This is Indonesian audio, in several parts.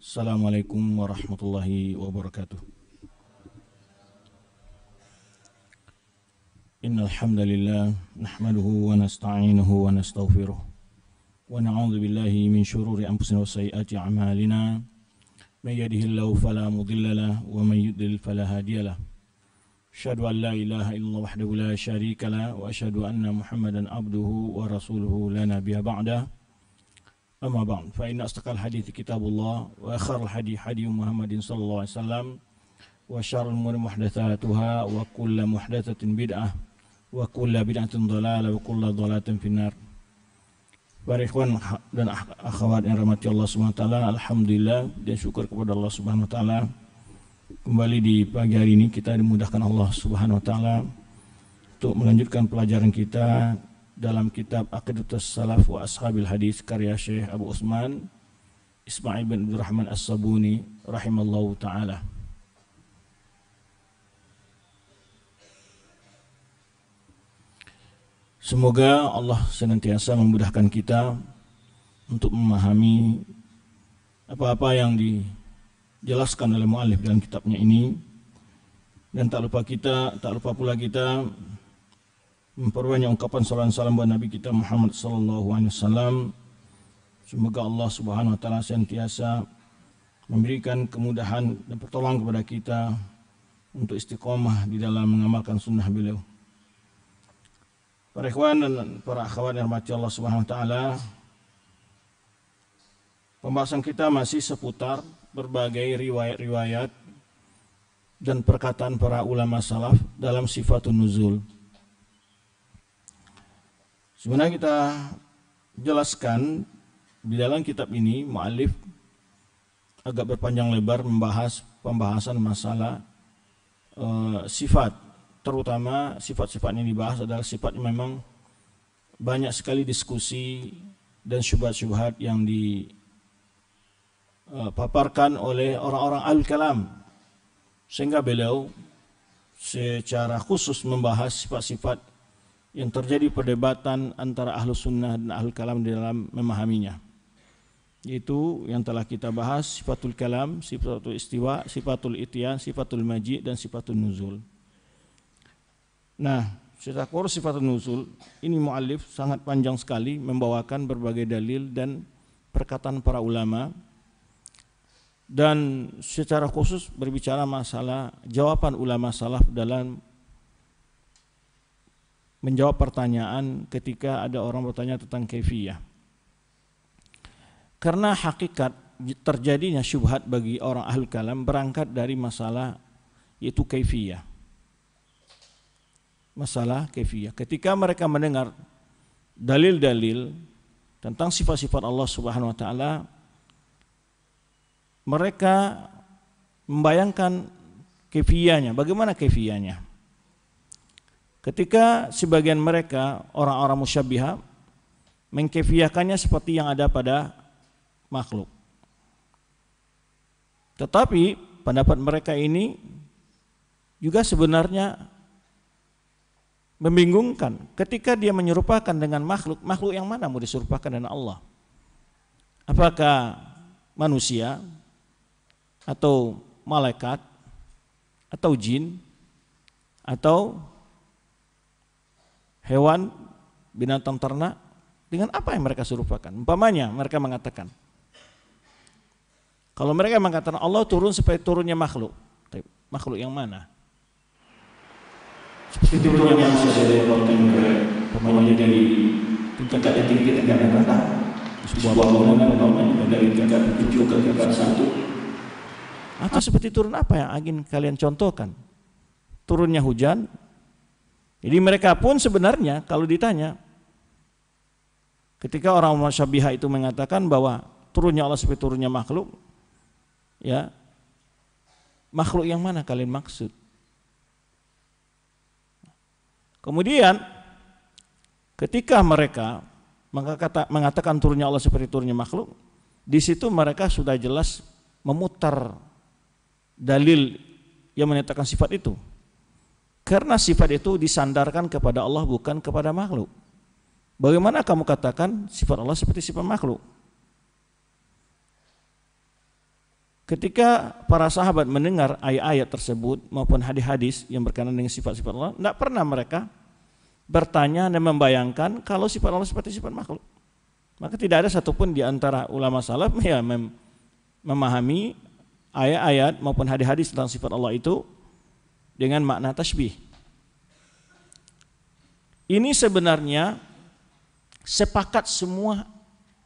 Assalamualaikum warahmatullahi wabarakatuh. Innal hamdalillah nahmaduhu wa nasta'inuhu wa nastaghfiruh wa na'udzu billahi min shururi anfusina wa sayyiati a'malina may yahdihillahu fala mudilla lahu wa may yudlil fala hadiya lahu Asyhadu an la ilaha illallah wahdahu la syarika lah wa asyhadu anna Muhammadan abduhu wa rasuluhu la hadits kitabullah wa akhiral hadi hadi Muhammadin sallallahu alaihi wasallam wa syarrul umuri muhdatsatuha wa kullu muhdatsatin bid'ah wa kullu bid'atin dhalalah wa kullu dhalalatin finnar. Para ikhwan dan akhwat yang rahmati Allah Subhanahu taala, alhamdulillah dan syukur kepada Allah Subhanahu wa taala. Kembali di pagi hari ini kita dimudahkan Allah Subhanahu wa taala untuk melanjutkan pelajaran kita dalam kitab Aqidatus Salaf wa Ashabil Hadis karya Syekh Abu Usman Ismail bin Abdurrahman As-Sabuni rahimallahu taala. Semoga Allah senantiasa memudahkan kita untuk memahami apa-apa yang dijelaskan oleh mu'alif dalam kitabnya ini dan tak lupa kita tak lupa pula kita memperbanyak ungkapan salam salam buat Nabi kita Muhammad sallallahu alaihi wasallam semoga Allah Subhanahu wa taala senantiasa memberikan kemudahan dan pertolongan kepada kita untuk istiqomah di dalam mengamalkan sunnah beliau Para ikhwan dan para akhwat yang rahmati Allah Subhanahu wa taala. Pembahasan kita masih seputar berbagai riwayat-riwayat dan perkataan para ulama salaf dalam sifatun nuzul. Sebenarnya kita jelaskan di dalam kitab ini mu'alif agak berpanjang lebar membahas pembahasan masalah uh, sifat. Terutama sifat-sifat yang dibahas adalah sifat yang memang banyak sekali diskusi dan syubhat-syubhat yang dipaparkan oleh orang-orang al-kalam sehingga beliau secara khusus membahas sifat-sifat yang terjadi perdebatan antara ahlu sunnah dan ahlu kalam di dalam memahaminya itu yang telah kita bahas sifatul kalam, sifatul istiwa, sifatul itian, sifatul majid dan sifatul nuzul. Nah, secara kurus sifat nuzul, ini mu'alif sangat panjang sekali membawakan berbagai dalil dan perkataan para ulama dan secara khusus berbicara masalah jawaban ulama salaf dalam menjawab pertanyaan ketika ada orang bertanya tentang kefiyah. Karena hakikat terjadinya syubhat bagi orang ahli kalam berangkat dari masalah yaitu kefiyah masalah kefiyah. Ketika mereka mendengar dalil-dalil tentang sifat-sifat Allah Subhanahu wa taala, mereka membayangkan kefiyahnya. Bagaimana kefiyahnya? Ketika sebagian mereka orang-orang musyabbiha mengkefiyahkannya seperti yang ada pada makhluk. Tetapi pendapat mereka ini juga sebenarnya membingungkan ketika dia menyerupakan dengan makhluk makhluk yang mana mau diserupakan dengan Allah apakah manusia atau malaikat atau jin atau hewan binatang ternak dengan apa yang mereka serupakan? Umpamanya mereka mengatakan kalau mereka mengatakan Allah turun supaya turunnya makhluk. Makhluk yang mana? Seperti turunnya manusia dari pemainnya dari tingkat yang tinggi tingkat yang rendah sebuah bangunan. umpamanya dari tingkat tujuh ke tingkat satu. Atau seperti turun apa yang ingin kalian contohkan? Turunnya hujan jadi mereka pun sebenarnya kalau ditanya ketika orang Syabiha itu mengatakan bahwa turunnya Allah seperti turunnya makhluk ya makhluk yang mana kalian maksud Kemudian ketika mereka mengatakan turunnya Allah seperti turunnya makhluk, di situ mereka sudah jelas memutar dalil yang menyatakan sifat itu. Karena sifat itu disandarkan kepada Allah bukan kepada makhluk. Bagaimana kamu katakan sifat Allah seperti sifat makhluk? Ketika para sahabat mendengar ayat-ayat tersebut maupun hadis-hadis yang berkenaan dengan sifat-sifat Allah, tidak pernah mereka bertanya dan membayangkan kalau sifat Allah seperti sifat makhluk. Maka tidak ada satupun di antara ulama salaf ya mem memahami ayat-ayat maupun hadis-hadis tentang sifat Allah itu dengan makna tasbih. Ini sebenarnya sepakat semua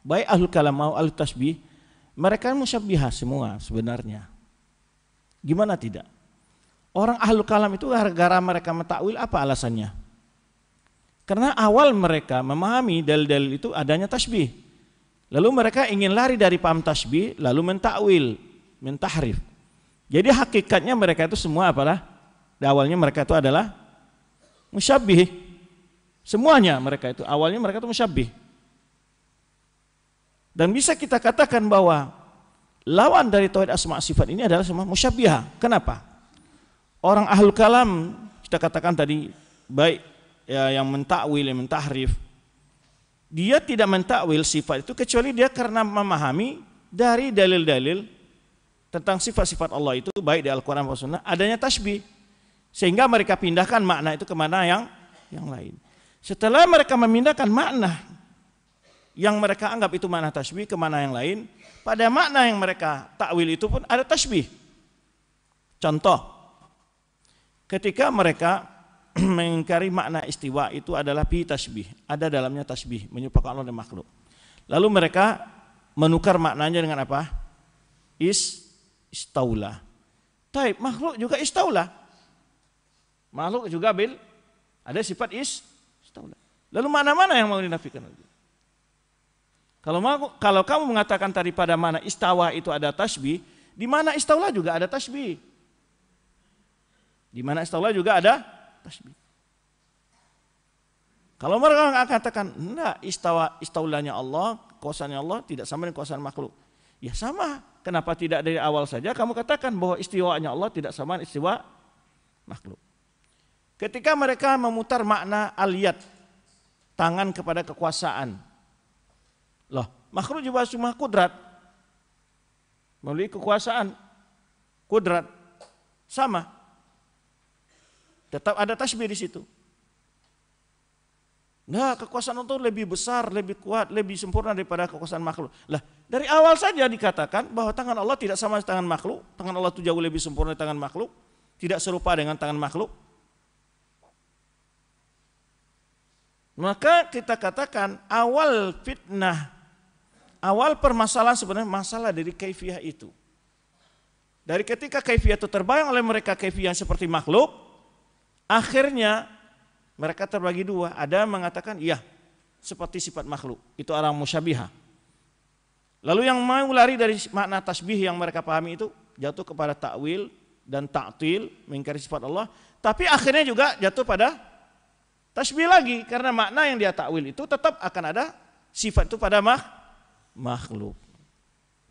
baik ahlul kalam maupun ahlul tasbih mereka musyabbihah semua sebenarnya. Gimana tidak? Orang ahlul kalam itu gara-gara mereka mentakwil apa alasannya? Karena awal mereka memahami dalil-dalil itu adanya tasbih. Lalu mereka ingin lari dari paham tasbih lalu mentakwil, mentahrif. Jadi hakikatnya mereka itu semua apalah? Awalnya mereka itu adalah musyabbih. Semuanya mereka itu awalnya mereka itu musyabbih. Dan bisa kita katakan bahwa lawan dari tauhid asma sifat ini adalah semua musyabbiha. Kenapa? Orang ahlul kalam kita katakan tadi baik ya, yang mentakwil, yang mentahrif, dia tidak mentakwil sifat itu kecuali dia karena memahami dari dalil-dalil tentang sifat-sifat Allah itu baik di Al-Quran maupun Sunnah adanya tasbih sehingga mereka pindahkan makna itu ke mana yang yang lain. Setelah mereka memindahkan makna yang mereka anggap itu makna tasbih ke mana yang lain, pada makna yang mereka takwil itu pun ada tasbih. Contoh, ketika mereka mengingkari makna istiwa itu adalah bi tasbih, ada dalamnya tasbih, menyerupakan Allah dan makhluk. Lalu mereka menukar maknanya dengan apa? Is istaula. Taib, makhluk juga istaula. Makhluk juga bil ada sifat is. Lalu mana-mana yang mau dinafikan? Kalau mau, kalau kamu mengatakan tadi pada mana istawa itu ada tasbih, di mana istawa juga ada tasbih. Di mana istawa juga ada tasbih. Kalau mereka katakan, enggak istawa istaulanya Allah, kuasanya Allah tidak sama dengan kuasaan makhluk. Ya sama. Kenapa tidak dari awal saja kamu katakan bahwa istiwanya Allah tidak sama dengan istiwa makhluk. Ketika mereka memutar makna aliyat, tangan kepada kekuasaan, Loh, makhluk juga cuma kudrat. Melalui kekuasaan. Kudrat. Sama. Tetap ada tasbih di situ. Nah, kekuasaan itu lebih besar, lebih kuat, lebih sempurna daripada kekuasaan makhluk. Lah, dari awal saja dikatakan bahwa tangan Allah tidak sama dengan tangan makhluk. Tangan Allah itu jauh lebih sempurna dari tangan makhluk. Tidak serupa dengan tangan makhluk. Maka kita katakan awal fitnah Awal permasalahan sebenarnya masalah dari kaifiah itu. Dari ketika kaifiah itu terbayang oleh mereka kaifiah seperti makhluk, akhirnya mereka terbagi dua. Ada yang mengatakan, iya, seperti sifat makhluk. Itu orang musyabiha. Lalu yang mau lari dari makna tasbih yang mereka pahami itu jatuh kepada takwil dan taktil, mengingkari sifat Allah. Tapi akhirnya juga jatuh pada tasbih lagi karena makna yang dia takwil itu tetap akan ada sifat itu pada makhluk makhluk.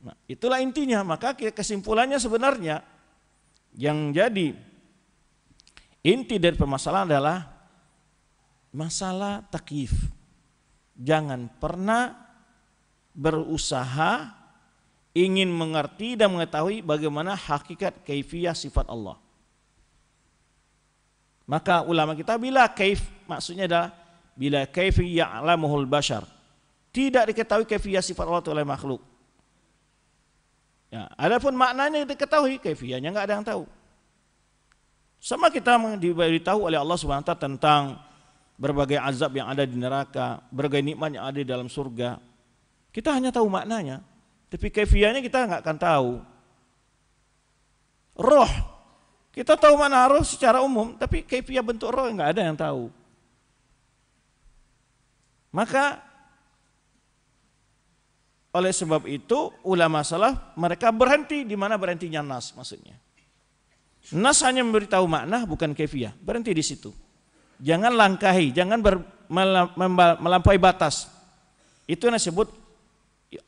Nah, itulah intinya. Maka kesimpulannya sebenarnya yang jadi inti dari permasalahan adalah masalah takif. Jangan pernah berusaha ingin mengerti dan mengetahui bagaimana hakikat kaifiyah sifat Allah. Maka ulama kita bila kaif maksudnya adalah bila kaifi ya'lamuhul bashar tidak diketahui kefiah sifat Allah oleh makhluk. Ya, adapun maknanya diketahui, kefiahnya nggak ada yang tahu. Sama kita diberitahu oleh Allah taala tentang berbagai azab yang ada di neraka, berbagai nikmat yang ada di dalam surga. Kita hanya tahu maknanya, tapi kefiahnya kita nggak akan tahu. Roh, kita tahu mana roh secara umum, tapi kefiah bentuk roh nggak ada yang tahu. Maka oleh sebab itu ulama salaf mereka berhenti di mana berhentinya nas maksudnya. Nas hanya memberitahu makna bukan kefiah. Berhenti di situ. Jangan langkahi, jangan ber, melampaui batas. Itu yang disebut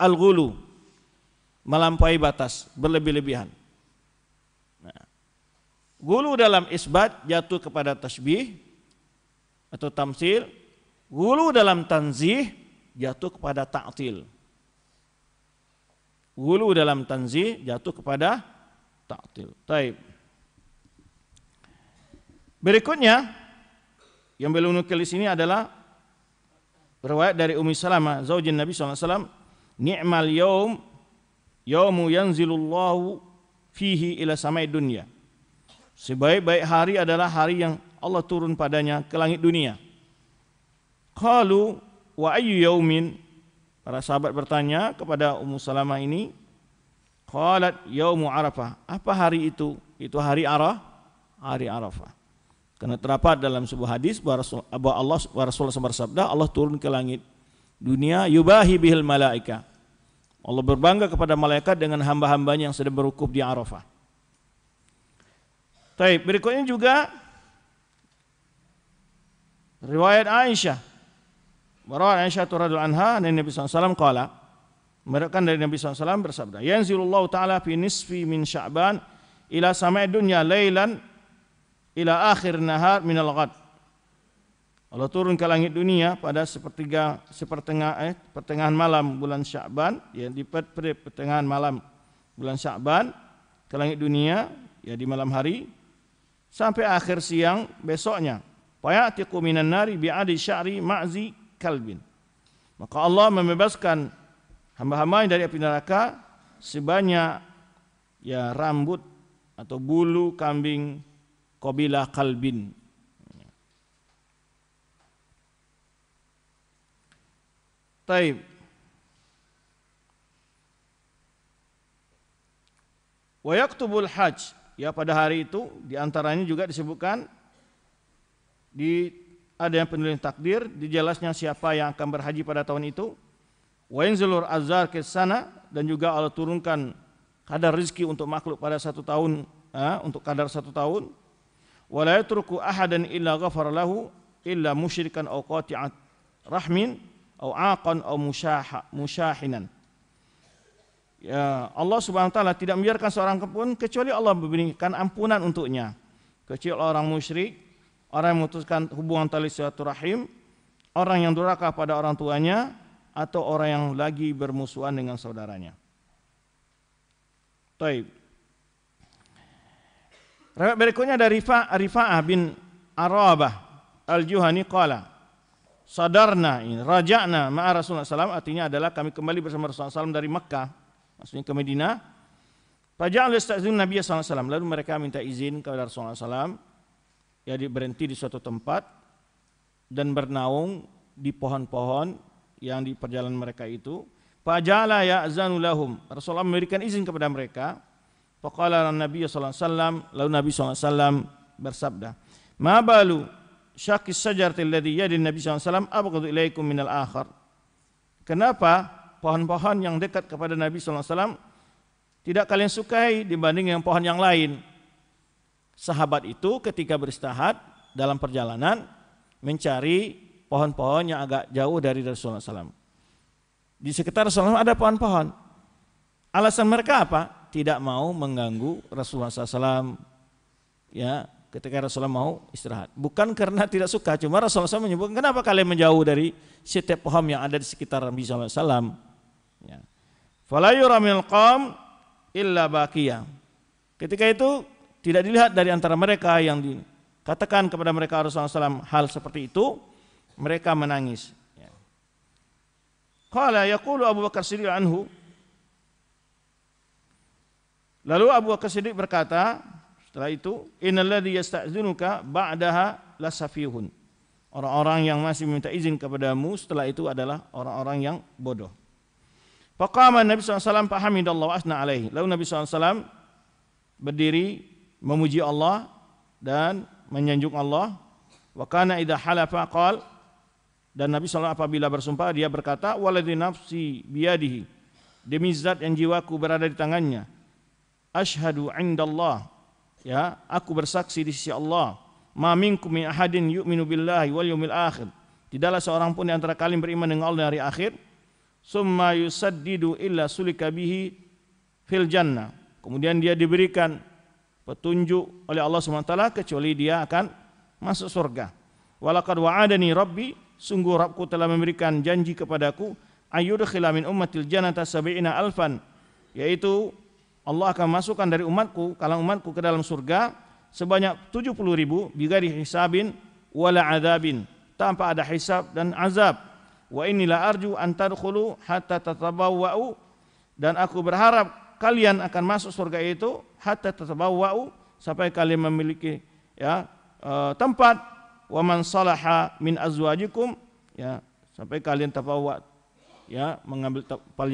al-ghulu. Melampaui batas, berlebih-lebihan. Nah, gulu dalam isbat jatuh kepada tasbih atau tamsil. Gulu dalam tanzih jatuh kepada ta'til. Gulu dalam tanzih jatuh kepada ta'til. Taib. Berikutnya yang belum nukil di sini adalah riwayat dari Ummi Salamah zaujin Nabi SAW ni'mal yaum yaumu yanzilullahu fihi ila samai dunia sebaik-baik hari adalah hari yang Allah turun padanya ke langit dunia qalu wa ayyu yaumin para sahabat bertanya kepada Ummu Salamah ini qalat yaumu arafah. Apa hari itu? Itu hari Arafah hari Arafah. Karena terdapat dalam sebuah hadis bahwa Allah Rasulullah bersabda Allah turun ke langit dunia yubahi bihil malaika. Allah berbangga kepada malaikat dengan hamba-hambanya yang sedang berukuf di Arafah. Baik, berikutnya juga riwayat Aisyah. Riwayat Aisyah radhiyallahu anha dari Nabi SAW kala merekam dari Nabi SAW bersabda, "Yanzilullahu taala fi nisfi min Sya'ban ila sama'i dunya lailan ila akhir nahar minal ghad." Allah turun ke langit dunia pada sepertiga sepertengah eh, pertengahan malam bulan Sya'ban ya di pertengahan malam bulan Sya'ban ke langit dunia ya di malam hari sampai akhir siang besoknya fayatiqu minan nari bi'adi sya'ri ma'zi kalbin maka Allah membebaskan hamba-hamba dari api neraka sebanyak ya rambut atau bulu kambing kabilah kalbin Taib. Wa yaktubul hajj. Ya pada hari itu di antaranya juga disebutkan di ada yang penulis takdir dijelasnya siapa yang akan berhaji pada tahun itu. Wa yanzilur azhar ke sana dan juga Allah turunkan kadar rizki untuk makhluk pada satu tahun ha, untuk kadar satu tahun. Wa la yatruku ahadan illa ghafara lahu illa musyrikan aw qati'at rahmin atau aqan atau musyahinan. Ya, Allah Subhanahu wa taala tidak membiarkan seorang pun kecuali Allah memberikan ampunan untuknya. Kecuali orang musyrik, orang yang memutuskan hubungan tali silaturahim, orang yang durhaka pada orang tuanya atau orang yang lagi bermusuhan dengan saudaranya. Taib. Riwayat berikutnya dari Rifa'ah bin Arabah Al-Juhani qala sadarna ini raja'na ma'a Rasulullah SAW artinya adalah kami kembali bersama Rasulullah SAW dari Mekah maksudnya ke Madinah Faja'al yasta'zin Nabi SAW lalu mereka minta izin kepada Rasulullah SAW ya berhenti di suatu tempat dan bernaung di pohon-pohon yang di perjalanan mereka itu Faja'ala ya'zanu lahum Rasulullah memberikan izin kepada mereka Faqala Nabi SAW lalu Nabi SAW bersabda Ma balu syakis sajarati alladhi yadin Nabi SAW abghadu ilaikum minal akhar. Kenapa pohon-pohon yang dekat kepada Nabi SAW tidak kalian sukai dibanding yang pohon yang lain? Sahabat itu ketika beristirahat dalam perjalanan mencari pohon-pohon yang agak jauh dari Rasulullah SAW. Di sekitar Rasulullah ada pohon-pohon. Alasan mereka apa? Tidak mau mengganggu Rasulullah SAW. Ya, ketika Rasulullah mau istirahat. Bukan karena tidak suka, cuma Rasulullah SAW menyebutkan kenapa kalian menjauh dari setiap pohon yang ada di sekitar Nabi SAW. Ya. Fala qam illa baqiyah. Ketika itu tidak dilihat dari antara mereka yang dikatakan kepada mereka Rasulullah SAW hal seperti itu, mereka menangis. Ya. Qala yaqulu Abu Bakar Siddiq anhu Lalu Abu Bakar Siddiq berkata, setelah itu, innalladzi yasta'dzinuka ba'daha lasafihun. Orang-orang yang masih minta izin kepadamu setelah itu adalah orang-orang yang bodoh. Faqama Nabi SAW fahamidallahu asna alaihi. Lalu Nabi SAW berdiri memuji Allah dan menyanjung Allah. Wa kana idha halafa qal dan Nabi SAW apabila bersumpah dia berkata waladhi nafsi biyadihi. Demi zat yang jiwaku berada di tangannya. Ashadu indallah. Ya aku bersaksi di sisi Allah. Ma minkum min ahadin yu'minu billahi wal yawmil akhir. Tidaklah seorang pun di antara kalian beriman dengan Allah hari akhir. Summa yusaddidu illa sulika bihi fil jannah. Kemudian dia diberikan petunjuk oleh Allah SWT kecuali dia akan masuk surga. Walaqad wa'adani rabbi sungguh Rabbku telah memberikan janji kepadaku ayyudkhila min ummatil jannata sab'ina alfan. Yaitu Allah akan masukkan dari umatku kalang umatku ke dalam surga sebanyak 70 ribu bigari hisabin wala adabin. Tanpa ada hisab dan azab. Wa inilah arju an tadkhulu hatta tatabawwa'u dan aku berharap kalian akan masuk surga itu hatta tatabawwa'u sampai kalian memiliki ya uh, tempat. Wa man salaha min azwajikum ya sampai kalian tabawwa ya mengambil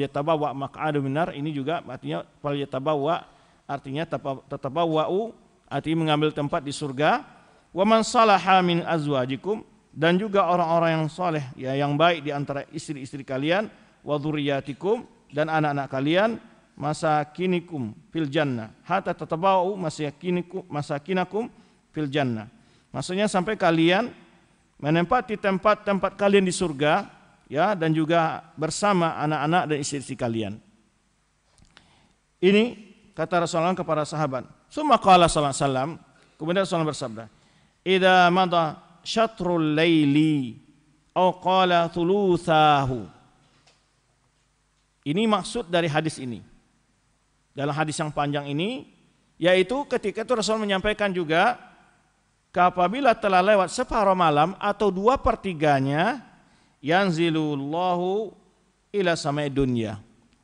tabawa maq'adu minar ini juga artinya tabawa artinya tatabawwa'u artinya mengambil tempat di surga. Wa man salaha min azwajikum dan juga orang-orang yang soleh ya yang baik di antara istri-istri kalian wa dzurriyyatikum dan anak-anak kalian masakinikum fil jannah hatta tatabau masakinikum masakinakum fil jannah. Maksudnya sampai kalian menempati tempat-tempat kalian di surga ya dan juga bersama anak-anak dan istri-istri kalian. Ini kata Rasulullah kepada sahabat. Summa qala sallallahu alaihi wasallam, kemudian Rasulullah bersabda, "Idza mada syatrul laili au qala thuluthahu." Ini maksud dari hadis ini. Dalam hadis yang panjang ini yaitu ketika itu Rasul menyampaikan juga apabila telah lewat separuh malam atau dua pertiganya yanzilullahu ila samai dunia.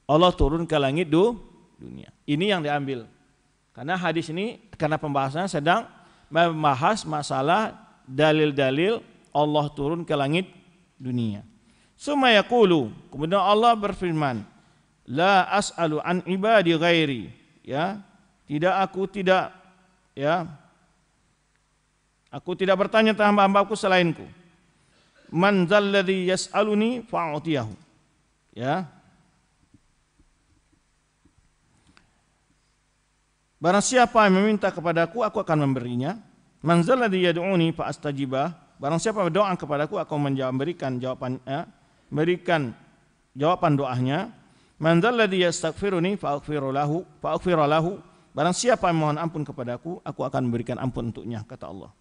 Allah turun ke langit du, dunia. Ini yang diambil. Karena hadis ini karena pembahasannya sedang membahas masalah dalil-dalil Allah turun ke langit dunia. Sumayakulu kemudian Allah berfirman la as'alu an ibadi ghairi ya tidak aku tidak ya Aku tidak bertanya tentang hamba-hambaku selainku. Man zalladhi yas'aluni fa'utiyahu. Ya. Barang siapa yang meminta kepadaku, aku akan memberinya. Man zalladhi yad'uni fa'astajibah. Barang siapa berdoa kepadaku, aku menjawab berikan jawaban ya, berikan jawaban doanya. Man zalladhi yastaghfiruni fa'aghfiru lahu fa'aghfiru lahu. Barang siapa yang mohon ampun kepadaku, aku akan memberikan ampun untuknya, kata Allah.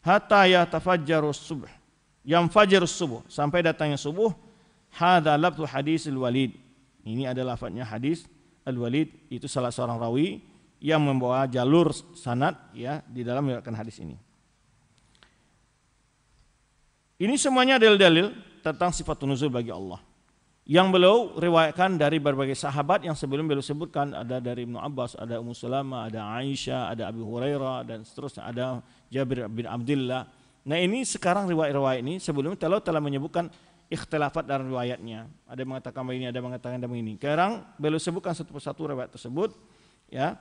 Hatta yatafajjaru subuh yang fajar subuh sampai datangnya subuh hadza labtu hadis al-walid ini adalah lafadznya hadis al-walid itu salah seorang rawi yang membawa jalur sanad ya di dalam meriwayatkan hadis ini. Ini semuanya dalil-dalil tentang sifat nuzul bagi Allah yang beliau riwayatkan dari berbagai sahabat yang sebelum beliau sebutkan ada dari Ibnu Abbas, ada Ummu Salamah, ada Aisyah, ada Abu Hurairah dan seterusnya ada Jabir bin Abdullah. Nah ini sekarang riwayat-riwayat ini sebelumnya telah telah menyebutkan ikhtilafat dalam riwayatnya. Ada yang mengatakan begini, ada yang mengatakan begini. Sekarang beliau sebutkan satu persatu riwayat tersebut, ya.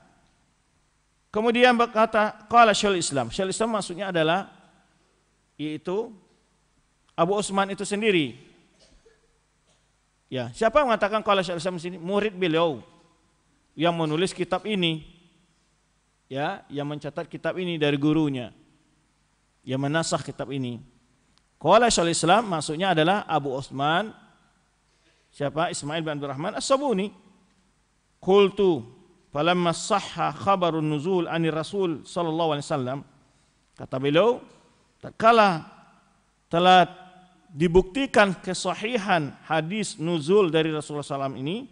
Kemudian berkata, qala Syaikhul Islam. Syaikhul Islam maksudnya adalah yaitu Abu Utsman itu sendiri Ya, siapa yang mengatakan kalau Syekh Islam sini murid beliau yang menulis kitab ini. Ya, yang mencatat kitab ini dari gurunya. Yang menasah kitab ini. Qala Syekh Islam maksudnya adalah Abu Utsman siapa Ismail bin Abdul Rahman As-Sabuni. Qultu falamma sahha khabarun nuzul ani Rasul sallallahu alaihi wasallam kata beliau tatkala telah dibuktikan kesahihan hadis nuzul dari Rasulullah SAW ini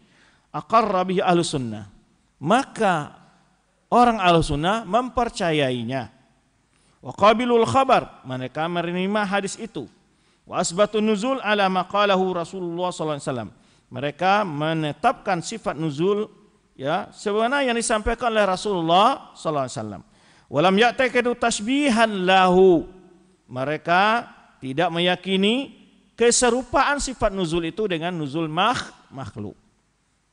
aqarra bihi ahlu sunnah. Maka orang ahlu sunnah mempercayainya. Wa qabilul khabar mereka menerima hadis itu. Wa asbatun nuzul ala maqalahu Rasulullah SAW mereka menetapkan sifat nuzul ya sebenarnya yang disampaikan oleh Rasulullah SAW walam ya'taqidu tasbihan lahu. Mereka tidak meyakini keserupaan sifat nuzul itu dengan nuzul makh, makhluk.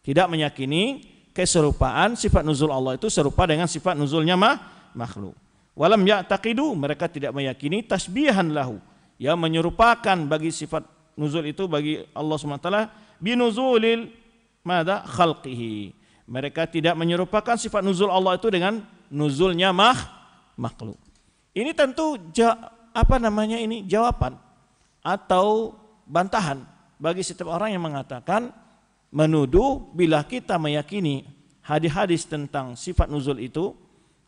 Tidak meyakini keserupaan sifat nuzul Allah itu serupa dengan sifat nuzulnya mah, makhluk. Walam ya'taqidu mereka tidak meyakini tasbihan lahu yang menyerupakan bagi sifat nuzul itu bagi Allah SWT binuzulil mada khalqihi. Mereka tidak menyerupakan sifat nuzul Allah itu dengan nuzulnya mah, makhluk. Ini tentu apa namanya ini jawaban atau bantahan bagi setiap orang yang mengatakan menuduh bila kita meyakini hadis-hadis tentang sifat nuzul itu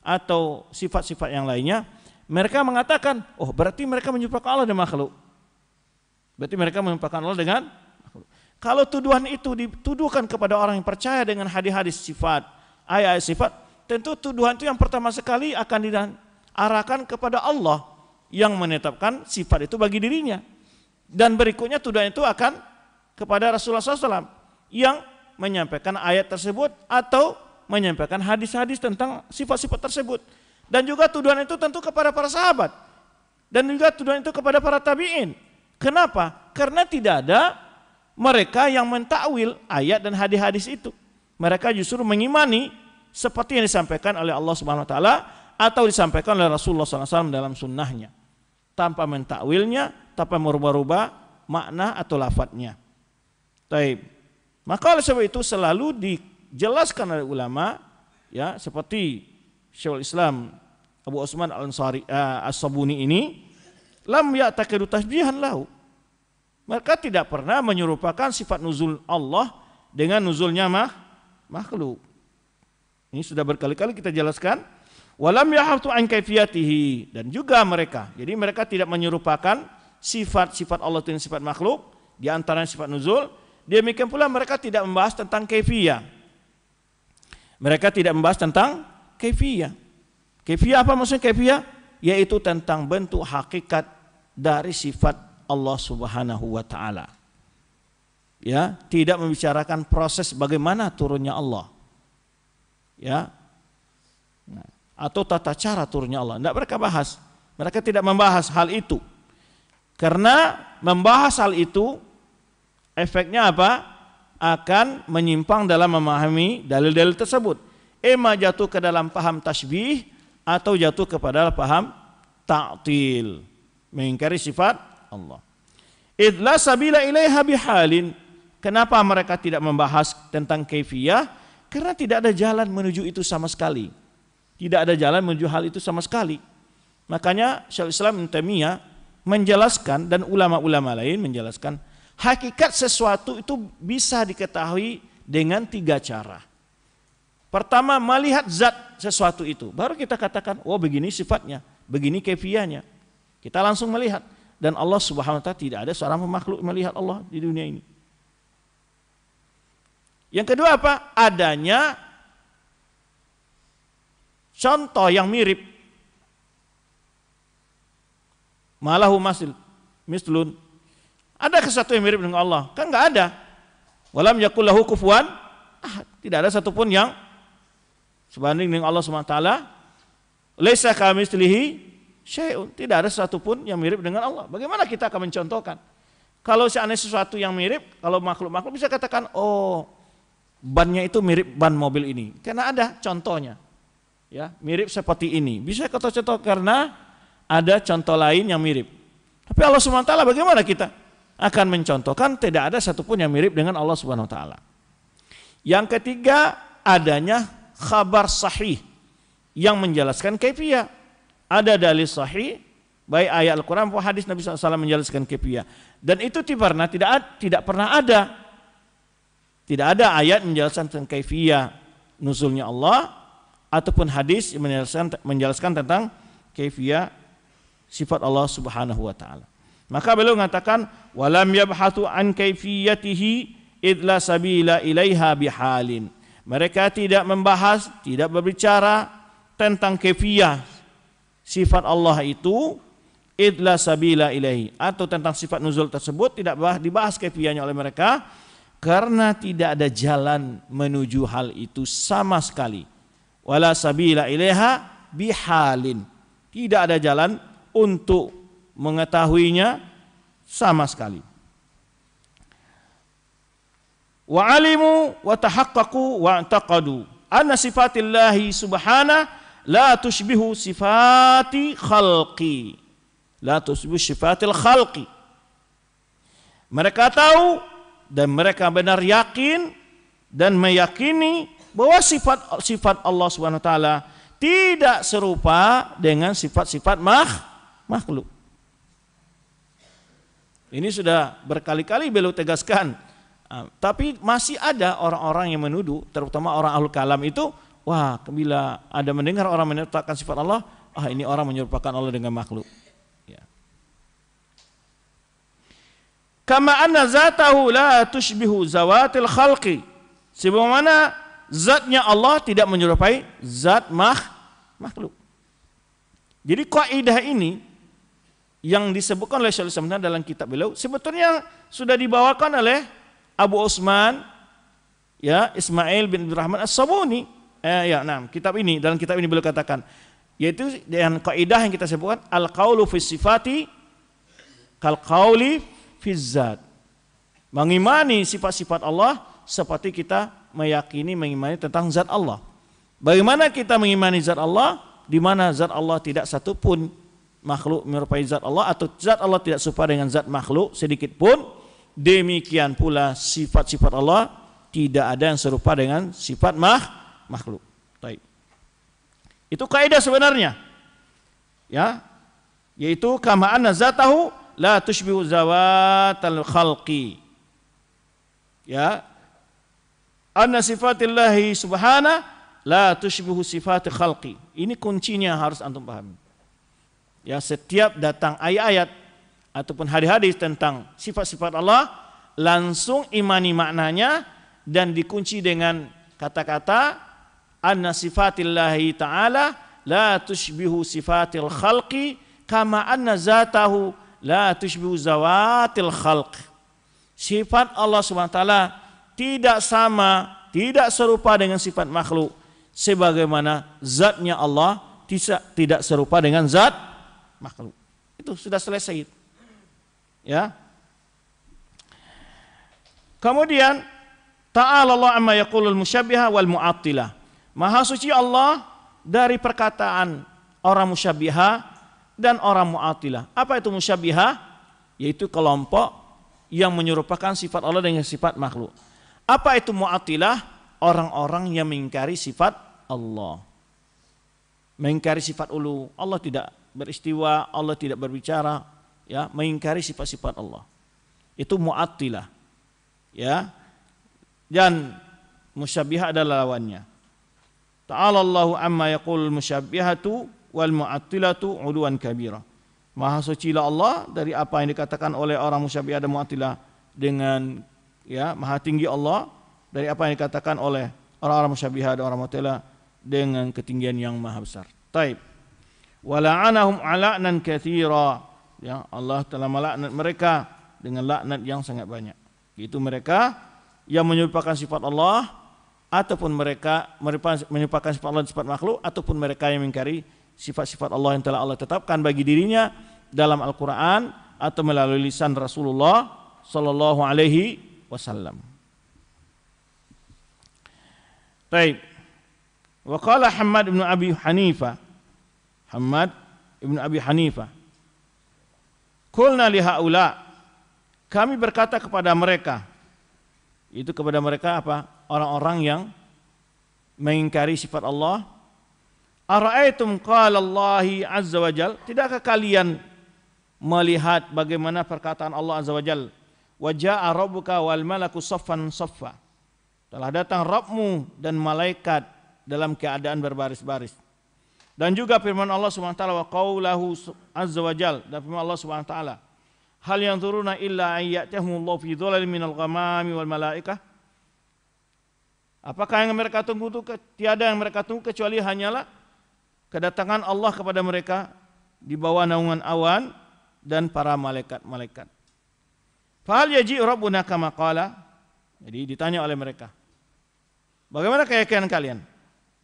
atau sifat-sifat yang lainnya mereka mengatakan oh berarti mereka menyerupakan Allah dengan makhluk. Berarti mereka menyerupakan Allah dengan makhluk. Kalau tuduhan itu dituduhkan kepada orang yang percaya dengan hadis-hadis sifat, ayat-ayat sifat, tentu tuduhan itu yang pertama sekali akan diarahkan kepada Allah yang menetapkan sifat itu bagi dirinya. Dan berikutnya tuduhan itu akan kepada Rasulullah SAW yang menyampaikan ayat tersebut atau menyampaikan hadis-hadis tentang sifat-sifat tersebut. Dan juga tuduhan itu tentu kepada para sahabat. Dan juga tuduhan itu kepada para tabi'in. Kenapa? Karena tidak ada mereka yang mentakwil ayat dan hadis-hadis itu. Mereka justru mengimani seperti yang disampaikan oleh Allah Subhanahu wa taala atau disampaikan oleh Rasulullah SAW dalam sunnahnya tanpa mentakwilnya, tanpa merubah-rubah makna atau lafadznya. Taib. Maka oleh sebab itu selalu dijelaskan oleh ulama ya seperti Syekhul Islam Abu Osman Al-Ansari uh, As-Sabuni ini lam ya'taqidu tasbihan lahu mereka tidak pernah menyerupakan sifat nuzul Allah dengan nuzulnya mah, makhluk. Ini sudah berkali-kali kita jelaskan. Walam yahaftu an kaifiyatihi dan juga mereka. Jadi mereka tidak menyerupakan sifat-sifat Allah dengan sifat makhluk di antara sifat nuzul. Demikian pula mereka tidak membahas tentang kaifiyah. Mereka tidak membahas tentang kaifiyah. Kaifiyah apa maksudnya kaifiyah? Yaitu tentang bentuk hakikat dari sifat Allah Subhanahu wa taala. Ya, tidak membicarakan proses bagaimana turunnya Allah. Ya. Nah, atau tata cara turunnya Allah. Tidak mereka bahas. Mereka tidak membahas hal itu. Karena membahas hal itu efeknya apa? Akan menyimpang dalam memahami dalil-dalil tersebut. Ema jatuh ke dalam paham tasbih atau jatuh kepada paham ta'til. Mengingkari sifat Allah. Idla sabila ilaiha bihalin. Kenapa mereka tidak membahas tentang kaifiyah? Karena tidak ada jalan menuju itu sama sekali. Tidak ada jalan menuju hal itu sama sekali. Makanya Syaikhul Islam Taimiyah menjelaskan dan ulama-ulama lain menjelaskan hakikat sesuatu itu bisa diketahui dengan tiga cara. Pertama melihat zat sesuatu itu, baru kita katakan, oh begini sifatnya, begini kefianya. Kita langsung melihat dan Allah Subhanahu wa taala tidak ada seorang makhluk melihat Allah di dunia ini. Yang kedua apa? Adanya contoh yang mirip. Malahu masil mislun. Ada sesuatu yang mirip dengan Allah? Kan enggak ada. Walam yakullahu kufuwan ah, tidak ada satupun yang sebanding dengan Allah taala. Laisa kamitslihi syai'un. Tidak ada sesuatu pun yang mirip dengan Allah. Bagaimana kita akan mencontohkan? Kalau seandainya sesuatu yang mirip, kalau makhluk-makhluk bisa katakan, oh bannya itu mirip ban mobil ini. Karena ada contohnya. Ya, mirip seperti ini. Bisa kata contoh karena ada contoh lain yang mirip. Tapi Allah SWT bagaimana kita akan mencontohkan tidak ada satupun yang mirip dengan Allah Subhanahu wa taala. Yang ketiga adanya khabar sahih yang menjelaskan kaifiah ada dalil sahih baik ayat Al-Quran maupun hadis Nabi SAW menjelaskan kefiyah dan itu tidak pernah tidak tidak pernah ada tidak ada ayat menjelaskan tentang kefiyah nuzulnya Allah ataupun hadis yang menjelaskan menjelaskan tentang kefiyah sifat Allah Subhanahu wa taala. Maka beliau mengatakan walam yabhatu an kaifiyatihi idla sabila ilaiha bihalin. Mereka tidak membahas tidak berbicara tentang kefiyah sifat Allah itu idla sabila ilahi atau tentang sifat nuzul tersebut tidak dibahas kefianya oleh mereka karena tidak ada jalan menuju hal itu sama sekali wala sabila ilaiha bihalin. Tidak ada jalan untuk mengetahuinya sama sekali. Wa alimu wa tahaqqaqu wa taqadu. Anna sifatillahi subhanahu la tushbihu sifati khalqi. La tushbihu sifatil khalqi. Mereka tahu dan mereka benar yakin dan meyakini bahwa sifat sifat Allah Subhanahu wa taala tidak serupa dengan sifat-sifat makhluk. Ini sudah berkali-kali beliau tegaskan. Ah, tapi masih ada orang-orang yang menuduh, terutama orang ahlul kalam itu Wah, bila ada mendengar orang menetapkan sifat Allah, ah ini orang menyerupakan Allah dengan makhluk. Ya. kama anna zatahu la tushbihu zawatil khalqi sebagaimana zatnya Allah tidak menyerupai zat makh makhluk. Jadi kaidah ini yang disebutkan oleh Syaikhul Islam dalam kitab beliau sebetulnya sudah dibawakan oleh Abu Osman ya Ismail bin Rahman As-Sabuni. Eh, ya nah kitab ini dalam kitab ini beliau katakan yaitu dengan kaidah yang kita sebutkan al qaulu fi sifati kal qauli fi zat. Mengimani sifat-sifat Allah seperti kita meyakini mengimani tentang zat Allah. Bagaimana kita mengimani zat Allah? Di mana zat Allah tidak satu pun makhluk menyerupai zat Allah atau zat Allah tidak serupa dengan zat makhluk sedikit pun? Demikian pula sifat-sifat Allah tidak ada yang serupa dengan sifat mah makhluk. Baik. itu kaidah sebenarnya. Ya. Yaitu kama anna zatahu la tushbihu zawatal khalqi. Ya anna sifatillahi subhana la tushbihu sifat khalqi. Ini kuncinya harus antum pahami. Ya setiap datang ayat-ayat ataupun hadis-hadis tentang sifat-sifat Allah langsung imani maknanya dan dikunci dengan kata-kata anna sifatillahi ta'ala la tushbihu sifatil khalqi kama anna zatahu la tushbihu zawatil khalq. Sifat Allah SWT tidak sama tidak serupa dengan sifat makhluk sebagaimana zatnya Allah tidak tidak serupa dengan zat makhluk. Itu sudah selesai. Ya. Kemudian ta'ala Allah amma yaqulul musyabbiha wal mu'attilah. Maha suci Allah dari perkataan orang musyabbiha dan orang mu'attilah. Apa itu musyabbiha? Yaitu kelompok yang menyerupakan sifat Allah dengan sifat makhluk. Apa itu mu'attilah? Orang-orang yang mengingkari sifat Allah. Mengingkari sifat ulu. Allah tidak beristiwa, Allah tidak berbicara, ya, mengingkari sifat-sifat Allah. Itu mu'attilah. Ya. Dan musyabihah adalah lawannya. Ta'ala Allahu amma yaqul musyabbihatu wal mu'attilatu uduan kabira. Maha suci Allah dari apa yang dikatakan oleh orang musyabbihah dan mu'attilah dengan ya maha tinggi Allah dari apa yang dikatakan oleh orang-orang musyabbihah dan orang mu'attilah dengan ketinggian yang maha besar. Taib. Wala'anahum ala'nan kathira. Ya Allah telah melaknat mereka dengan laknat yang sangat banyak. Itu mereka yang menyerupakan sifat Allah ataupun mereka menyerupakan sifat Allah sifat makhluk ataupun mereka yang mengingkari sifat-sifat Allah yang telah Allah tetapkan bagi dirinya dalam Al-Qur'an atau melalui lisan Rasulullah sallallahu alaihi wasallam. Baik. Wa qala Hamad bin Abi Hanifah Hamad Ibn Abi Hanifah. Kulna lihaula. Kami berkata kepada mereka. Itu kepada mereka apa? Orang-orang yang mengingkari sifat Allah. Ara'aitum qala Allahi azza wa jal. Tidakkah kalian melihat bagaimana perkataan Allah azza wa jal. Waja'a rabbuka wal malaku saffan saffa. Telah datang Rabbmu dan malaikat dalam keadaan berbaris-baris. Dan juga firman Allah Subhanahu wa taala wa qaulahu azza wa jal dan firman Allah Subhanahu wa taala hal yang turuna illa ayyatahumullahu fi dhulalin minal ghamami wal malaikah Apakah yang mereka tunggu itu tiada yang mereka tunggu kecuali hanyalah kedatangan Allah kepada mereka di bawah naungan awan dan para malaikat-malaikat. Fahal yaji rabbuna kama qala? Jadi ditanya oleh mereka. Bagaimana keyakinan kalian?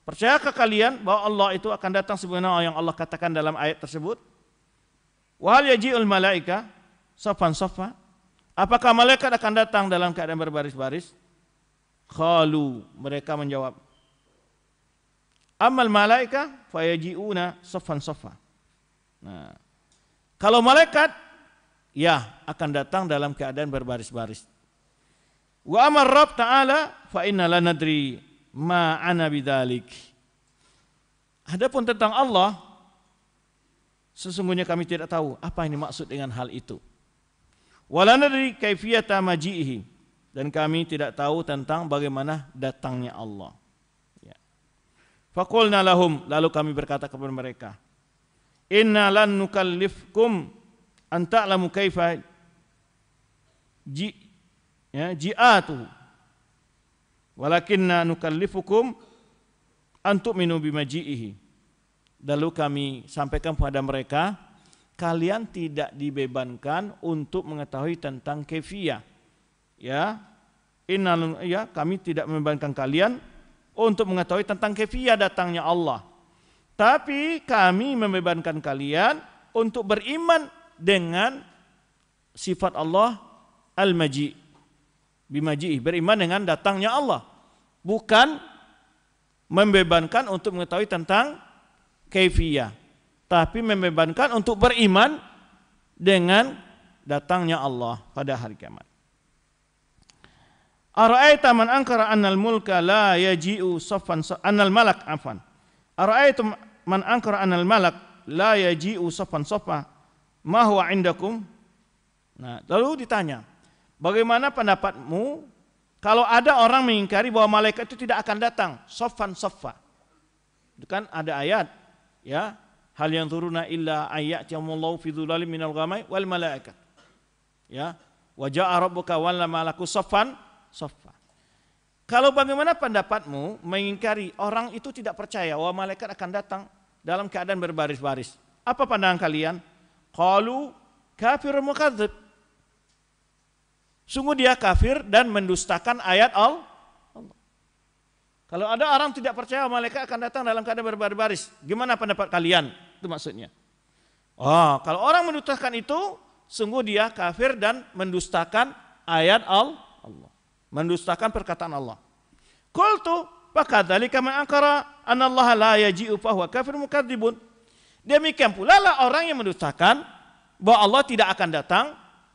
Percayakah kalian bahwa Allah itu akan datang sebagaimana yang Allah katakan dalam ayat tersebut? Wahal yaji'ul malaika safan safa? Apakah malaikat akan datang dalam keadaan berbaris-baris? Khalu mereka menjawab. Amal malaika fayaji'una safan safa. Nah, kalau malaikat ya akan datang dalam keadaan berbaris-baris. Wa amar Rabb Ta'ala fa inna la ma ana bidzalik. Adapun tentang Allah sesungguhnya kami tidak tahu apa yang dimaksud dengan hal itu. Wala nadri kaifiyata maji'ihi dan kami tidak tahu tentang bagaimana datangnya Allah. Ya. Faqulna lahum lalu kami berkata kepada mereka, Inna lan nukallifkum an kaifa ji ya ji'atu walakinna nukallifukum antuk minu bimaji'ihi lalu kami sampaikan kepada mereka kalian tidak dibebankan untuk mengetahui tentang kefiyah. Ya innal ya kami tidak membebankan kalian untuk mengetahui tentang kefiyah datangnya Allah. Tapi kami membebankan kalian untuk beriman dengan sifat Allah al-maji bimaji beriman dengan datangnya Allah bukan membebankan untuk mengetahui tentang kaifiyah tapi membebankan untuk beriman dengan datangnya Allah pada hari kiamat. Ara'aita man ankara annal mulka la yaji'u saffan annal malak afan. Ara'aita man ankara annal malak la yaji'u saffan saffa ma huwa indakum? Nah, lalu ditanya, bagaimana pendapatmu kalau ada orang mengingkari bahwa malaikat itu tidak akan datang, saffan saffa. Itu kan ada ayat, ya, hal yang turuna illa ayat yamallahu fi dzulalim minal ghamai wal malaikat. Ya. Wa jaa rabbuka wal malaku. Saffan saffa kalau bagaimana pendapatmu mengingkari orang itu tidak percaya bahwa malaikat akan datang dalam keadaan berbaris-baris? Apa pandangan kalian qalu kafir mukadzib sungguh dia kafir dan mendustakan ayat Allah kalau ada orang tidak percaya malaikat akan datang dalam keadaan berbaris-baris, gimana pendapat kalian? Itu maksudnya. Oh, kalau orang mendustakan itu, sungguh dia kafir dan mendustakan ayat Allah. Mendustakan perkataan Allah. Qultu fakadzalika man ankara anallaha la yaji'u fa huwa kafir mukadzibun. Demikian pula lah orang yang mendustakan bahwa Allah tidak akan datang,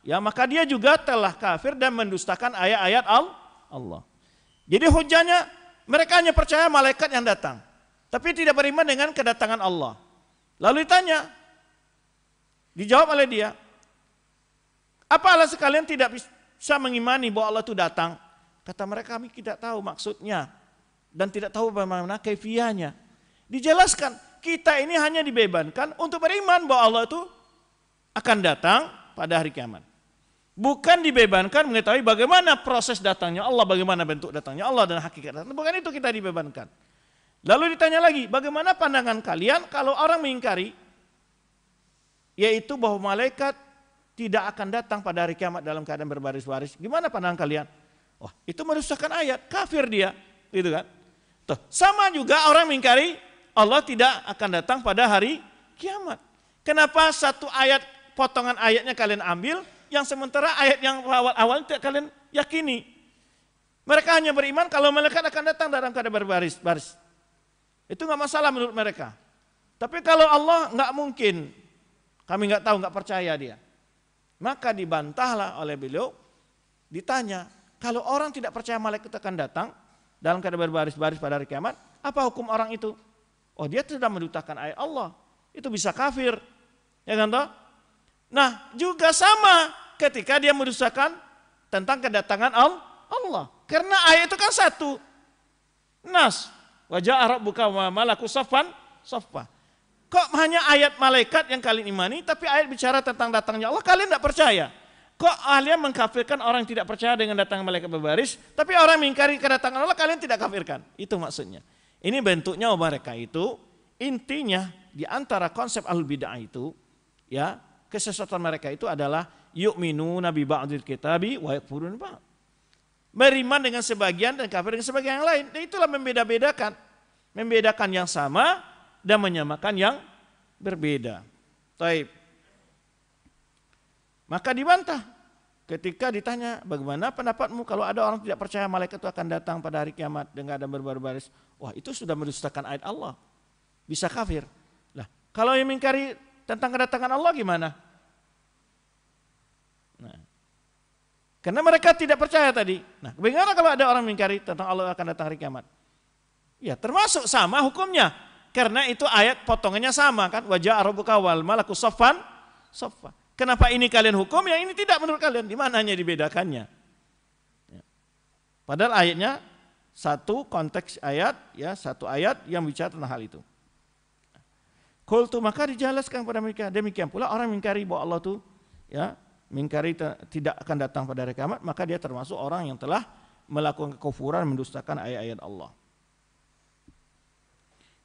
ya maka dia juga telah kafir dan mendustakan ayat-ayat Allah. Jadi hujahnya mereka hanya percaya malaikat yang datang, tapi tidak beriman dengan kedatangan Allah. Lalu ditanya, dijawab oleh dia, apa alasan kalian tidak bisa mengimani bahwa Allah itu datang? Kata mereka kami tidak tahu maksudnya dan tidak tahu bagaimana kefiahnya. Dijelaskan, kita ini hanya dibebankan untuk beriman bahwa Allah itu akan datang pada hari kiamat. Bukan dibebankan mengetahui bagaimana proses datangnya Allah, bagaimana bentuk datangnya Allah dan hakikat datangnya. Bukan itu kita dibebankan. Lalu ditanya lagi, bagaimana pandangan kalian kalau orang mengingkari yaitu bahwa malaikat tidak akan datang pada hari kiamat dalam keadaan berbaris-baris. Gimana pandangan kalian? Wah, itu merusakkan ayat, kafir dia, gitu kan? Tuh, sama juga orang mengingkari Allah tidak akan datang pada hari kiamat. Kenapa satu ayat potongan ayatnya kalian ambil, yang sementara ayat yang awal-awal tidak kalian yakini? Mereka hanya beriman kalau malaikat akan datang dalam keadaan berbaris-baris. Itu nggak masalah menurut mereka. Tapi kalau Allah nggak mungkin, kami nggak tahu, nggak percaya dia. Maka dibantahlah oleh beliau, ditanya, kalau orang tidak percaya malaikat akan datang dalam keadaan berbaris-baris pada hari kiamat, apa hukum orang itu? Oh dia sudah mendutakan ayat Allah, itu bisa kafir, ya kan toh? Nah juga sama ketika dia mendustakan tentang kedatangan Allah, karena ayat itu kan satu, nas Wajah buka wa malaku safan safa. Kok hanya ayat malaikat yang kalian imani, tapi ayat bicara tentang datangnya Allah kalian tidak percaya. Kok kalian mengkafirkan orang yang tidak percaya dengan datang malaikat berbaris, tapi orang mengingkari kedatangan Allah kalian tidak kafirkan. Itu maksudnya. Ini bentuknya mereka itu intinya di antara konsep al bidah itu ya kesesatan mereka itu adalah yu'minu nabi ba'dil kitabi wa yakfurun ba'd beriman dengan sebagian dan kafir dengan sebagian yang lain. Dan itulah membeda-bedakan. Membedakan yang sama dan menyamakan yang berbeda. Taib. Maka dibantah ketika ditanya bagaimana pendapatmu kalau ada orang tidak percaya malaikat itu akan datang pada hari kiamat dengan ada berbaris-baris. Wah itu sudah mendustakan ayat Allah. Bisa kafir. Lah kalau yang mengingkari tentang kedatangan Allah gimana? Nah, karena mereka tidak percaya tadi. Nah, bagaimana kalau ada orang mengingkari tentang Allah akan datang hari kiamat? Ya, termasuk sama hukumnya. Karena itu ayat potongannya sama kan. Wajah arabuka wal malaku sofan sofa. Kenapa ini kalian hukum, yang ini tidak menurut kalian? Di mananya dibedakannya? Ya. Padahal ayatnya satu konteks ayat, ya satu ayat yang bicara tentang hal itu. Kultu maka dijelaskan kepada mereka demikian pula orang mengingkari bahwa Allah itu ya mengingkari tidak akan datang pada hari kiamat, maka dia termasuk orang yang telah melakukan kekufuran mendustakan ayat-ayat Allah.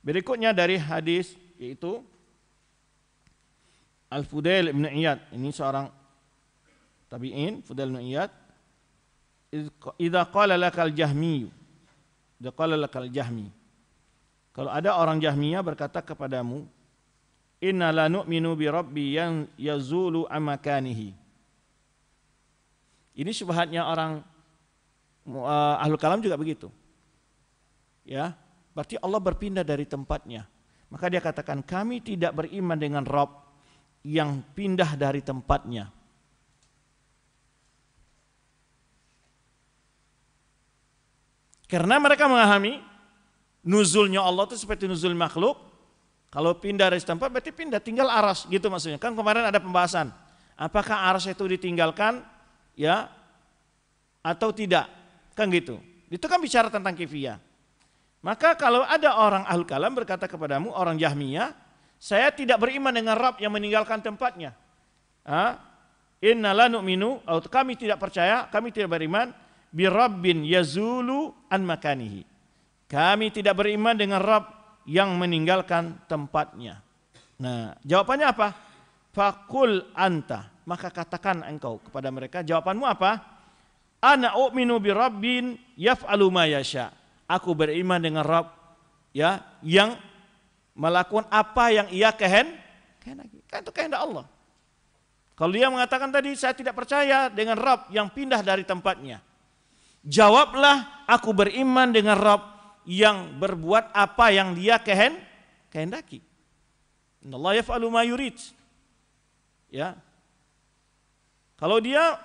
Berikutnya dari hadis yaitu Al-Fudail bin Iyad, ini seorang tabi'in, Fudail bin Iyad, idza qala lakal jahmi idza qala lakal jahmi. Kalau ada orang Jahmiyah berkata kepadamu inna la nu'minu bi rabbi yang yazulu amakanihi. Ini subhatnya orang uh, ahlul kalam juga begitu. Ya berarti Allah berpindah dari tempatnya. Maka dia katakan kami tidak beriman dengan Rabb yang pindah dari tempatnya Karena mereka memahami nuzulnya Allah itu seperti nuzul makhluk. Kalau pindah dari tempat berarti pindah tinggal aras gitu maksudnya. Kan kemarin ada pembahasan. Apakah aras itu ditinggalkan ya atau tidak? Kan gitu. Itu kan bicara tentang kifiyah. Maka kalau ada orang ahli kalam berkata kepadamu orang Jahmiyah, saya tidak beriman dengan Rab yang meninggalkan tempatnya. Inna la nu'minu, kami tidak percaya, kami tidak beriman birabbin yazulu an makanihi. Kami tidak beriman dengan Rabb yang meninggalkan tempatnya. Nah, jawabannya apa? Fakul anta. Maka katakan engkau kepada mereka, jawabanmu apa? Ana u'minu bi rabbin yaf'alu ma yasha. Aku beriman dengan Rabb ya yang melakukan apa yang ia kehen kehendaki. Kan itu kehendak Allah. Kalau dia mengatakan tadi saya tidak percaya dengan Rabb yang pindah dari tempatnya. Jawablah aku beriman dengan Rabb yang berbuat apa yang dia kehen, kehendaki. Allah yaf'alu ma yurid. Ya. Kalau dia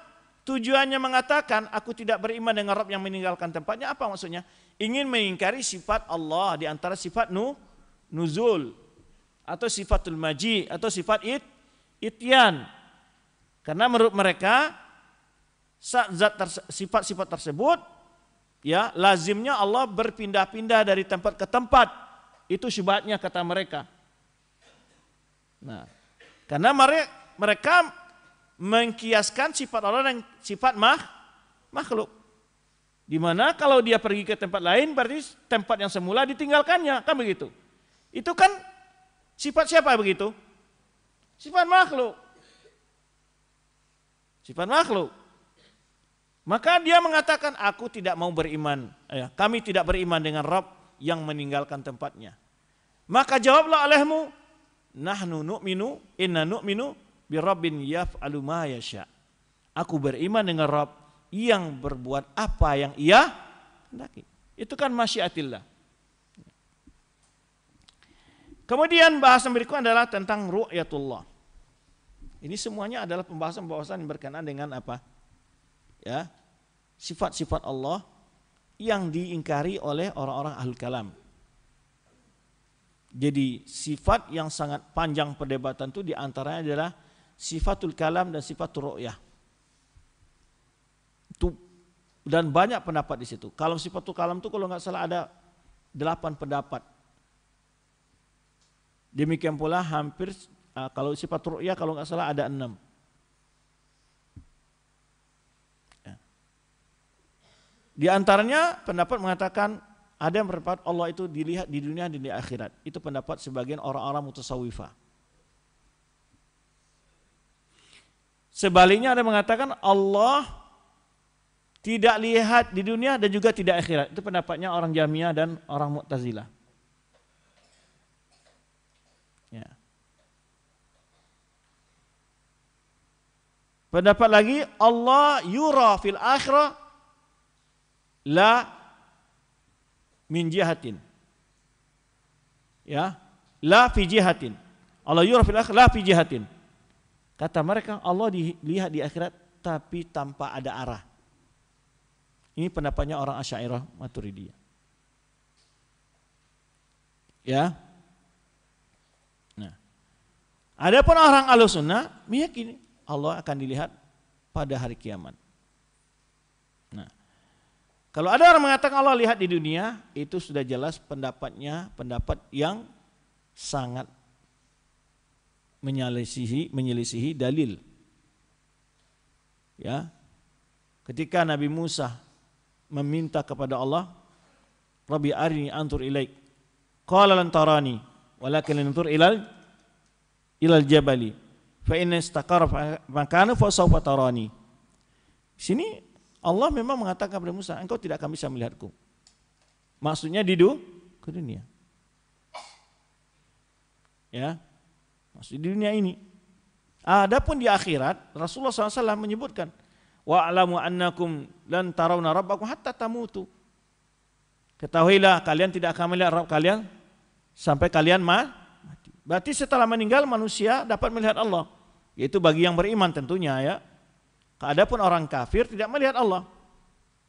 tujuannya mengatakan aku tidak beriman dengan Rabb yang meninggalkan tempatnya apa maksudnya? Ingin mengingkari sifat Allah di antara sifat nu, nuzul atau sifatul maji atau sifat it, ityan. Karena menurut mereka zat sifat-sifat tersebut ya lazimnya Allah berpindah-pindah dari tempat ke tempat. Itu syubhatnya kata mereka. Nah karena mereka mengkiaskan sifat Allah dan sifat mah, makhluk. Di mana kalau dia pergi ke tempat lain berarti tempat yang semula ditinggalkannya kan begitu itu kan sifat siapa begitu sifat makhluk sifat makhluk maka dia mengatakan, aku tidak mau beriman. Ya, kami tidak beriman dengan Rabb yang meninggalkan tempatnya. Maka jawablah olehmu, nahnu nu'minu inna nu'minu bi rabbin yaf'alu ma yasha. Aku beriman dengan Rabb yang berbuat apa yang ia hendaki. Itu kan masyiatillah. Kemudian bahasan berikutnya adalah tentang ru'yatullah. Ini semuanya adalah pembahasan-pembahasan yang berkenaan dengan apa? ya sifat-sifat Allah yang diingkari oleh orang-orang ahli kalam. Jadi sifat yang sangat panjang perdebatan itu di antaranya adalah sifatul kalam dan sifatul ru'yah. Itu dan banyak pendapat di situ. Kalau sifatul kalam itu kalau nggak salah ada delapan pendapat. Demikian pula hampir ah, kalau sifat ru'yah kalau nggak salah ada enam. Di antaranya pendapat mengatakan ada yang berpendapat Allah itu dilihat di dunia dan di akhirat. Itu pendapat sebagian orang-orang mutasawwifah. Sebaliknya ada yang mengatakan Allah tidak lihat di dunia dan juga tidak akhirat. Itu pendapatnya orang Jamiah dan orang Mu'tazilah. Ya. Pendapat lagi Allah yura fil akhirah la min jihatin. Ya, la fi jihatin. Allah yura fil akhir la fi jihatin. Kata mereka Allah dilihat di akhirat tapi tanpa ada arah. Ini pendapatnya orang Asy'ariyah Maturidiyah. Ya. Nah. Adapun orang Ahlussunnah meyakini Allah akan dilihat pada hari kiamat. Nah, kalau ada orang mengatakan Allah lihat di dunia, itu sudah jelas pendapatnya pendapat yang sangat menyelisihi, menyelisihi dalil. ya ketika Nabi Musa meminta kepada Allah Rabbi arini antur ilaik qala lan tarani walakin antur ilal ilal jabali fa inna istaqara makana fa sawfa tarani. Sini Allah memang mengatakan kepada Musa engkau tidak akan bisa melihatku. Maksudnya di dunia. Ya. Masih di dunia ini. Adapun di akhirat Rasulullah SAW menyebutkan wa alamu annakum lan tarawna rabbakum hatta tamutu. Ketahuilah kalian tidak akan melihat Rabb kalian sampai kalian mati berarti setelah meninggal manusia dapat melihat Allah yaitu bagi yang beriman tentunya ya adapun orang kafir tidak melihat Allah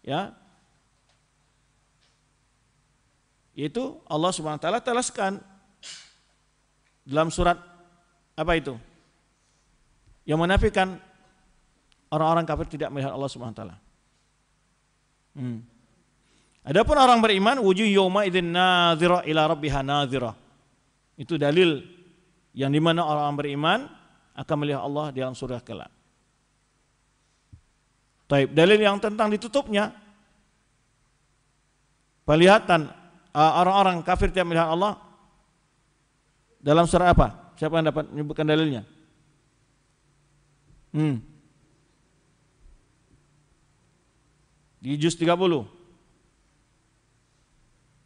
ya yaitu Allah Subhanahu wa taala telaskan dalam surat apa itu? Yang menafikan orang-orang kafir tidak melihat Allah Subhanahu wa taala. Hmm. Adapun orang beriman wujuh yauma idzin nadhira ila rabbiha nadhira. Itu dalil yang di mana orang beriman akan melihat Allah di dalam surga kelak. Taib dalil yang tentang ditutupnya penglihatan uh, orang-orang kafir tidak melihat Allah dalam surah apa? Siapa yang dapat menyebutkan dalilnya? Hmm. Di juz 30.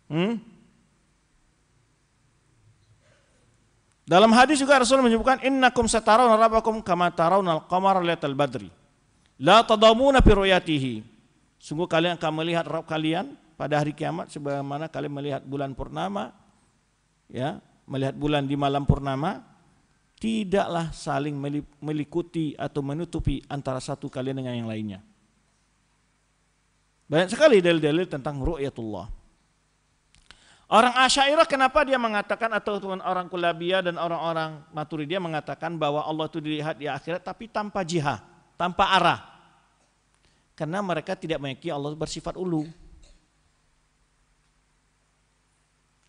Hmm? Dalam hadis juga Rasul menyebutkan innakum satarawna rabbakum kama tarawna al-qamara lailatal badri. La tadamuna fi ru'yatihi. Sungguh kalian akan melihat Rabb kalian pada hari kiamat sebagaimana kalian melihat bulan purnama ya melihat bulan di malam purnama tidaklah saling melikuti atau menutupi antara satu kalian dengan yang lainnya. Banyak sekali dalil-dalil tentang ru'yatullah. Orang Asyairah kenapa dia mengatakan atau orang Kulabiyah dan orang-orang Maturidiyah mengatakan bahwa Allah itu dilihat di akhirat tapi tanpa jihah, tanpa arah. Karena mereka tidak meyakini Allah bersifat ulu.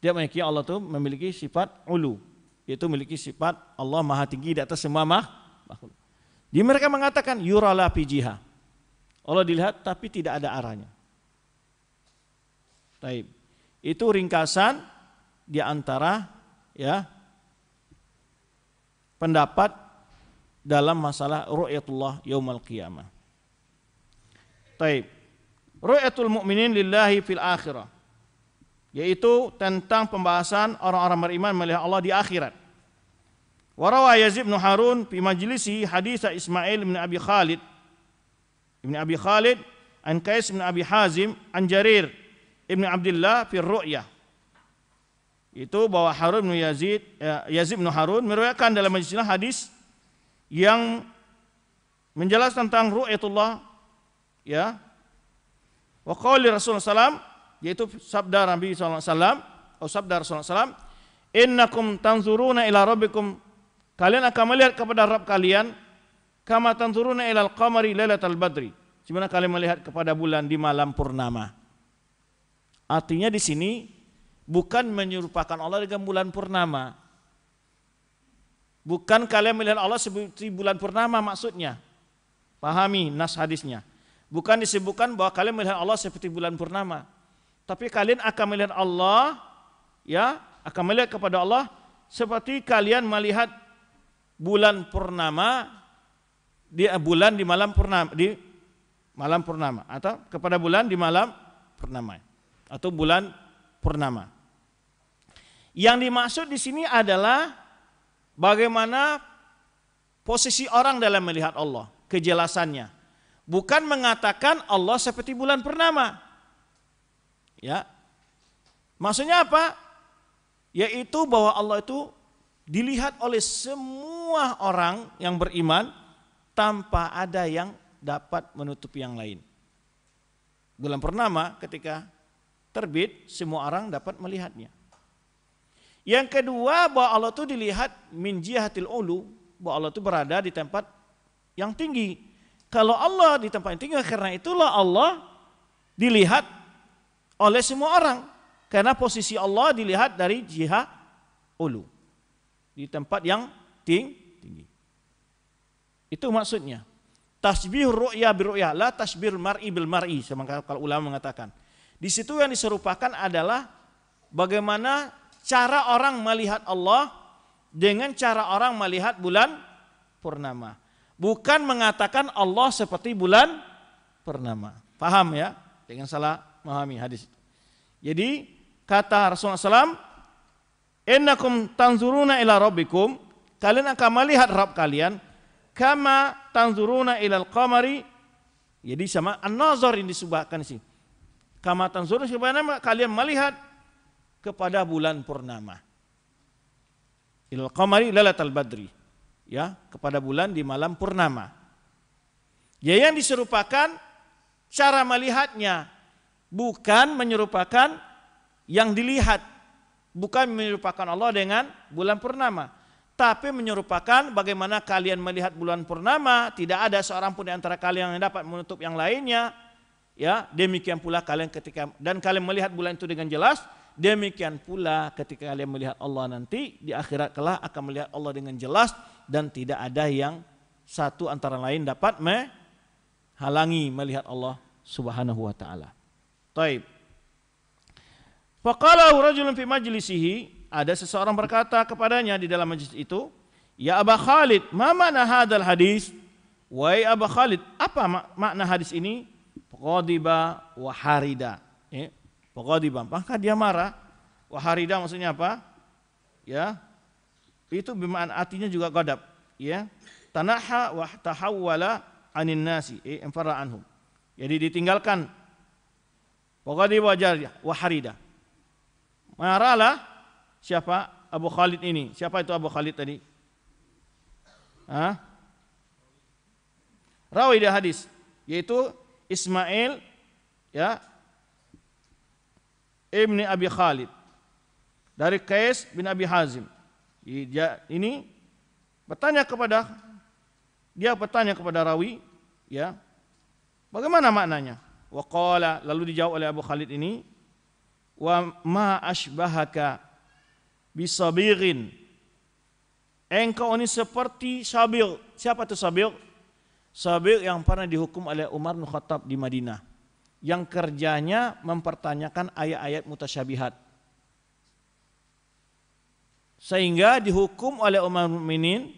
Dia meyakini Allah itu memiliki sifat ulu, yaitu memiliki sifat Allah maha tinggi di atas semua makhluk. Di mereka mengatakan yurala pijiha. Allah dilihat tapi tidak ada arahnya. Taib. Itu ringkasan di antara ya pendapat dalam masalah ru'yatullah yaumal qiyamah. Taib. Ru'yatul mu'minin lillahi fil akhirah yaitu tentang pembahasan orang-orang beriman melihat Allah di akhirat. Warawa Yazid bin Harun fi majlisi hadis Ismail bin Abi Khalid Ibn Abi Khalid an Qais bin Abi Hazim an Jarir Ibn Abdullah fi itu bahwa Harun bin Yazid ya, Yazid bin Harun meriwayatkan dalam majlis hadis yang menjelaskan tentang ru'yatullah ya. Wa qauli Rasulullah sallallahu yaitu sabda Nabi SAW atau sabda Rasulullah SAW innakum tanzuruna ila rabbikum. Kalian akan melihat kepada Rabb kalian kama tanzuruna ila al-qamari lailatal badri. Sebenarnya kalian melihat kepada bulan di malam purnama artinya di sini bukan menyerupakan Allah dengan bulan purnama. Bukan kalian melihat Allah seperti bulan purnama maksudnya. Pahami nas hadisnya. Bukan disebutkan bahwa kalian melihat Allah seperti bulan purnama. Tapi kalian akan melihat Allah ya akan melihat kepada Allah seperti kalian melihat bulan purnama di bulan di malam purnama di malam purnama atau kepada bulan di malam purnama atau bulan purnama. Yang dimaksud di sini adalah bagaimana posisi orang dalam melihat Allah, kejelasannya. Bukan mengatakan Allah seperti bulan purnama. Ya. Maksudnya apa? Yaitu bahwa Allah itu dilihat oleh semua orang yang beriman tanpa ada yang dapat menutupi yang lain. Bulan purnama ketika terbit semua orang dapat melihatnya. Yang kedua bahwa Allah itu dilihat min jihatil ulu, bahwa Allah itu berada di tempat yang tinggi. Kalau Allah di tempat yang tinggi karena itulah Allah dilihat oleh semua orang karena posisi Allah dilihat dari jihad ulu di tempat yang tinggi. Itu maksudnya. Tasbih ru'ya bir ru'ya, la tasbih mar'i bil mar'i, kalau ulama mengatakan. Di situ yang diserupakan adalah bagaimana cara orang melihat Allah dengan cara orang melihat bulan purnama. Bukan mengatakan Allah seperti bulan purnama. Paham ya? Dengan salah memahami hadis. Jadi kata Rasulullah SAW, Innakum tanzuruna ila rabbikum, kalian akan melihat Rabb kalian kama tanzuruna ilal qamari jadi sama an-nazar yang disebutkan sih kama tanzuruna sebagaimana kalian melihat kepada bulan purnama. Ilal qamari lailatul badri ya kepada bulan di malam purnama. Ya yang diserupakan cara melihatnya bukan menyerupakan yang dilihat. Bukan menyerupakan Allah dengan bulan purnama tapi menyerupakan bagaimana kalian melihat bulan purnama, tidak ada seorang pun di antara kalian yang dapat menutup yang lainnya. Ya, demikian pula kalian ketika dan kalian melihat bulan itu dengan jelas, demikian pula ketika kalian melihat Allah nanti di akhirat kelak akan melihat Allah dengan jelas dan tidak ada yang satu antara lain dapat menghalangi melihat Allah Subhanahu wa taala. Taib. Faqala rajulun fi majlisihi ada seseorang berkata kepadanya di dalam majlis itu, "Ya Aba Khalid, ma makna hadal hadis?" Wahai Aba Khalid, apa makna hadis ini? Qadiba wa harida. Ya, Qadiba, maka dia marah. Wa harida maksudnya apa? Ya. Itu bermakna artinya juga qadab, ya. Tanaha wa tahawwala anin nasi, eh, enfara anhum. Jadi ditinggalkan. Qadiba wa harida. Marahlah Siapa Abu Khalid ini? Siapa itu Abu Khalid tadi? Hah? Rawi dia hadis yaitu Ismail ya Ibni Abi Khalid dari Qais bin Abi Hazim. Dia ini bertanya kepada dia bertanya kepada rawi ya bagaimana maknanya? Wa qala lalu dijawab oleh Abu Khalid ini wa ma ashbahaka bisabirin. Engkau ini seperti sabir. Siapa itu sabir? Sabir yang pernah dihukum oleh Umar bin Khattab di Madinah. Yang kerjanya mempertanyakan ayat-ayat mutasyabihat. Sehingga dihukum oleh Umar Mukminin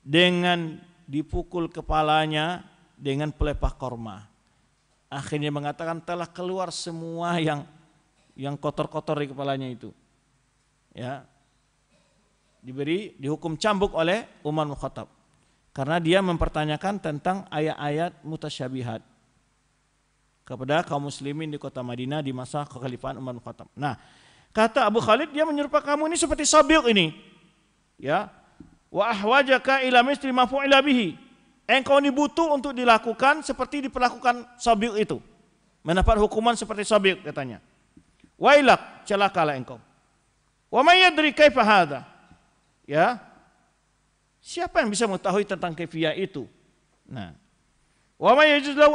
dengan dipukul kepalanya dengan pelepah korma. Akhirnya mengatakan telah keluar semua yang yang kotor-kotor di kepalanya itu. Ya, diberi dihukum cambuk oleh Umar bin karena dia mempertanyakan tentang ayat-ayat mutasyabihat kepada kaum muslimin di kota Madinah di masa kekhalifahan Umar Khattab. Nah, kata Abu Khalid dia menyerupai kamu ini seperti sabiq ini. Ya. Wa ahwajaka ila misli ma fu'ila bihi. Engkau ini butuh untuk dilakukan seperti diperlakukan sabiq itu. Mendapat hukuman seperti sabiq katanya. Wailak, celakalah engkau. Wa may yadri kaifa hadha? Ya. Siapa yang bisa mengetahui tentang kaifiah itu? Nah. Wa may yajuz lahu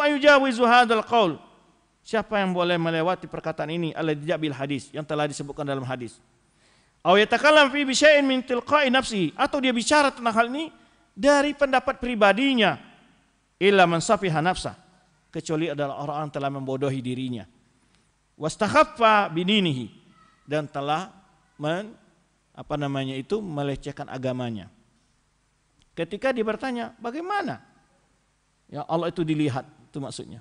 hadzal qaul? Siapa yang boleh melewati perkataan ini alladzi bil hadis yang telah disebutkan dalam hadis? Aw yatakallam fi bisyai'in min tilqa'i nafsihi atau dia bicara tentang hal ini dari pendapat pribadinya illa man safiha nafsah kecuali adalah orang yang telah membodohi dirinya wastakhaffa bidinihi dan telah men, apa namanya itu melecehkan agamanya. Ketika dia bertanya, bagaimana? Ya Allah itu dilihat, itu maksudnya.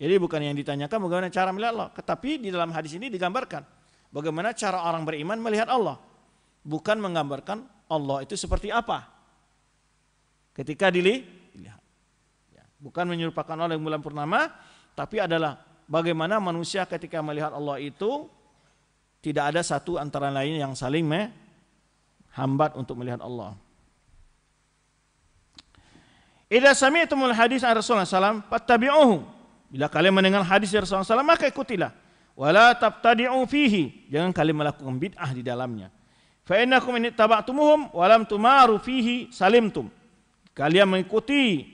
Jadi bukan yang ditanyakan bagaimana cara melihat Allah, tetapi di dalam hadis ini digambarkan bagaimana cara orang beriman melihat Allah. Bukan menggambarkan Allah itu seperti apa. Ketika dilihat. Ya, bukan menyerupakan Allah yang bulan purnama, tapi adalah bagaimana manusia ketika melihat Allah itu tidak ada satu antara lain yang saling menghambat untuk melihat Allah. Idza sami'tumul hadis an Rasulullah sallam fattabi'uhu. Bila kalian mendengar hadis dari Rasulullah sallam maka ikutilah. Wala tabtadi'u fihi. Jangan kalian melakukan bid'ah di dalamnya. Fa innakum in taba'tumuhum wa lam tumaru fihi salimtum. Kalian mengikuti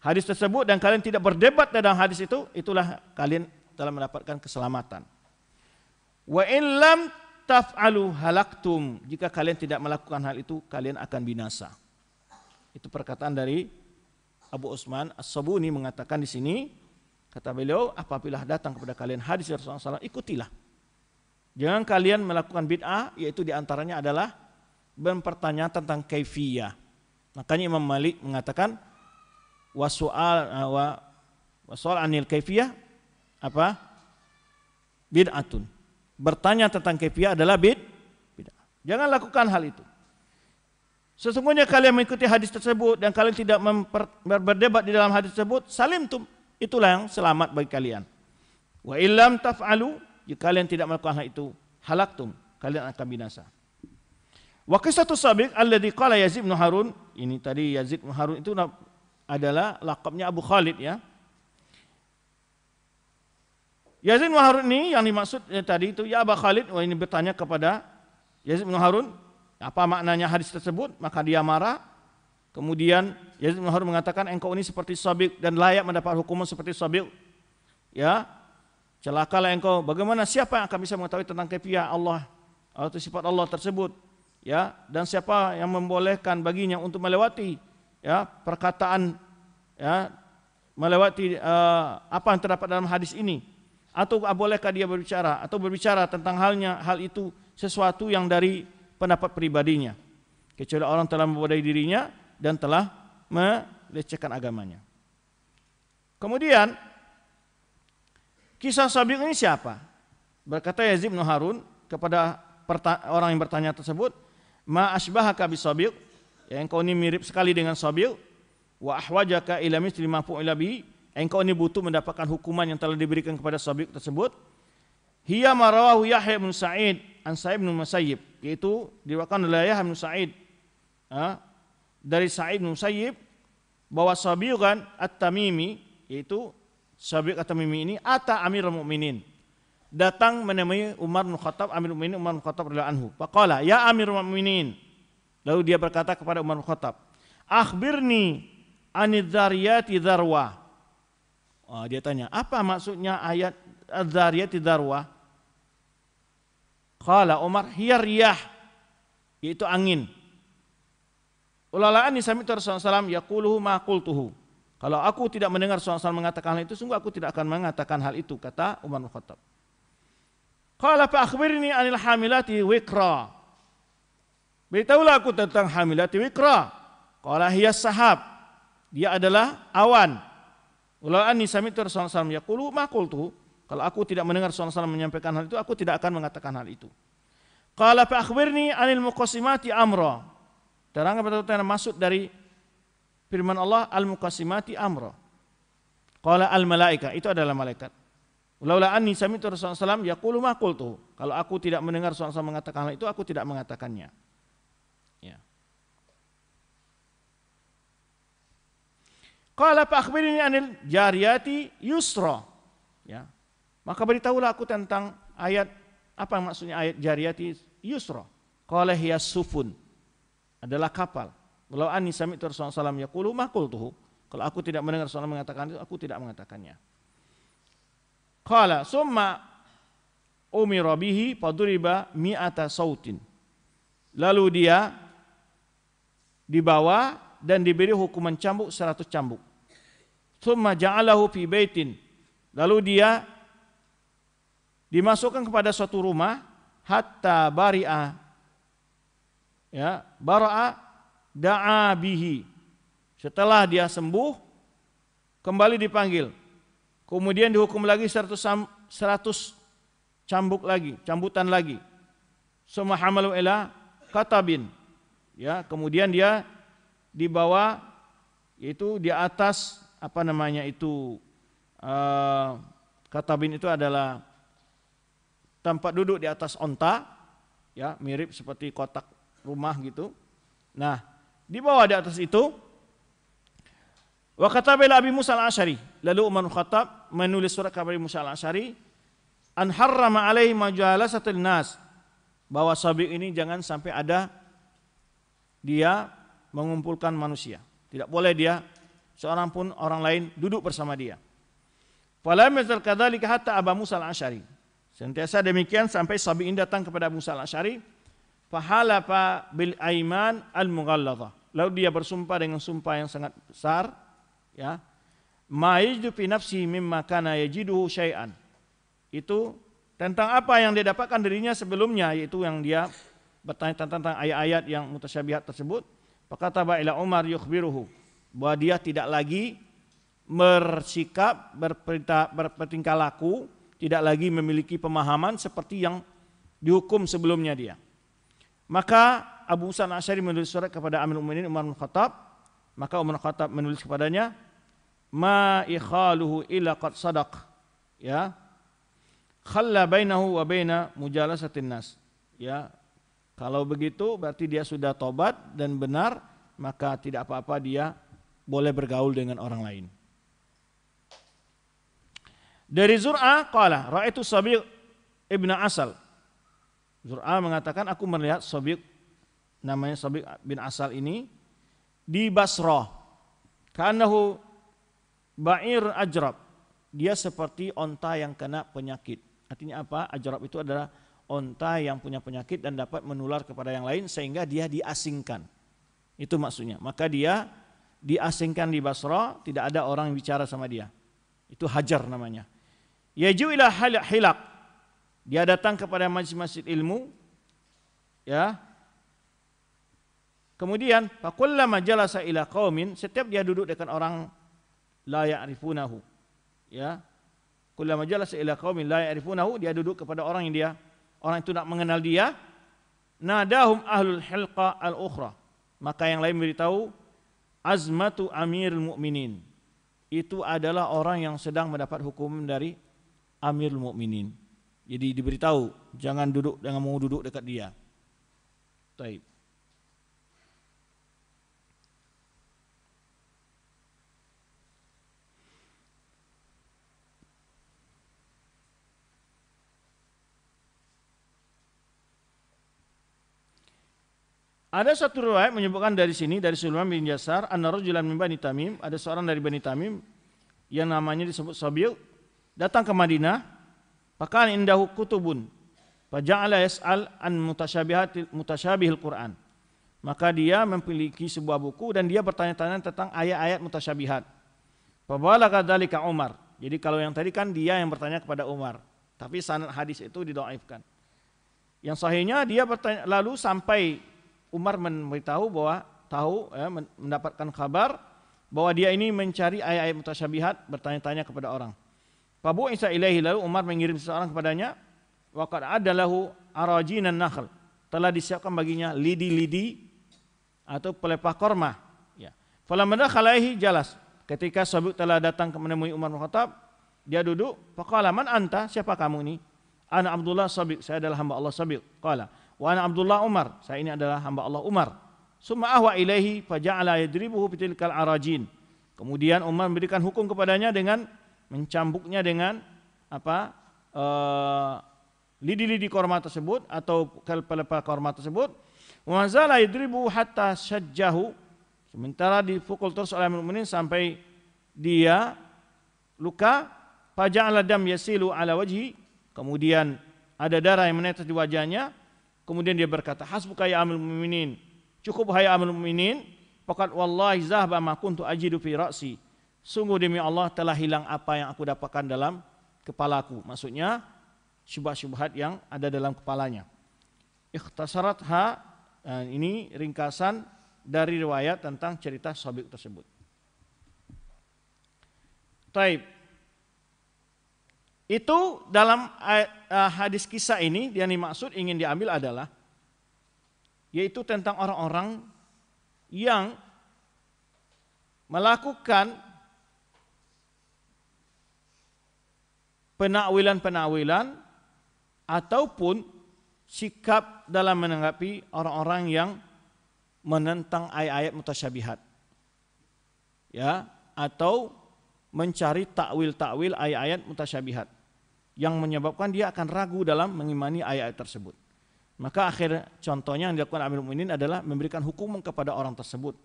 hadis tersebut dan kalian tidak berdebat dalam hadis itu, itulah kalian telah mendapatkan keselamatan. Wa in lam taf'alu halaktum. Jika kalian tidak melakukan hal itu, kalian akan binasa. Itu perkataan dari Abu Usman As-Sabuni mengatakan di sini kata beliau apabila datang kepada kalian hadis Rasulullah SAW ikutilah. Jangan kalian melakukan bid'ah yaitu di antaranya adalah mempertanyakan tentang kaifiyah. Makanya Imam Malik mengatakan wasual wa wasual anil kaifiyah apa? Bid'atun. Bertanya tentang kaifiyah adalah bid bid'ah. Jangan lakukan hal itu. Sesungguhnya kalian mengikuti hadis tersebut dan kalian tidak berdebat di dalam hadis tersebut, salim tum. Itulah yang selamat bagi kalian. Wa illam taf'alu, jika kalian tidak melakukan hal itu, halaktum, kalian akan binasa. Wa qissatu sabiq alladhi qala Yazid bin Harun, ini tadi Yazid bin Harun itu adalah lakabnya Abu Khalid ya. Yazid bin Harun ini yang dimaksud ya, tadi itu ya Abu Khalid, wah ini bertanya kepada Yazid bin Harun, apa maknanya hadis tersebut? Maka dia marah. Kemudian Yazid bin Harun mengatakan engkau ini seperti sabik dan layak mendapat hukuman seperti sabik. Ya, celakalah engkau. Bagaimana siapa yang akan bisa mengetahui tentang kefiah Allah atau sifat Allah tersebut? Ya, dan siapa yang membolehkan baginya untuk melewati ya perkataan ya melewati uh, apa yang terdapat dalam hadis ini atau bolehkah dia berbicara atau berbicara tentang halnya hal itu sesuatu yang dari pendapat pribadinya kecuali orang telah membodai dirinya dan telah melecehkan agamanya. Kemudian kisah Sabiq ini siapa? Berkata Yazid bin Harun kepada orang yang bertanya tersebut, "Ma asbahaka bi Sabiq?" Ya, engkau ini mirip sekali dengan Sabiq. Wa ahwajaka ila misli ma fu'ila bi. Engkau ini butuh mendapatkan hukuman yang telah diberikan kepada Sabiq tersebut. Hiya marawahu Yahya bin Sa'id an Sa'id bin Musayyib yaitu diriwayatkan oleh Yahya bin Sa'id. Dari Sa'id bin Musayyib bahwa Sabiqan At-Tamimi yaitu Sabiq At-Tamimi ini ata Amirul Mukminin datang menemui Umar bin Khattab Amirul Mukminin Umar bin Khattab radhiyallahu anhu. Faqala ya Amirul Mukminin lalu dia berkata kepada Umar bin Khattab akhbirni anid dzariyati dzarwa oh, dia tanya apa maksudnya ayat dzariyati dzarwa Qala Umar hiya riyah yaitu angin. Ulalaan sami Rasulullah SAW yaquluhu ma qultuhu. Kalau aku tidak mendengar Rasulullah mengatakan hal itu, sungguh aku tidak akan mengatakan hal itu, kata Umar bin Khattab. Qala fa akhbirni anil hamilati wikra. Beritahulah aku tentang hamilati wikra. Qala hiya sahab. Dia adalah awan. Ulalaan sami Rasulullah SAW yaqulu ma qultuhu. Kalau aku tidak mendengar Rasulullah SAW menyampaikan hal itu, aku tidak akan mengatakan hal itu. Qala fa akhbirni anil muqassimati amra. Terangkan yang maksud dari firman Allah al muqassimati amra. Qala al malaika, itu adalah malaikat. Laula anni sami'tu Rasulullah SAW yaqulu ma qultu. Kalau aku tidak mendengar Rasulullah SAW mengatakan hal itu, aku tidak mengatakannya. Ya. Qala fa akhbirni anil jariyati yusra. Ya. Maka beritahulah aku tentang ayat apa maksudnya ayat jariyati yusra. Qala hiya sufun. Adalah kapal. Walau ani sami'tu Rasulullah sallallahu yaqulu ma. Kalau aku tidak mendengar Rasulullah mengatakan itu, aku tidak mengatakannya. Qala summa umira bihi faduriba mi'ata sautin. Lalu dia dibawa dan diberi hukuman cambuk 100 cambuk. Summa ja'alahu fi baitin. Lalu dia dimasukkan kepada suatu rumah hatta bari'a ya bara'a da'a bihi. Setelah dia sembuh kembali dipanggil. Kemudian dihukum lagi 100 100 cambuk lagi cambutan lagi. Summa hamalu ila katabin. Ya kemudian dia dibawa itu di atas apa namanya itu uh, katabin itu adalah tempat duduk di atas onta, ya mirip seperti kotak rumah gitu. Nah, di bawah di atas itu, wa katabila Abi Musa al-Ashari. Lalu Umar Khattab menulis surat kepada Musa al-Ashari, an harrama alaihi majalasatil nas. Bahwa sabi ini jangan sampai ada dia mengumpulkan manusia. Tidak boleh dia seorang pun orang lain duduk bersama dia. Falam yazal kadzalika hatta Abu Musa al-Ashari. Sentiasa demikian sampai Sabi ini datang kepada Musa al-Ashari. Fahalafa bil aiman al-mughalladha. Lalu dia bersumpah dengan sumpah yang sangat besar. ya ma yajidu fi nafsi mimma kana yajiduhu syai'an itu tentang apa yang dia dapatkan dirinya sebelumnya yaitu yang dia bertanya tentang ayat-ayat yang mutasyabihat tersebut berkata ila Umar yukhbiruhu bahwa dia tidak lagi bersikap bertingkah laku tidak lagi memiliki pemahaman seperti yang dihukum sebelumnya dia. Maka Abu Musa Asy'ari menulis surat kepada Amir Mu'minin Umar bin Khattab. Maka Umar bin Khattab menulis kepadanya ma ikhaluhu illa qad sadaq. Ya. Khalla bainahu wa baina mujalasatin nas. Ya. Kalau begitu berarti dia sudah tobat dan benar maka tidak apa-apa dia boleh bergaul dengan orang lain dari Zur'a qala raaitu Sabiq ibnu Asal Zur'a mengatakan aku melihat Sabiq namanya Sabiq bin Asal ini di Basrah kanahu Ba'ir ajrab. Dia seperti onta yang kena penyakit. Artinya apa? Ajrab itu adalah onta yang punya penyakit dan dapat menular kepada yang lain sehingga dia diasingkan. Itu maksudnya. Maka dia diasingkan di Basra, tidak ada orang yang bicara sama dia. Itu hajar namanya. Yaju ila hilak. Dia datang kepada masjid-masjid ilmu. Ya. Kemudian, fakullama jalasa ila qaumin, setiap dia duduk dengan orang la ya'rifunahu. Ya. Kullama jalasa ila qaumin la ya'rifunahu, dia duduk kepada orang yang dia orang itu nak mengenal dia, nadahum ahlul hilqa al-ukhra. Maka yang lain beritahu azmatu amirul mukminin. Itu adalah orang yang sedang mendapat hukum dari amirul mukminin. Jadi diberitahu jangan duduk jangan mau duduk dekat dia. Taib. Ada satu riwayat menyebutkan dari sini dari Sulaiman bin Jasar, anna rajulan Bani Tamim, ada seorang dari Bani Tamim yang namanya disebut Sabil datang ke Madinah, pakan indahu kutubun. Faja'ala yas'al an mutasyabihil Quran. Maka dia memiliki sebuah buku dan dia bertanya-tanya tentang ayat-ayat mutasyabihat. Fabalagha dzalika Umar. Jadi kalau yang tadi kan dia yang bertanya kepada Umar, tapi sanad hadis itu didoaifkan. Yang sahihnya dia bertanya lalu sampai Umar memberitahu bahwa tahu ya, mendapatkan kabar bahwa dia ini mencari ayat-ayat mutasyabihat bertanya-tanya kepada orang. Fabu Isa ilaihi lalu Umar mengirim seseorang kepadanya waqad adalahu arajinan nakhl. Telah disiapkan baginya lidi-lidi atau pelepah korma. Ya. Falamma khalaihi jalas. Ketika sahabat telah datang menemui Umar bin Khattab dia duduk. Faqala man anta? Siapa kamu ini? Ana Abdullah Sabiq. Saya adalah hamba Allah Sabiq. Qala Wa ana Abdullah Umar. Saya ini adalah hamba Allah Umar. Summa ahwa ilaihi faja'ala yadribuhu bitilkal arajin. Kemudian Umar memberikan hukum kepadanya dengan mencambuknya dengan apa? Uh, lidi-lidi korma tersebut atau pelepah korma tersebut. Wa zala yadribu hatta syajjahu. Sementara dipukul terus oleh mukminin sampai dia luka faja'ala dam yasilu ala wajhi. Kemudian ada darah yang menetes di wajahnya Kemudian dia berkata, "Hasbuka ya amil mu'minin." Cukup hai amil mu'minin, Fakat wallahi zahba ma kuntu ajidu fi ra'si. Sungguh demi Allah telah hilang apa yang aku dapatkan dalam kepalaku. Maksudnya syubhat-syubhat yang ada dalam kepalanya. Ikhtasarat ha ini ringkasan dari riwayat tentang cerita sabik tersebut. Taib. Itu dalam eh, eh, hadis kisah ini yang dimaksud ingin diambil adalah yaitu tentang orang-orang yang melakukan penakwilan-penakwilan ataupun sikap dalam menanggapi orang-orang yang menentang ayat-ayat mutasyabihat. Ya, atau mencari takwil-takwil ayat-ayat mutasyabihat yang menyebabkan dia akan ragu dalam mengimani ayat-ayat tersebut. Maka akhir contohnya yang dilakukan Amir Mukminin adalah memberikan hukum kepada orang tersebut.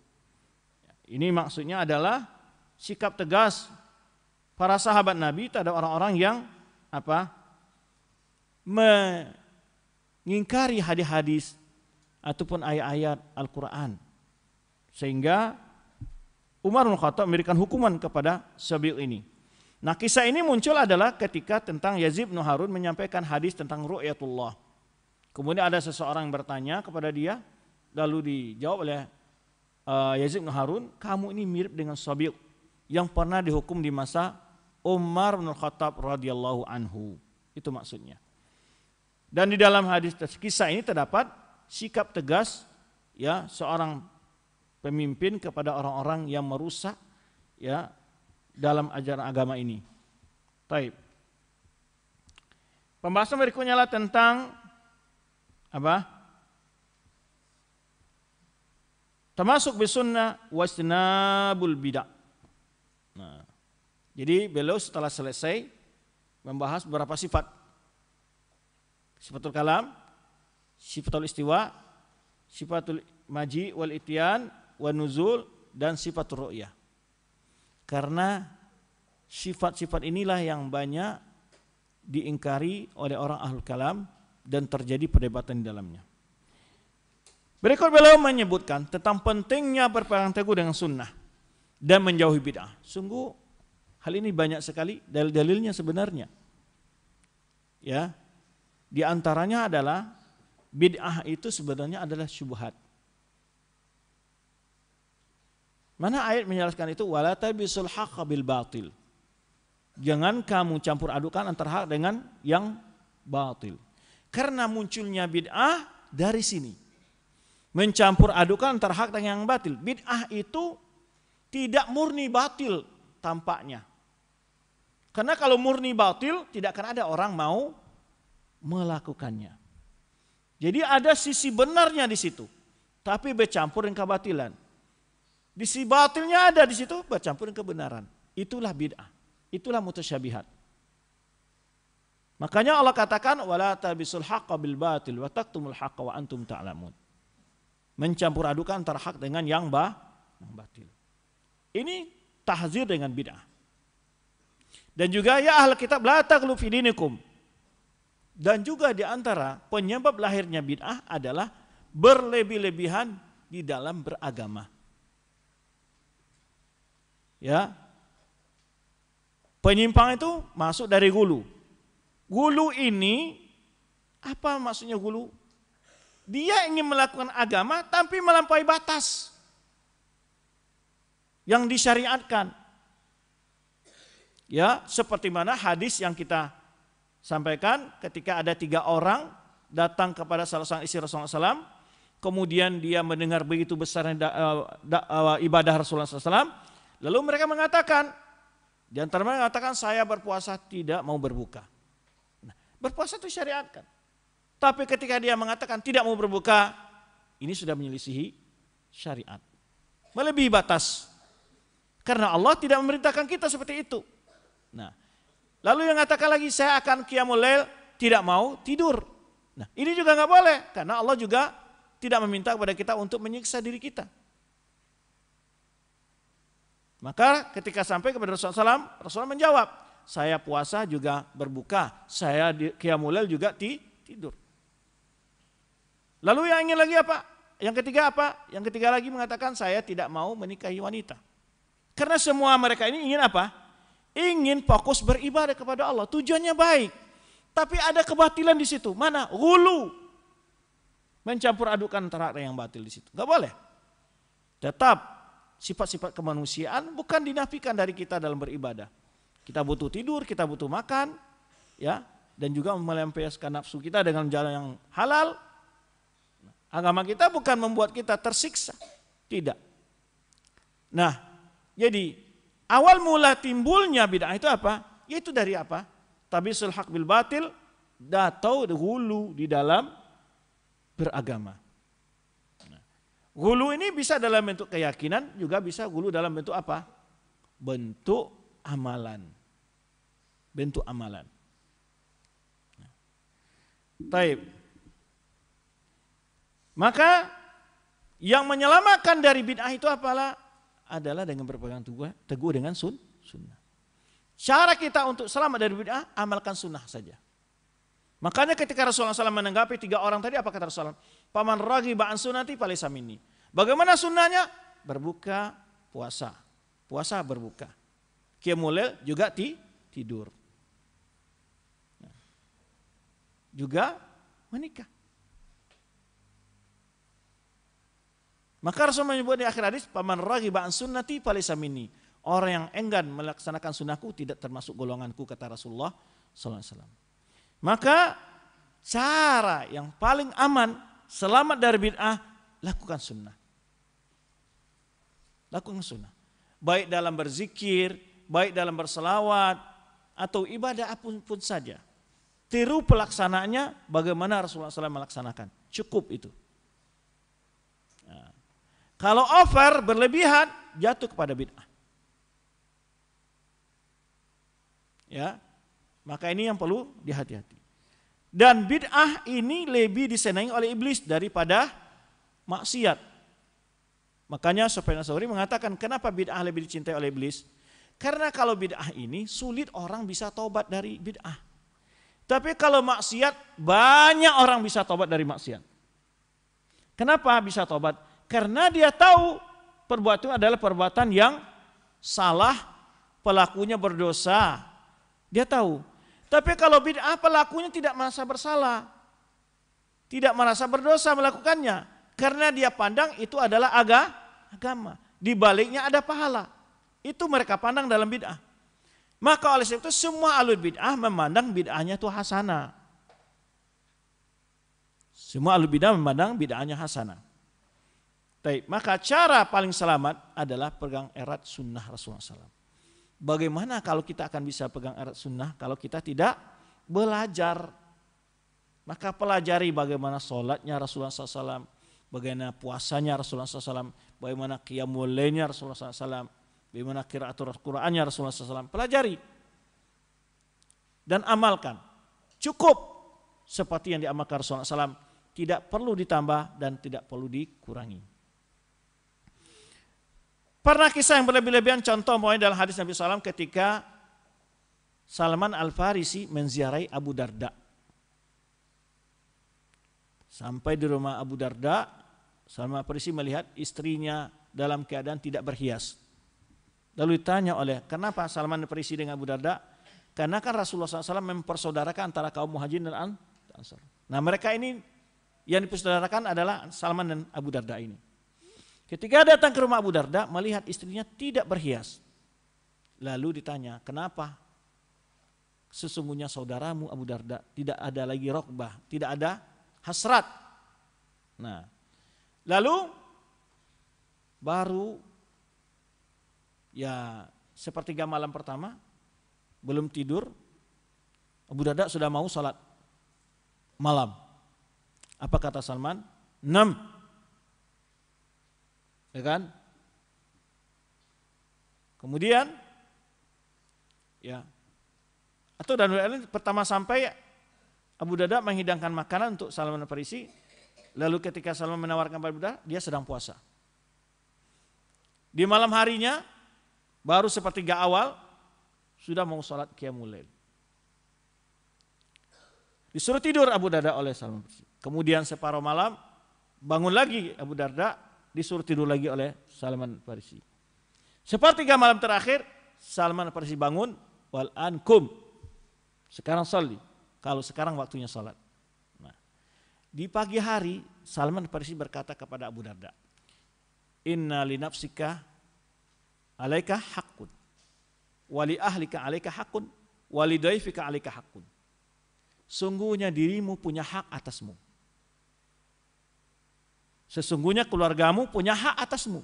Ini maksudnya adalah sikap tegas para sahabat Nabi terhadap orang-orang yang apa? mengingkari hadis-hadis ataupun ayat-ayat Al-Qur'an. Sehingga Umar bin Khattab memberikan hukuman kepada Sabil ini. Nah kisah ini muncul adalah ketika tentang Yazid bin Harun menyampaikan hadis tentang ru'yatullah. Kemudian ada seseorang bertanya kepada dia, lalu dijawab oleh uh, Yazid bin Harun, kamu ini mirip dengan Sabil yang pernah dihukum di masa Umar bin Khattab radhiyallahu anhu. Itu maksudnya. Dan di dalam hadis kisah ini terdapat sikap tegas ya seorang pemimpin kepada orang-orang yang merusak ya dalam ajaran agama ini. Taib. Pembahasan berikutnya adalah tentang apa? Termasuk bisunnah wasnabul bidah. Jadi beliau setelah selesai membahas beberapa sifat. Sifatul kalam, sifatul istiwa, sifatul maji wal itian, wa nuzul dan sifatul ru'yah. Karena sifat-sifat inilah yang banyak diingkari oleh orang ahlul kalam dan terjadi perdebatan di dalamnya. Berikut beliau menyebutkan tentang pentingnya berpegang teguh dengan sunnah dan menjauhi bid'ah. Sungguh hal ini banyak sekali dalil-dalilnya sebenarnya. Ya. Di antaranya adalah bid'ah itu sebenarnya adalah syubhat. Mana ayat menjelaskan itu wala tabisul haqqa bil batil. Jangan kamu campur adukan antara hak dengan yang batil. Karena munculnya bid'ah dari sini mencampur adukan antara hak dan yang batil. Bid'ah itu tidak murni batil tampaknya. Karena kalau murni batil tidak akan ada orang mau melakukannya. Jadi ada sisi benarnya di situ, tapi bercampur dengan kebatilan. Di sisi batilnya ada di situ bercampur dengan kebenaran. Itulah bid'ah. Itulah mutasyabihat. Makanya Allah katakan wala tabisul haqqa bil batil wa taktumul haqqa wa antum ta'lamun mencampur adukan antara hak dengan yang bah, yang batil. Ini tahzir dengan bid'ah. Dan juga ya ahli kitab la taghlu fi dinikum. Dan juga di antara penyebab lahirnya bid'ah adalah berlebih-lebihan di dalam beragama. Ya. Penyimpang itu masuk dari gulu. Gulu ini apa maksudnya gulu? Dia ingin melakukan agama tapi melampaui batas yang disyariatkan. Ya, seperti mana hadis yang kita sampaikan ketika ada tiga orang datang kepada salah seorang istri Rasulullah SAW, kemudian dia mendengar begitu besarnya da, uh, ibadah Rasulullah SAW, lalu mereka mengatakan, di antara mereka mengatakan saya berpuasa tidak mau berbuka. Nah, berpuasa itu syariatkan. Tapi ketika dia mengatakan tidak mau berbuka, ini sudah menyelisihi syariat. Melebihi batas. Karena Allah tidak memerintahkan kita seperti itu. Nah, lalu yang mengatakan lagi saya akan qiyamul lail tidak mau tidur. Nah, ini juga nggak boleh karena Allah juga tidak meminta kepada kita untuk menyiksa diri kita. Maka ketika sampai kepada Rasulullah SAW, Rasulullah menjawab, saya puasa juga berbuka, saya qiyamul lail juga tidur. Lalu yang ingin lagi apa? Yang ketiga apa? Yang ketiga lagi mengatakan saya tidak mau menikahi wanita. Karena semua mereka ini ingin apa? Ingin fokus beribadah kepada Allah. Tujuannya baik. Tapi ada kebatilan di situ. Mana? Hulu. Mencampur adukan antara yang batil di situ. Gak boleh. Tetap sifat-sifat kemanusiaan bukan dinafikan dari kita dalam beribadah. Kita butuh tidur, kita butuh makan, ya, dan juga melampiaskan nafsu kita dengan jalan yang halal, Agama kita bukan membuat kita tersiksa. Tidak. Nah, jadi awal mula timbulnya bid'ah itu apa? Yaitu dari apa? Tabisul haq bil batil atau hulu di dalam beragama. Nah, hulu ini bisa dalam bentuk keyakinan, juga bisa hulu dalam bentuk apa? Bentuk amalan. Bentuk amalan. Nah. Taib. Maka yang menyelamatkan dari bid'ah itu apalah? Adalah dengan berpegang teguh, teguh dengan sun, sunnah. Cara kita untuk selamat dari bid'ah, amalkan sunnah saja. Makanya ketika Rasulullah SAW menanggapi tiga orang tadi, apa kata Rasulullah? Paman ragi ba'an sunnati palisa minni. Bagaimana sunnahnya? Berbuka puasa. puasa berbuka. Qiyamul juga ti, tidur. Nah. Juga menikah. Maka Rasul menyebut di akhir hadis, "Paman ragi an sunnati falaysa minni." Orang yang enggan melaksanakan sunnahku tidak termasuk golonganku kata Rasulullah wasallam. Maka cara yang paling aman selamat dari bid'ah lakukan sunnah. Lakukan sunnah. Baik dalam berzikir, baik dalam berselawat atau ibadah apa pun pun saja. Tiru pelaksanaannya bagaimana Rasulullah SAW melaksanakan. Cukup itu. Kalau over berlebihan jatuh kepada bid'ah. Ya, maka ini yang perlu dihati-hati. Dan bid'ah ini lebih disenangi oleh iblis daripada maksiat. Makanya Sufyan Sauri mengatakan kenapa bid'ah lebih dicintai oleh iblis? Karena kalau bid'ah ini sulit orang bisa tobat dari bid'ah. Tapi kalau maksiat banyak orang bisa tobat dari maksiat. Kenapa bisa tobat? Karena dia tahu perbuatan adalah perbuatan yang salah, pelakunya berdosa. Dia tahu. Tapi kalau bid'ah pelakunya tidak merasa bersalah. Tidak merasa berdosa melakukannya. Karena dia pandang itu adalah aga, agama. Di baliknya ada pahala. Itu mereka pandang dalam bid'ah. Maka oleh sebab itu semua alur bid'ah memandang bid'ahnya itu hasanah. Semua alur bid'ah memandang bid'ahnya hasanah. Baik, maka cara paling selamat adalah pegang erat sunnah Rasulullah SAW. Bagaimana kalau kita akan bisa pegang erat sunnah kalau kita tidak belajar? Maka pelajari bagaimana sholatnya Rasulullah SAW, bagaimana puasanya Rasulullah SAW, bagaimana qiyamul Rasulullah SAW, bagaimana kiraatul Qur'annya Rasulullah SAW. Pelajari dan amalkan. Cukup seperti yang diamalkan Rasulullah SAW. Tidak perlu ditambah dan tidak perlu dikurangi. Pernah kisah yang berlebih-lebihan contoh mulai dalam hadis Nabi SAW ketika Salman Al-Farisi menziarahi Abu Darda. Sampai di rumah Abu Darda, Salman Al-Farisi melihat istrinya dalam keadaan tidak berhias. Lalu ditanya oleh, kenapa Salman Al-Farisi dengan Abu Darda? Karena kan Rasulullah SAW mempersaudarakan antara kaum muhajirin dan ansar. Nah mereka ini yang dipersaudarakan adalah Salman dan Abu Darda ini. Ketika datang ke rumah Abu Darda, melihat istrinya tidak berhias. Lalu ditanya, kenapa? Sesungguhnya saudaramu Abu Darda tidak ada lagi rokbah, tidak ada hasrat. Nah, lalu baru ya sepertiga malam pertama belum tidur, Abu Darda sudah mau sholat malam. Apa kata Salman? Enam Ya kan? Kemudian ya atau dan ini pertama sampai Abu Dada menghidangkan makanan untuk Salman Farisi. Lalu ketika Salman menawarkan Abu Dada, dia sedang puasa. Di malam harinya baru sepertiga awal sudah mau sholat qiyamul lail. Disuruh tidur Abu Darda oleh Salman Farisi. Kemudian separuh malam bangun lagi Abu Darda disuruh tidur lagi oleh Salman Farisi. Sepertiga malam terakhir Salman Farisi bangun wal ankum. Sekarang soli. Kalau sekarang waktunya salat. Nah, di pagi hari Salman Farisi berkata kepada Abu Darda, "Inna li nafsika alaika haqqun. Wali ahlika alaika haqqun, wali daifika alaika haqqun." Sungguhnya dirimu punya hak atasmu Sesungguhnya keluargamu punya hak atasmu.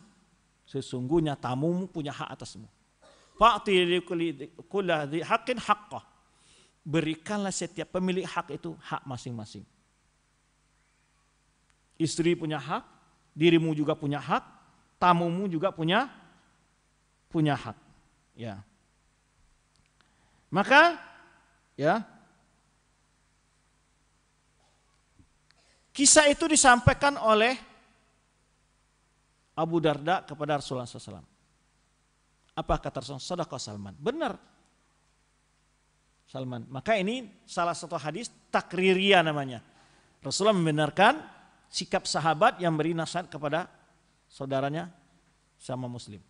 Sesungguhnya tamumu punya hak atasmu. Fa'ti haqqin haqqah. Berikanlah setiap pemilik hak itu hak masing-masing. Istri punya hak, dirimu juga punya hak, tamumu juga punya punya hak. Ya. Maka ya Kisah itu disampaikan oleh Abu Darda kepada Rasulullah SAW. Apa kata Rasulullah? Sadaqah Salman. Benar. Salman. Maka ini salah satu hadis takriria namanya. Rasulullah membenarkan sikap sahabat yang beri nasihat kepada saudaranya sama muslim.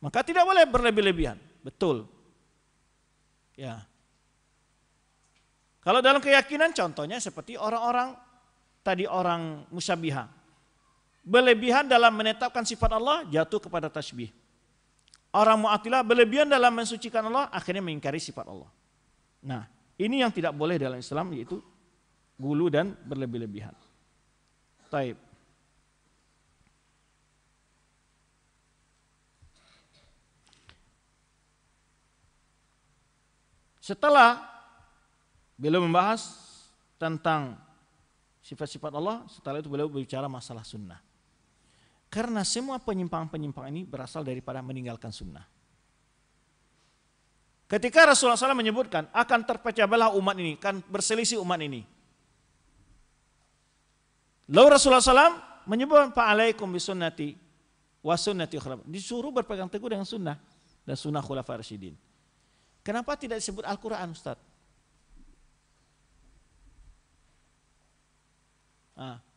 Maka tidak boleh berlebih-lebihan. Betul. Ya. Kalau dalam keyakinan contohnya seperti orang-orang tadi orang musyabihah. Berlebihan dalam menetapkan sifat Allah jatuh kepada tasbih. Orang mu'atilah berlebihan dalam mensucikan Allah akhirnya mengingkari sifat Allah. Nah, ini yang tidak boleh dalam Islam yaitu gulu dan berlebih-lebihan. Taib. Setelah beliau membahas tentang sifat-sifat Allah, setelah itu beliau berbicara masalah sunnah. Karena semua penyimpangan-penyimpangan ini berasal daripada meninggalkan sunnah. Ketika Rasulullah SAW menyebutkan akan terpecah belah umat ini, akan berselisih umat ini. Lalu Rasulullah SAW menyebut fa'alaikum bisunnati wa sunnati Disuruh berpegang teguh dengan sunnah dan sunnah khulafa rasyidin. Kenapa tidak disebut Al-Quran Ustaz? Ah.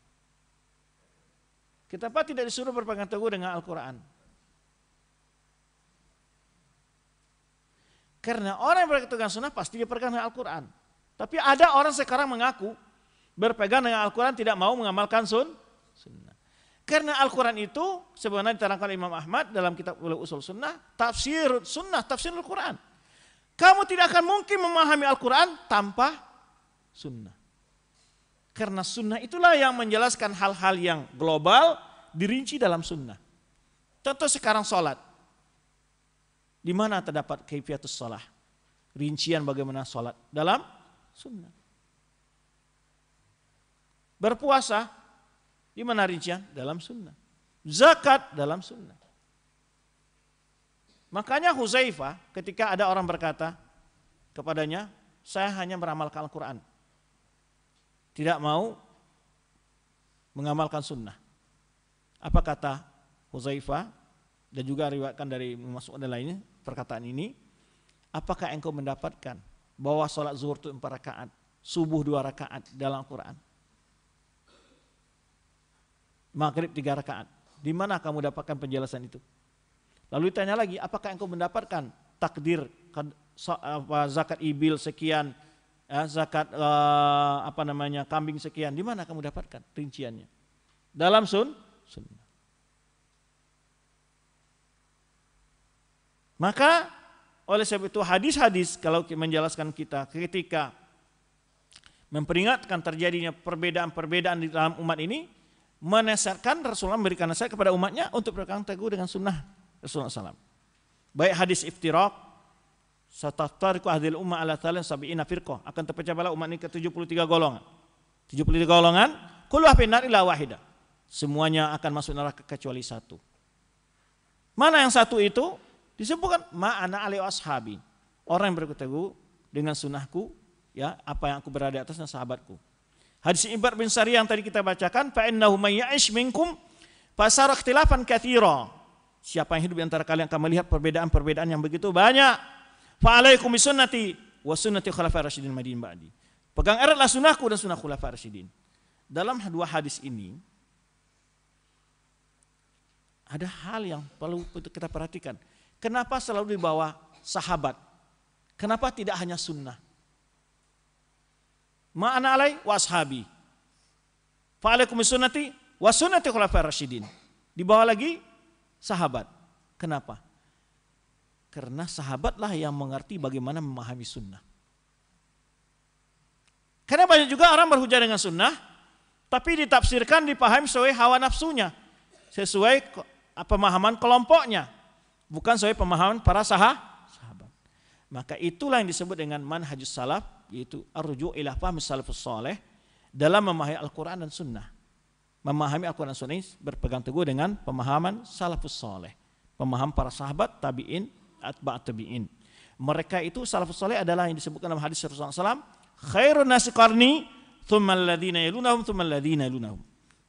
Kenapa tidak disuruh berpegang teguh dengan Al-Quran? Karena orang yang berpegang sunnah pasti dia berpegang dengan Al-Quran. Tapi ada orang sekarang mengaku berpegang dengan Al-Quran tidak mau mengamalkan sun, sunnah. Karena Al-Quran itu sebenarnya diterangkan Imam Ahmad dalam kitab Usul Sunnah, tafsir sunnah, tafsir Al-Quran. Kamu tidak akan mungkin memahami Al-Quran tanpa sunnah. Karena sunnah itulah yang menjelaskan hal-hal yang global dirinci dalam sunnah. Contoh sekarang sholat. Di mana terdapat kaifiatus sholat? Rincian bagaimana sholat dalam sunnah. Berpuasa, di mana rincian? Dalam sunnah. Zakat dalam sunnah. Makanya Huzaifah ketika ada orang berkata kepadanya, saya hanya beramalkan Al-Quran. Tidak mau mengamalkan sunnah. Apa kata Huzaifah dan juga riwayatkan dari masuk dan lainnya perkataan ini, apakah engkau mendapatkan bahwa sholat zuhur itu empat rakaat, subuh dua rakaat dalam Al-Quran? Maghrib tiga rakaat. Di mana kamu dapatkan penjelasan itu? Lalu ditanya lagi, apakah engkau mendapatkan takdir zakat ibil sekian, ya, zakat uh, apa namanya kambing sekian? Di mana kamu dapatkan rinciannya? Dalam sun sunnah. Maka oleh sebab itu hadis-hadis kalau menjelaskan kita ketika memperingatkan terjadinya perbedaan-perbedaan di dalam umat ini, menasihatkan Rasulullah memberikan nasihat kepada umatnya untuk berpegang teguh dengan sunnah Rasulullah SAW. Baik hadis iftirak, sataftariku ahdil ummah ala thalin sabi'ina firqah. Akan terpecah belah umat ini ke 73 golongan. 73 golongan, kullu nar ila wahida. Semuanya akan masuk neraka kecuali satu. Mana yang satu itu? Disebutkan ma'ana ali ashabi. Orang yang berketeguh dengan sunnahku, ya apa yang aku berada atasnya sahabatku. Hadis Ibar bin Sari yang tadi kita bacakan, fa innahu minkum fasara ikhtilafan katsira. Siapa yang hidup di antara kalian akan melihat perbedaan-perbedaan yang begitu banyak. Fa'alaikum bisunnati wa sunnati khulafai rasyidin madin ba'di. Pegang eratlah sunnahku dan sunnah khulafai rasyidin. Dalam dua hadis ini ada hal yang perlu kita perhatikan. Kenapa selalu dibawa sahabat? Kenapa tidak hanya sunnah? Ma'ana alai wa ashabi. Fa'alaikum sunnati wa sunnati khulafai rasyidin. Dibawa lagi sahabat. Kenapa? Karena sahabatlah yang mengerti bagaimana memahami sunnah. Karena banyak juga orang berhujah dengan sunnah, tapi ditafsirkan, dipahami sesuai hawa nafsunya, sesuai pemahaman kelompoknya, bukan sesuai pemahaman para sahabat. Maka itulah yang disebut dengan manhajus salaf, yaitu arju ila fahmi salafus soleh dalam memahami Al-Quran dan Sunnah memahami Al-Quran Sunnah ini berpegang teguh dengan pemahaman salafus soleh. Pemahaman para sahabat, tabi'in, atba' tabi'in. Mereka itu salafus soleh adalah yang disebutkan dalam hadis Rasulullah SAW. Khairun nasi qarni, thumma alladhina yalunahum, thumma alladhina yalunahum.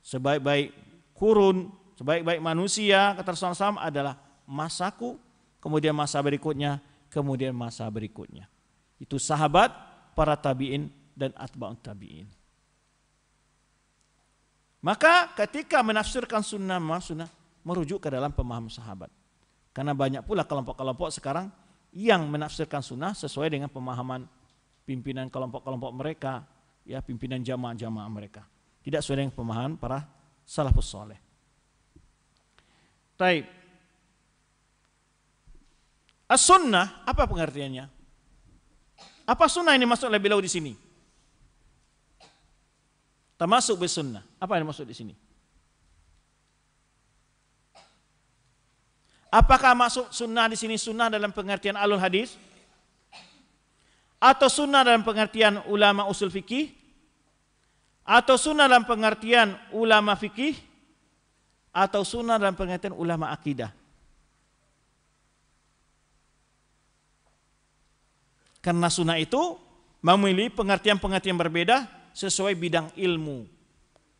Sebaik-baik kurun, sebaik-baik manusia, kata Rasulullah SAW adalah masaku, kemudian masa berikutnya, kemudian masa berikutnya. Itu sahabat, para tabi'in, dan atba'un tabi'in. Maka ketika menafsirkan sunnah sunnah merujuk ke dalam pemahaman sahabat. Karena banyak pula kelompok-kelompok sekarang yang menafsirkan sunnah sesuai dengan pemahaman pimpinan kelompok-kelompok mereka, ya pimpinan jamaah-jamaah mereka. Tidak sesuai dengan pemahaman para salafus soleh. Taib. As-sunnah apa pengertiannya? Apa sunnah ini masuk oleh beliau di sini? Termasuk sunnah. Apa yang masuk di sini? Apakah masuk sunnah di sini sunnah dalam pengertian alul hadis? Atau sunnah dalam pengertian ulama usul fikih? Atau sunnah dalam pengertian ulama fikih? Atau sunnah dalam pengertian ulama akidah? Karena sunnah itu memilih pengertian-pengertian berbeda sesuai bidang ilmu,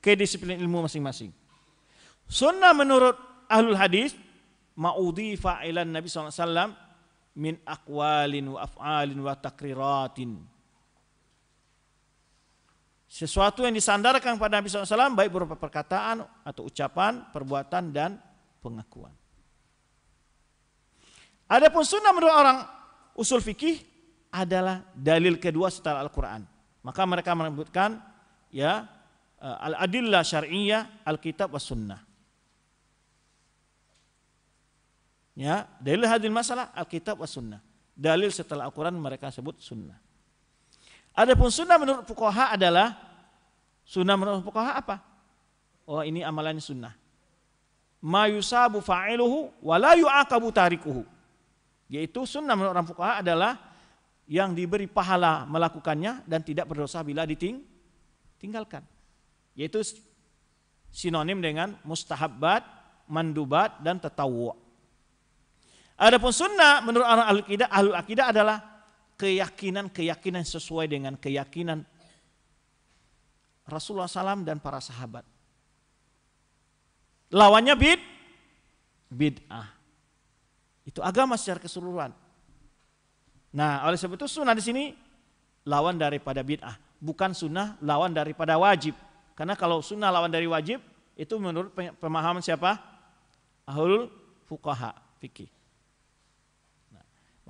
kedisiplin ilmu masing-masing. Sunnah menurut ahlul hadis ma'udhifa ila Nabi SAW min aqwalin wa af'alin wa takriratin. Sesuatu yang disandarkan pada Nabi SAW baik berupa perkataan atau ucapan, perbuatan dan pengakuan. Adapun sunnah menurut orang usul fikih adalah dalil kedua setelah Al-Quran. Maka mereka menyebutkan ya eh, al-adillah syar'iyyah, al-kitab was sunnah. Ya, dalil hadil masalah Alkitab wa sunnah. Dalil setelah Al-Quran mereka sebut sunnah. Adapun sunnah menurut fuqaha adalah sunnah menurut fuqaha apa? Oh ini amalan sunnah. Ma yusabu fa'iluhu wa la yu'aqabu tarikuhu. Yaitu sunnah menurut orang fuqaha adalah yang diberi pahala melakukannya dan tidak berdosa bila ditinggalkan. Yaitu sinonim dengan mustahabbat, mandubat dan tatawwu'. Adapun sunnah menurut orang ahli akidah, ahli akidah adalah keyakinan-keyakinan sesuai dengan keyakinan Rasulullah SAW dan para sahabat. Lawannya bid, bid'ah. Itu agama secara keseluruhan. Nah, oleh sebab itu sunnah di sini lawan daripada bid'ah, bukan sunnah lawan daripada wajib. Karena kalau sunnah lawan dari wajib itu menurut pemahaman siapa? Ahlul fuqaha fikih.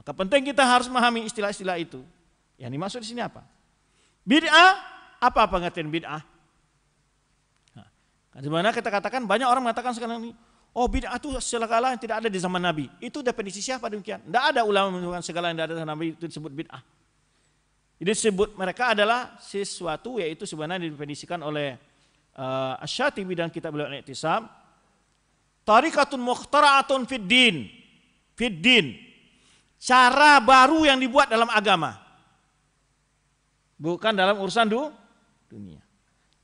Maka penting kita harus memahami istilah-istilah itu. Yang dimaksud di sini apa? Bid'ah, apa pengertian bid'ah? Nah, Sebenarnya kita katakan banyak orang mengatakan sekarang ini, oh bid'ah itu segala yang tidak ada di zaman Nabi. Itu definisi siapa demikian? Tidak ada ulama mengatakan segala yang tidak ada di zaman Nabi itu disebut bid'ah. Jadi disebut mereka adalah sesuatu yaitu sebenarnya didefinisikan oleh uh, Asy-Syatibi dan kitab beliau Al-I'tisam, tarikatun mukhtara'atun. Fid din cara baru yang dibuat dalam agama. Bukan dalam urusan du, dunia.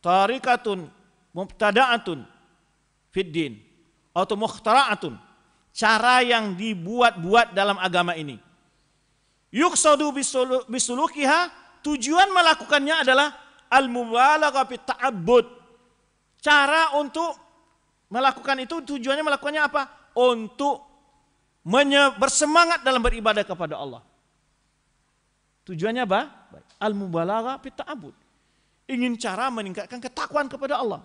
Tarikatun mubtada'atun fiddin atau mukhtara'atun. Cara yang dibuat-buat dalam agama ini. Yuksadu bisulukiha tujuan melakukannya adalah al-mubalagha fit. Cara untuk melakukan itu tujuannya melakukannya apa? Untuk bersemangat dalam beribadah kepada Allah. Tujuannya apa? Al-mubalagha fit ta'abbud. Ingin cara meningkatkan ketakwaan kepada Allah.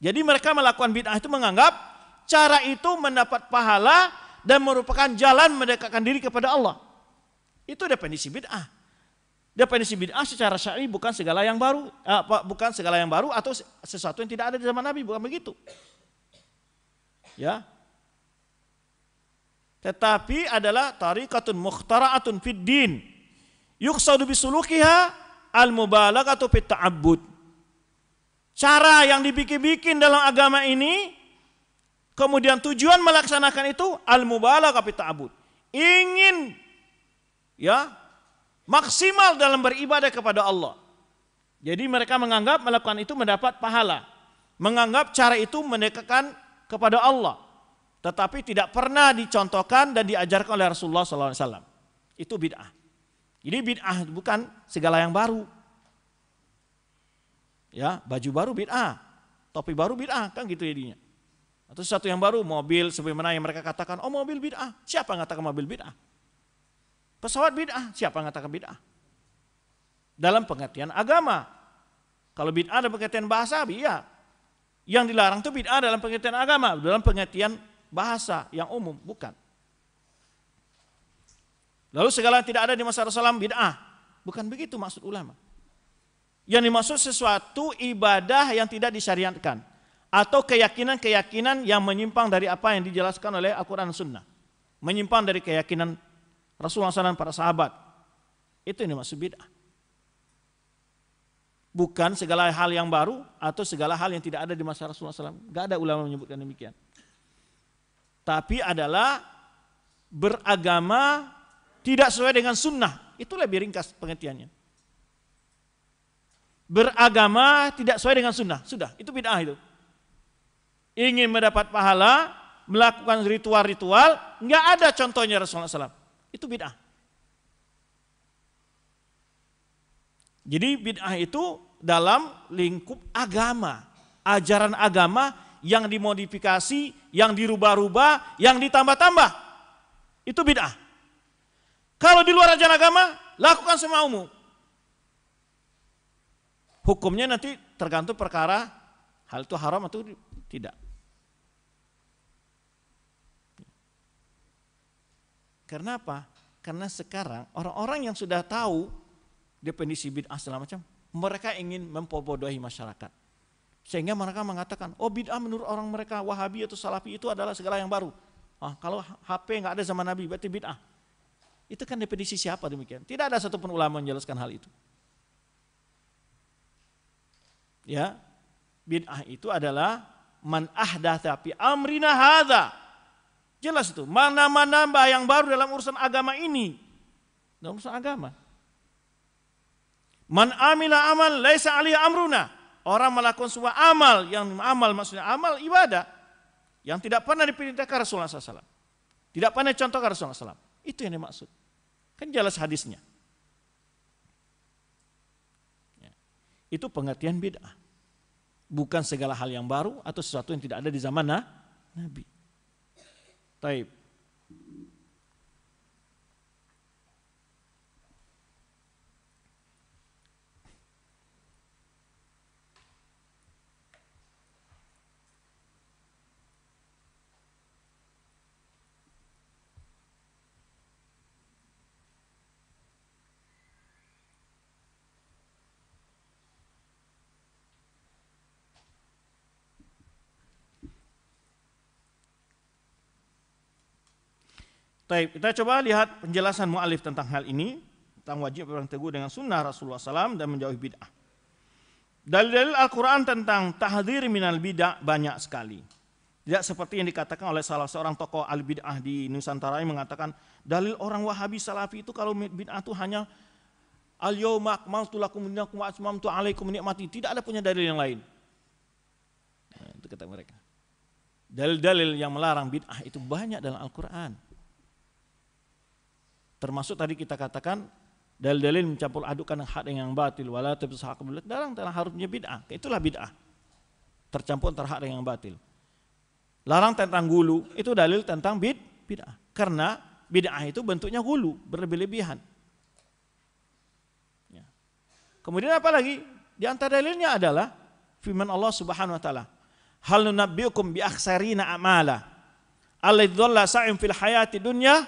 Jadi mereka melakukan bid'ah itu menganggap cara itu mendapat pahala dan merupakan jalan mendekatkan diri kepada Allah. Itu definisi bid'ah. Definisi bid'ah secara syar'i bukan segala yang baru, apa, bukan segala yang baru atau sesuatu yang tidak ada di zaman Nabi, bukan begitu. Ya, tetapi adalah tariqatun mukhtara'atun fid din. Yuqsadu bisulukiha al mubalaghatu fit ta'abbud. Cara yang dibikin-bikin dalam agama ini kemudian tujuan melaksanakan itu al mubalaghah fit ta'abbud. Ingin ya maksimal dalam beribadah kepada Allah. Jadi mereka menganggap melakukan itu mendapat pahala. Menganggap cara itu mendekatkan kepada Allah tetapi tidak pernah dicontohkan dan diajarkan oleh Rasulullah SAW. Itu bid'ah. Jadi bid'ah bukan segala yang baru. Ya, baju baru bid'ah, topi baru bid'ah, kan gitu jadinya. Atau sesuatu yang baru, mobil sebagaimana yang mereka katakan, oh mobil bid'ah. Siapa yang mengatakan mobil bid'ah? Pesawat bid'ah, siapa yang mengatakan bid'ah? Dalam pengertian agama. Kalau bid'ah dalam pengertian bahasa, iya. Yang dilarang itu bid'ah dalam pengertian agama, dalam pengertian bahasa yang umum, bukan. Lalu segala yang tidak ada di masa Rasulullah bid'ah. Bukan begitu maksud ulama. Yang dimaksud sesuatu ibadah yang tidak disyariatkan atau keyakinan-keyakinan yang menyimpang dari apa yang dijelaskan oleh Al-Quran Sunnah. Menyimpang dari keyakinan Rasulullah SAW para sahabat. Itu yang dimaksud bid'ah. Bukan segala hal yang baru atau segala hal yang tidak ada di masa Rasulullah SAW. Gak ada ulama menyebutkan demikian. Tapi adalah beragama tidak sesuai dengan sunnah. Itu lebih ringkas pengertiannya. Beragama tidak sesuai dengan sunnah. Sudah, itu bid'ah itu. Ingin mendapat pahala, melakukan ritual-ritual, nggak ada contohnya Rasulullah SAW. Itu bid'ah. Jadi bid'ah itu dalam lingkup agama. Ajaran agama yang dimodifikasi, yang dirubah-rubah, yang ditambah-tambah. Itu bid'ah. Kalau di luar ajaran agama, lakukan semaumu. Hukumnya nanti tergantung perkara hal itu haram atau tidak. Karena apa? Karena sekarang orang-orang yang sudah tahu definisi bid'ah segala macam, mereka ingin mempobodohi masyarakat. Sehingga mereka mengatakan, oh bid'ah menurut orang mereka Wahabi atau Salafi itu adalah segala yang baru. Ah, kalau HP nggak ada zaman Nabi berarti bid'ah. Itu kan definisi siapa demikian? Tidak ada satupun ulama menjelaskan hal itu. Ya, bid'ah itu adalah man ahdatha fi amrina hadza. Jelas itu, mana-mana yang baru dalam urusan agama ini. Dalam urusan agama. Man amila amal laisa alaihi amruna. Orang melakukan sebuah amal yang amal maksudnya amal ibadah yang tidak pernah diperintahkan Rasulullah SAW. Tidak pernah contohkan Rasulullah SAW. Itu yang dimaksud. Kan jelas hadisnya. Itu pengertian bid'ah. Bukan segala hal yang baru atau sesuatu yang tidak ada di zaman Nabi. Taib. Taib, kita coba lihat penjelasan mu'alif tentang hal ini, tentang wajib berpegang teguh dengan sunnah Rasulullah SAW dan menjauhi bid'ah. Dalil-dalil Al-Quran tentang tahdir minal bid'ah banyak sekali. Tidak seperti yang dikatakan oleh salah seorang tokoh al-bid'ah di Nusantara yang mengatakan dalil orang wahabi salafi itu kalau bid'ah itu hanya al-yawma akmaltu lakum dinakum wa atmamtu alaikum nikmati. Tidak ada punya dalil yang lain. Nah, itu kata mereka. Dalil-dalil yang melarang bid'ah itu banyak dalam Al-Quran. Termasuk tadi kita katakan dalil-dalil mencampur adukan hak dengan yang batil wala tabsahaq dalam telah harusnya bid'ah. Itulah bid'ah. Tercampur antara hak dengan yang batil. Larang tentang gulu itu dalil tentang bid bid'ah. Karena bid'ah itu bentuknya gulu, berlebih-lebihan. Ya. Kemudian apa lagi? Di antara dalilnya adalah firman Allah Subhanahu wa taala, "Hal nunabbiukum bi akhsarina amala alladzi dhalla sa'im fil hayati dunya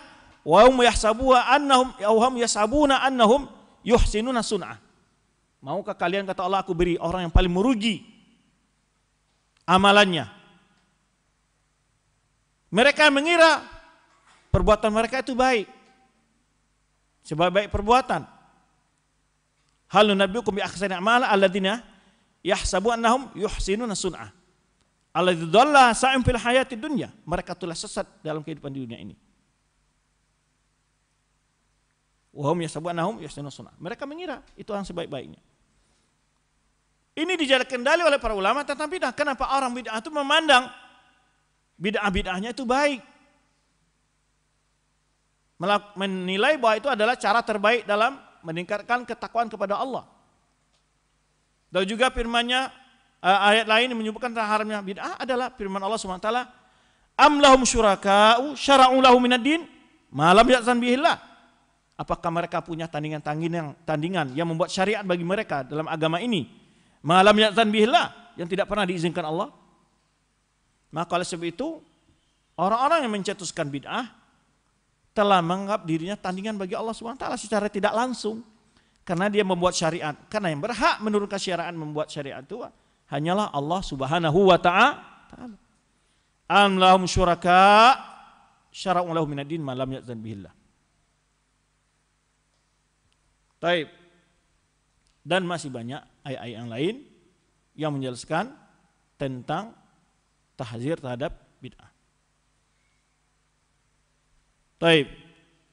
wa hum yahsabuha annahum hum yasabuna annahum yuhsinuna sun'ah. Maukah kalian kata Allah aku beri orang yang paling merugi amalannya. Mereka mengira perbuatan mereka itu baik. Sebab baik perbuatan. Hal nunabbiukum bi akhsani a'mal alladzina yahsabu annahum yuhsinuna sun'ah. Alladzi dhalla sa'im fil hayati dunya. Mereka telah sesat dalam kehidupan di dunia ini. Wahum yasabu'annahum yahsinu sunnah. Mereka mengira itu yang sebaik-baiknya. Ini dijadikan dalil oleh para ulama tentang bid'ah. Kenapa orang bid'ah itu memandang bid'ah-bid'ahnya itu baik. Menilai bahwa itu adalah cara terbaik dalam meningkatkan ketakwaan kepada Allah. Dan juga firmannya eh, ayat lain menyebutkan tentang haramnya bid'ah adalah firman Allah SWT Am lahum syuraka'u syara'u lahum minad din malam ya'zan bihillah Apakah mereka punya tandingan-tandingan tandingan yang membuat syariat bagi mereka dalam agama ini? Malam ya'zan bihillah yang tidak pernah diizinkan Allah. Maka oleh sebab itu orang-orang yang mencetuskan bid'ah telah menganggap dirinya tandingan bagi Allah SWT secara tidak langsung. Karena dia membuat syariat. Karena yang berhak menurunkan syariat membuat syariat itu hanyalah Allah Subhanahu wa taala. Am lahum syuraka syara'u lahum minad din ma lam ya'zan bihillah. Taib. Dan masih banyak ayat-ayat yang lain yang menjelaskan tentang tahzir terhadap bid'ah. Taib.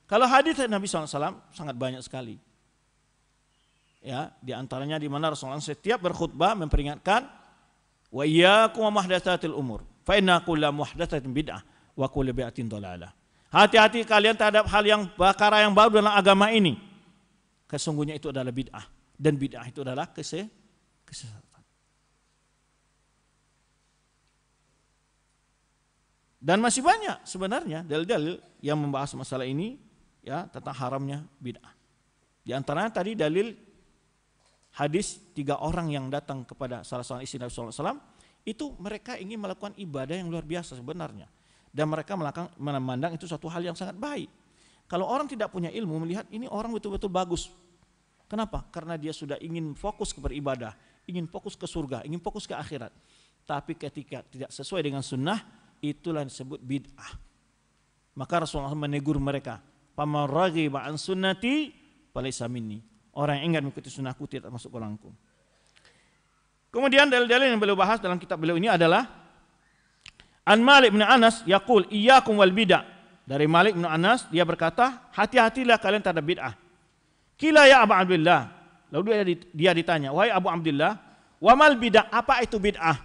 Kalau hadis Nabi SAW sangat banyak sekali. Ya, di antaranya di mana Rasulullah setiap berkhutbah memperingatkan wa iyyakum muhdatsatil umur fa inna kulla muhdatsatin bid'ah wa kullu bid'atin dhalalah. Hati-hati kalian terhadap hal yang bakara yang baru dalam agama ini. Kesungguhnya itu adalah bid'ah dan bid'ah itu adalah kesesatan. Dan masih banyak sebenarnya dalil-dalil yang membahas masalah ini ya tentang haramnya bid'ah. Di antaranya tadi dalil hadis tiga orang yang datang kepada salah seorang istri Nabi SAW itu mereka ingin melakukan ibadah yang luar biasa sebenarnya dan mereka memandang itu suatu hal yang sangat baik. Kalau orang tidak punya ilmu melihat ini orang betul-betul bagus. Kenapa? Karena dia sudah ingin fokus ke beribadah, ingin fokus ke surga, ingin fokus ke akhirat. Tapi ketika tidak sesuai dengan sunnah, itulah yang disebut bid'ah. Maka Rasulullah menegur mereka, "Paman raghiba an sunnati falaysa minni." Orang yang ingat mengikuti sunnahku tidak masuk golonganku. Kemudian dalil-dalil yang beliau bahas dalam kitab beliau ini adalah An Malik bin Anas yaqul iyyakum wal bid'ah. Dari Malik bin Anas dia berkata, hati-hatilah kalian terhadap bid'ah. Kila ya Abu Abdullah. Lalu dia, ditanya, wahai Abu Abdullah, wa mal bid'ah? Apa itu bid'ah?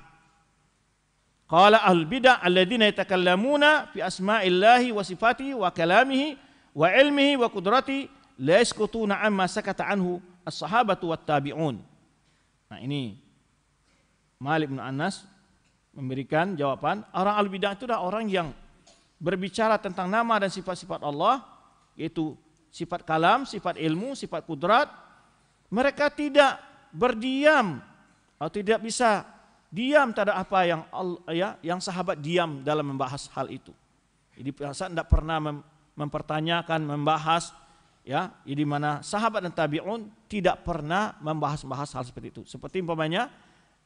Qala ahlul bid'ah alladzina yatakallamuna fi asma'illahi wa sifatihi wa kalamihi wa ilmihi wa qudrati la yaskutuna amma sakata anhu as-sahabatu wat tabi'un. Nah ini Malik bin Anas memberikan jawaban orang al bidah itu adalah orang yang berbicara tentang nama dan sifat-sifat Allah yaitu sifat kalam, sifat ilmu, sifat kudrat mereka tidak berdiam atau tidak bisa diam terhadap apa yang ya yang sahabat diam dalam membahas hal itu. Jadi sahabat tidak pernah mem, mempertanyakan, membahas ya, di mana sahabat dan tabi'un tidak pernah membahas-bahas hal seperti itu. Seperti umpamanya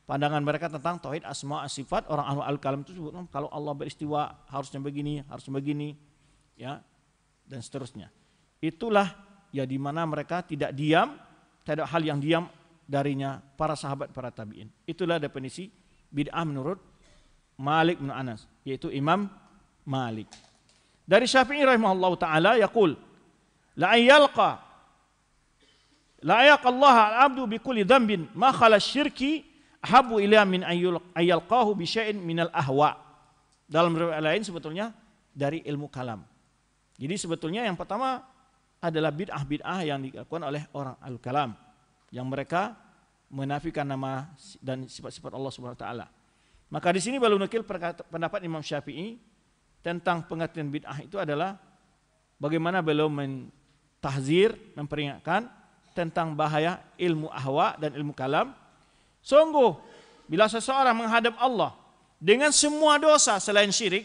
pandangan mereka tentang tauhid asma sifat orang ahlu al kalam itu sebut kalau Allah beristiwa harusnya begini, harusnya begini, ya dan seterusnya. Itulah ya di mana mereka tidak diam terhadap hal yang diam darinya para sahabat para tabi'in. Itulah definisi bid'ah menurut Malik bin Anas, yaitu Imam Malik. Dari Syafi'i rahimahullah taala yaqul la yalqa la Allah al-'abdu bi kulli dhanbin ma khala syirki habu ila min ayyalqahu bi syai'in minal ahwa. Dalam riwayat lain sebetulnya dari ilmu kalam. Jadi sebetulnya yang pertama adalah bid'ah-bid'ah yang dilakukan oleh orang al-kalam yang mereka menafikan nama dan sifat-sifat Allah Subhanahu wa taala. Maka di sini baru nukil pendapat Imam Syafi'i tentang pengertian bid'ah itu adalah bagaimana beliau mentahzir, memperingatkan tentang bahaya ilmu ahwa dan ilmu kalam. Sungguh bila seseorang menghadap Allah dengan semua dosa selain syirik,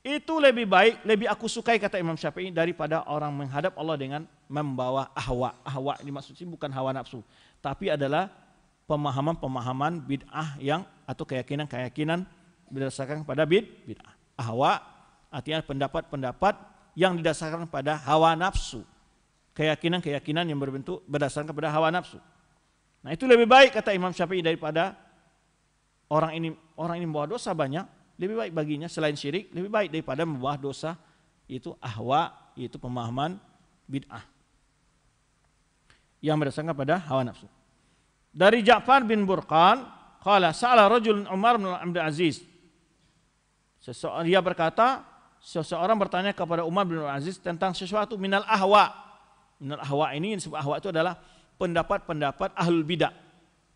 itu lebih baik, lebih aku sukai kata Imam Syafi'i daripada orang menghadap Allah dengan membawa ahwa. Ahwa ini maksudnya bukan hawa nafsu, tapi adalah pemahaman-pemahaman bid'ah yang atau keyakinan-keyakinan berdasarkan pada bid bid'ah. Ahwa artinya pendapat-pendapat yang didasarkan pada hawa nafsu. Keyakinan-keyakinan yang berbentuk berdasarkan pada hawa nafsu. Nah, itu lebih baik kata Imam Syafi'i daripada orang ini orang ini membawa dosa banyak lebih baik baginya selain syirik lebih baik daripada membawa dosa itu ahwa itu pemahaman bid'ah yang berdasarkan pada hawa nafsu. Dari Ja'far bin Burqan, qala sa'ala rajulun Umar bin Abdul Aziz. Seseorang dia berkata, seseorang bertanya kepada Umar bin Abdul Aziz tentang sesuatu minal ahwa. Minal ahwa ini disebut ahwa itu adalah pendapat-pendapat ahlul bidah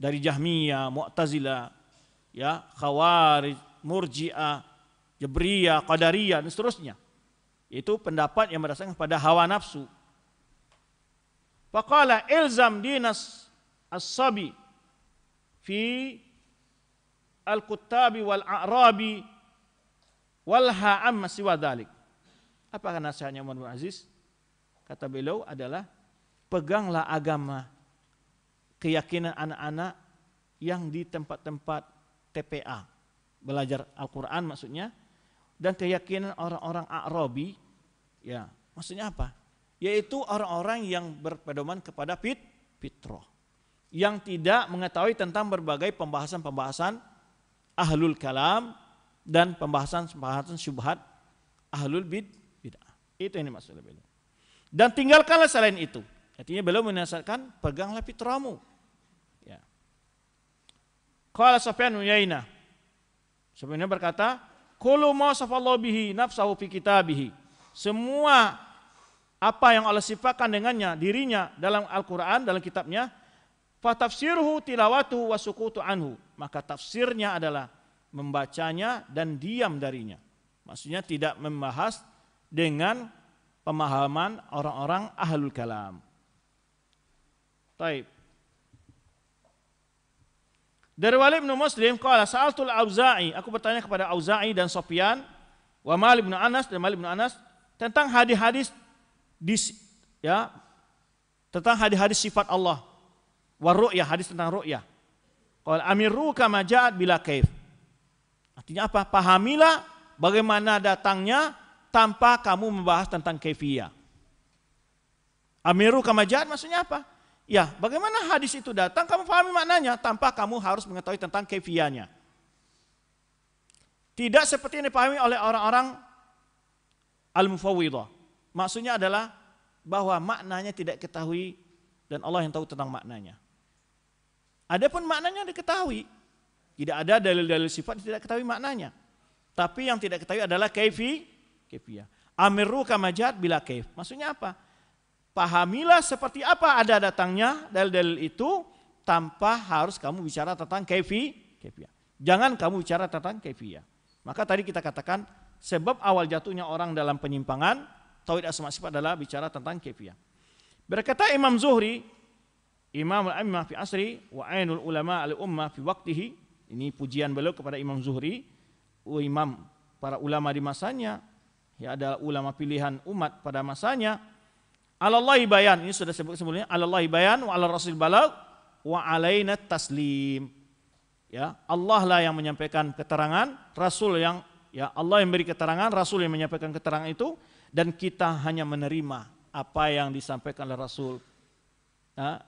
dari Jahmiyah, Mu'tazilah, ya, Khawarij, Murji'ah, Jabriyah, Qadariyah dan seterusnya. Itu pendapat yang berdasarkan pada hawa nafsu. Faqala ilzam dinas as-sabi fi al-kuttabi wal a'rabi walha amma siwa dhalik. Apa nasihatnya bin Aziz? Kata beliau adalah peganglah agama keyakinan anak-anak yang di tempat-tempat TPA belajar Al-Qur'an maksudnya dan keyakinan orang-orang Arabi ya maksudnya apa? Yaitu orang-orang yang berpedoman kepada fit fitrah yang tidak mengetahui tentang berbagai pembahasan-pembahasan ahlul kalam dan pembahasan-pembahasan syubhat ahlul bid bid'ah. Itu yang dimaksud beliau. Dan tinggalkanlah selain itu. Artinya beliau menasihatkan peganglah fitrahmu. Qala Sufyan Uyainah. Sebenarnya berkata, "Kullu ma safallahu bihi nafsahu fi kitabih." Semua apa yang Allah sifatkan dengannya dirinya dalam Al-Qur'an dalam kitabnya Fatafsirhu tilawatu wa sukutu anhu. Maka tafsirnya adalah membacanya dan diam darinya. Maksudnya tidak membahas dengan pemahaman orang-orang ahlul kalam. Taib. Dari Walid bin Muslim qala sa'altul Auza'i, aku bertanya kepada Auza'i dan Sofyan wa Malik bin Anas dan Malik bin Anas tentang hadis-hadis ya tentang hadis-hadis sifat Allah Waru'yah, hadis tentang ru'yah. Qal amiru kama ja'at bila kaif. Artinya apa? Pahamilah bagaimana datangnya tanpa kamu membahas tentang kaifiyah. Amiru kama ja'at maksudnya apa? Ya, bagaimana hadis itu datang kamu pahami maknanya tanpa kamu harus mengetahui tentang kaifiyahnya. Tidak seperti yang dipahami oleh orang-orang al-mufawwidah. Maksudnya adalah bahwa maknanya tidak ketahui dan Allah yang tahu tentang maknanya. Adapun maknanya diketahui. Tidak ada dalil-dalil sifat tidak ketahui maknanya. Tapi yang tidak ketahui adalah kaifi, kaifiyah. Amiru kamajat bila kaif. Maksudnya apa? Pahamilah seperti apa ada datangnya dalil-dalil itu tanpa harus kamu bicara tentang kaifi, kaifiyah. Jangan kamu bicara tentang kaifiyah. Maka tadi kita katakan sebab awal jatuhnya orang dalam penyimpangan tauhid asma sifat adalah bicara tentang kaifiyah. Berkata Imam Zuhri Imam al-Ammah fi asri wa ainul ulama al-ummah fi waktihi. Ini pujian beliau kepada Imam Zuhri, oh, imam para ulama di masanya, ya adalah ulama pilihan umat pada masanya. Alallahi bayan, ini sudah sebut sebelumnya, alallahi bayan wa ala rasul balag wa alaina taslim. Ya, Allah lah yang menyampaikan keterangan, rasul yang ya Allah yang beri keterangan, rasul yang menyampaikan keterangan itu dan kita hanya menerima apa yang disampaikan oleh rasul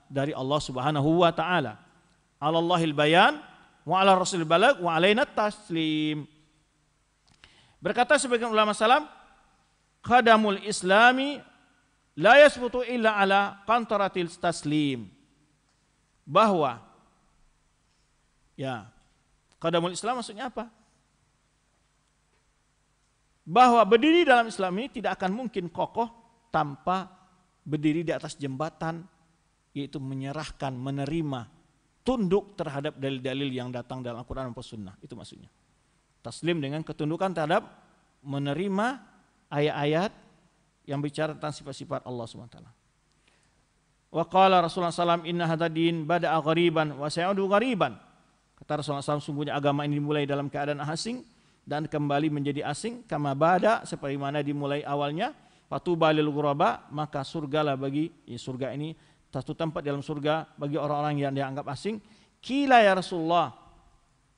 dari Allah Subhanahu wa taala. Allahil bayan wa ala rasul balag wa alaina taslim. Berkata sebagian ulama salam, khadamul islami la yasbutu illa ala qantaratil taslim. Bahwa ya, khadamul islam maksudnya apa? Bahwa berdiri dalam Islam ini tidak akan mungkin kokoh tanpa berdiri di atas jembatan yaitu menyerahkan, menerima, tunduk terhadap dalil-dalil yang datang dalam Al-Quran dan Sunnah. Itu maksudnya. Taslim dengan ketundukan terhadap menerima ayat-ayat yang bicara tentang sifat-sifat Allah SWT. Wa qala Rasulullah SAW inna hadadin bada'a ghariban wa sayudu ghariban. Kata Rasulullah SAW sungguhnya agama ini dimulai dalam keadaan asing dan kembali menjadi asing kama bada seperti mana dimulai awalnya Fatuba lil ghuraba maka surgalah bagi ya surga ini satu tempat dalam surga bagi orang-orang yang dianggap asing. Kila ya Rasulullah,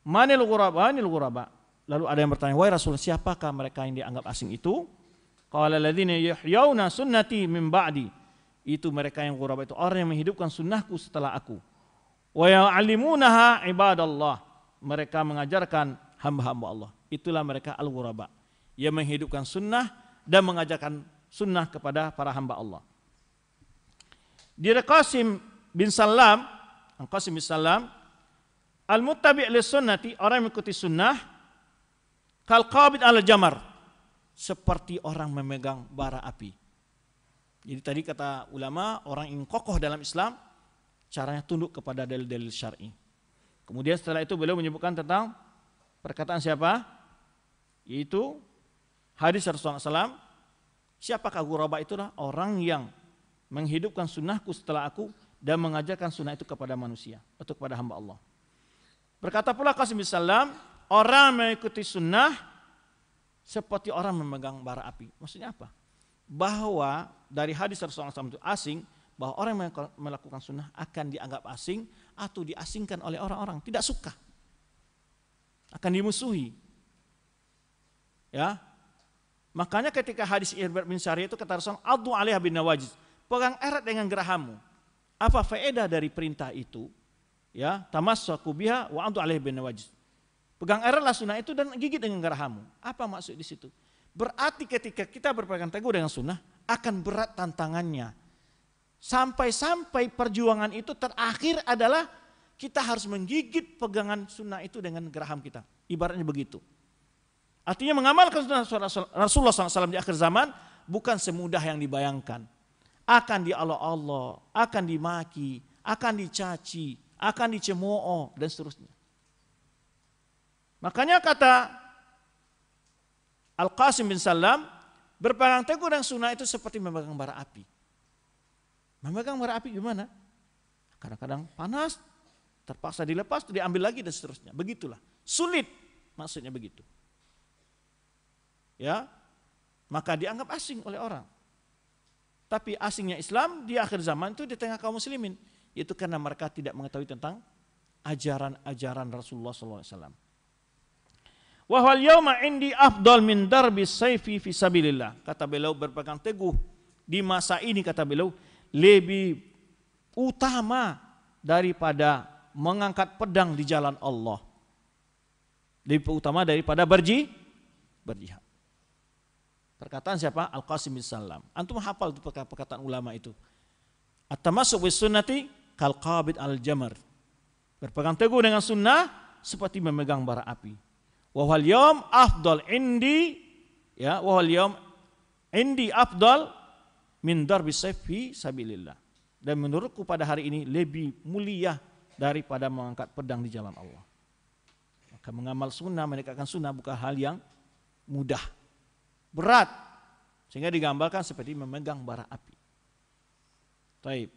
manil ghuraba, manil ghuraba. Lalu ada yang bertanya, wahai Rasul, siapakah mereka yang dianggap asing itu? Qala alladziina yuhyawna sunnati min ba'di. Itu mereka yang ghuraba itu orang yang menghidupkan sunnahku setelah aku. Wa ya'allimunaha ibadallah. Mereka mengajarkan hamba-hamba Allah. Itulah mereka al-ghuraba. Yang menghidupkan sunnah dan mengajarkan sunnah kepada para hamba Allah. Dari Qasim bin Salam, Qasim bin Salam, al-muttabi' li sunnati, orang yang mengikuti sunnah, kal qabid al jamar, seperti orang memegang bara api. Jadi tadi kata ulama, orang yang kokoh dalam Islam, caranya tunduk kepada dalil-dalil syar'i. Kemudian setelah itu beliau menyebutkan tentang perkataan siapa? Yaitu hadis Rasulullah SAW. Siapakah guraba itulah? Orang yang menghidupkan sunnahku setelah aku dan mengajarkan sunnah itu kepada manusia atau kepada hamba Allah. Berkata pula Qasim bin orang mengikuti sunnah seperti orang memegang bara api. Maksudnya apa? bahwa dari hadis Rasulullah SAW itu asing, bahwa orang yang melakukan sunnah akan dianggap asing atau diasingkan oleh orang-orang, tidak suka. Akan dimusuhi. Ya. Makanya ketika hadis Irbad bin Syari itu kata Rasulullah, "Adu bin nawajiz." Pegang erat dengan gerahamu. Apa faedah dari perintah itu? Ya, tamassaku biha wa adu bin nawajiz. Pegang eratlah sunnah itu dan gigit dengan gerahamu. Apa maksud di situ? Berarti ketika kita berpegang teguh dengan sunnah, akan berat tantangannya. Sampai-sampai perjuangan itu terakhir adalah kita harus menggigit pegangan sunnah itu dengan geraham kita. Ibaratnya begitu. Artinya mengamalkan sunnah Rasulullah SAW di akhir zaman bukan semudah yang dibayangkan. Akan diallah-Allah, akan dimaki, akan dicaci, akan dicemooh, dan seterusnya. Makanya kata Al-Qasim bin Salam, berpegang teguh dengan sunnah itu seperti memegang bara api. Memegang bara api gimana? Kadang-kadang panas, terpaksa dilepas, diambil lagi dan seterusnya. Begitulah. Sulit maksudnya begitu. Ya, maka dianggap asing oleh orang. Tapi asingnya Islam di akhir zaman itu di tengah kaum muslimin. Itu karena mereka tidak mengetahui tentang ajaran-ajaran Rasulullah SAW. Wahwal yauma indi afdal min darbi saifi fi sabilillah. Kata beliau berpegang teguh di masa ini kata beliau lebih utama daripada mengangkat pedang di jalan Allah. Lebih utama daripada berji berjihad. Perkataan siapa? Al-Qasim bin Salam. Antum hafal itu perkataan ulama itu. At-tamasuk bis sunnati kal qabid al-jamar. Berpegang teguh dengan sunnah seperti memegang bara api wahal yom afdal indi ya wahal yom indi afdal min darbi fi sabilillah. Dan menurutku pada hari ini lebih mulia daripada mengangkat pedang di jalan Allah. Maka mengamal sunnah menegakkan sunnah bukan hal yang mudah. Berat. Sehingga digambarkan seperti memegang bara api. Taib.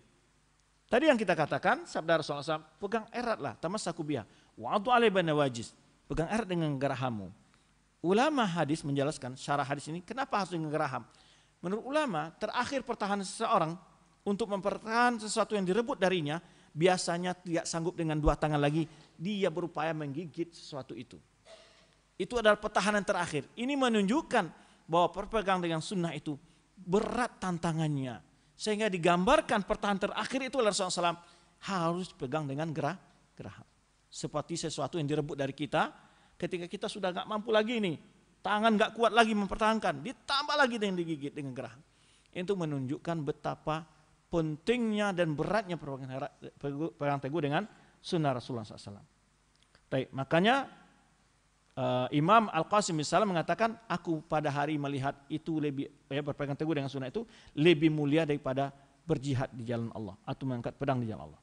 Tadi yang kita katakan sabda Rasulullah SAW, pegang eratlah, tamassaku biha. Wa'adu alaihi wajiz pegang erat dengan gerahamu. Ulama hadis menjelaskan syarah hadis ini kenapa harus dengan geraham. Menurut ulama, terakhir pertahanan seseorang untuk mempertahankan sesuatu yang direbut darinya, biasanya tidak sanggup dengan dua tangan lagi, dia berupaya menggigit sesuatu itu. Itu adalah pertahanan terakhir. Ini menunjukkan bahwa berpegang dengan sunnah itu berat tantangannya. Sehingga digambarkan pertahanan terakhir itu Rasulullah SAW harus pegang dengan gerah, geraham seperti sesuatu yang direbut dari kita ketika kita sudah nggak mampu lagi nih tangan nggak kuat lagi mempertahankan ditambah lagi dengan digigit dengan gerah itu menunjukkan betapa pentingnya dan beratnya perang teguh dengan sunnah Rasulullah SAW. Baik, makanya uh, Imam Al Qasim misalnya mengatakan aku pada hari melihat itu lebih ya berpegang teguh dengan sunnah itu lebih mulia daripada berjihad di jalan Allah atau mengangkat pedang di jalan Allah.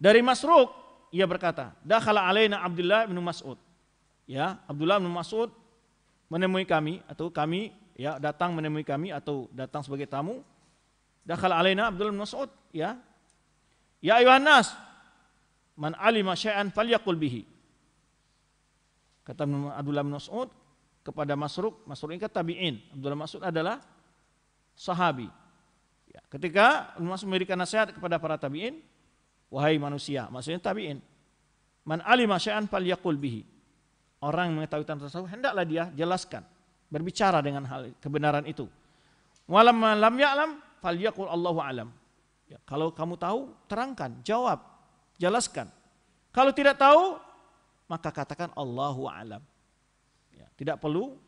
Dari Masruk ia berkata, "Dakhala alaina Abdullah bin Mas'ud." Ya, Abdullah bin Mas'ud menemui kami atau kami ya datang menemui kami atau datang sebagai tamu. Dakhala alaina Abdullah bin Mas'ud, ya. Ya ayuhan nas, man alima syai'an falyaqul bihi. Kata Abdullah bin Mas'ud kepada Masruk, Masruk ini kata tabi'in. Abdullah Mas'ud adalah sahabi. Ya, ketika Mas'ud memberikan nasihat kepada para tabi'in, wahai manusia, maksudnya tabi'in. Man alima syai'an falyaqul bihi. Orang yang mengetahui tentang tasawuf hendaklah dia jelaskan, berbicara dengan hal kebenaran itu. Walam lam ya'lam falyaqul Allahu alam. Ya, kalau kamu tahu, terangkan, jawab, jelaskan. Kalau tidak tahu, maka katakan Allahu alam. Ya, tidak perlu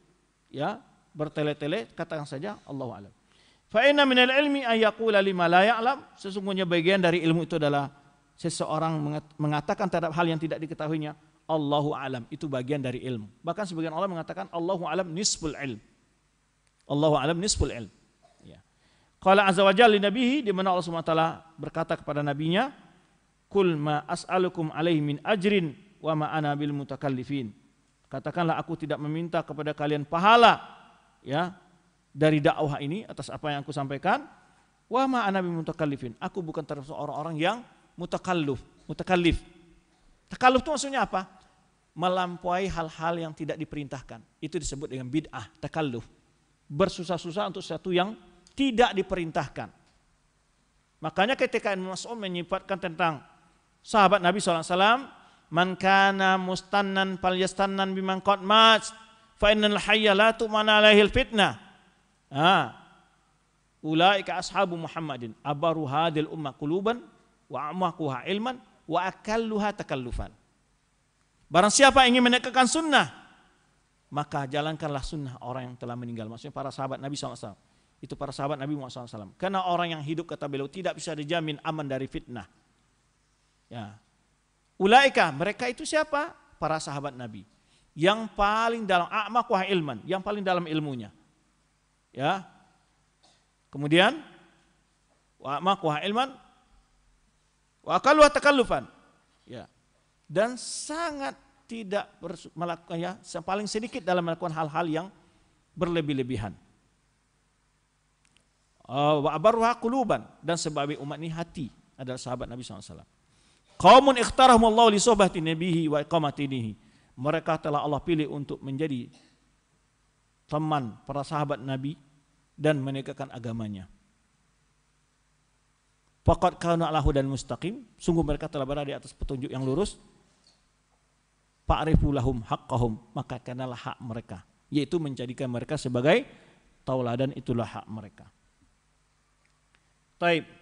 ya bertele-tele, katakan saja Allahu alam. Fa inna minal ilmi ayyaqula lima la ya'lam. Sesungguhnya bagian dari ilmu itu adalah seseorang mengatakan terhadap hal yang tidak diketahuinya, Allahu alam, itu bagian dari ilmu. Bahkan sebagian orang mengatakan Allahu alam nisful ilm. Allahu alam nisful ilm. Ya. Qala azza wa jalla nabihi di mana Allah SWT berkata kepada nabinya, "Kul ma as'alukum alaihi min ajrin wa ma ana bil mutakallifin." Katakanlah aku tidak meminta kepada kalian pahala ya dari dakwah ini atas apa yang aku sampaikan. Wa ma ana bil mutakallifin. Aku bukan termasuk orang-orang yang mutakalluf, mutakallif. Takalluf itu maksudnya apa? Melampaui hal-hal yang tidak diperintahkan. Itu disebut dengan bid'ah, takalluf. bersusah-susah untuk sesuatu yang tidak diperintahkan. Makanya ketika Ibn Mas'ud menyifatkan tentang sahabat Nabi SAW, Man kana mustannan fal yastannan biman qad mat fa innal hayya la tu'mana alaihi fitnah. Ah. Ulaika ashabu Muhammadin abaru hadil umma quluban wa amakuha ilman wa akalluha takallufan. Barang siapa ingin menegakkan sunnah, maka jalankanlah sunnah orang yang telah meninggal. Maksudnya para sahabat Nabi SAW. Itu para sahabat Nabi Muhammad SAW. Karena orang yang hidup kata beliau tidak bisa dijamin aman dari fitnah. Ya. Ulaika, mereka itu siapa? Para sahabat Nabi. Yang paling dalam a'maq wa ilman, yang paling dalam ilmunya. Ya. Kemudian wa ilman wa aqallu. Ya dan sangat tidak melakukan ya paling sedikit dalam melakukan hal-hal yang berlebih-lebihan. Uh, wa abarruha dan sebab umat ini hati adalah sahabat Nabi SAW. Qaumun ikhtarahumullahu li sohbati nabihi wa iqamatinihi. Mereka telah Allah pilih untuk menjadi teman para sahabat Nabi dan menegakkan agamanya. Fakat kana alahu dan mustaqim. Sungguh mereka telah berada di atas petunjuk yang lurus fa'rifu lahum haqqahum maka kenalah hak mereka yaitu menjadikan mereka sebagai tauladan itulah hak mereka. Taib.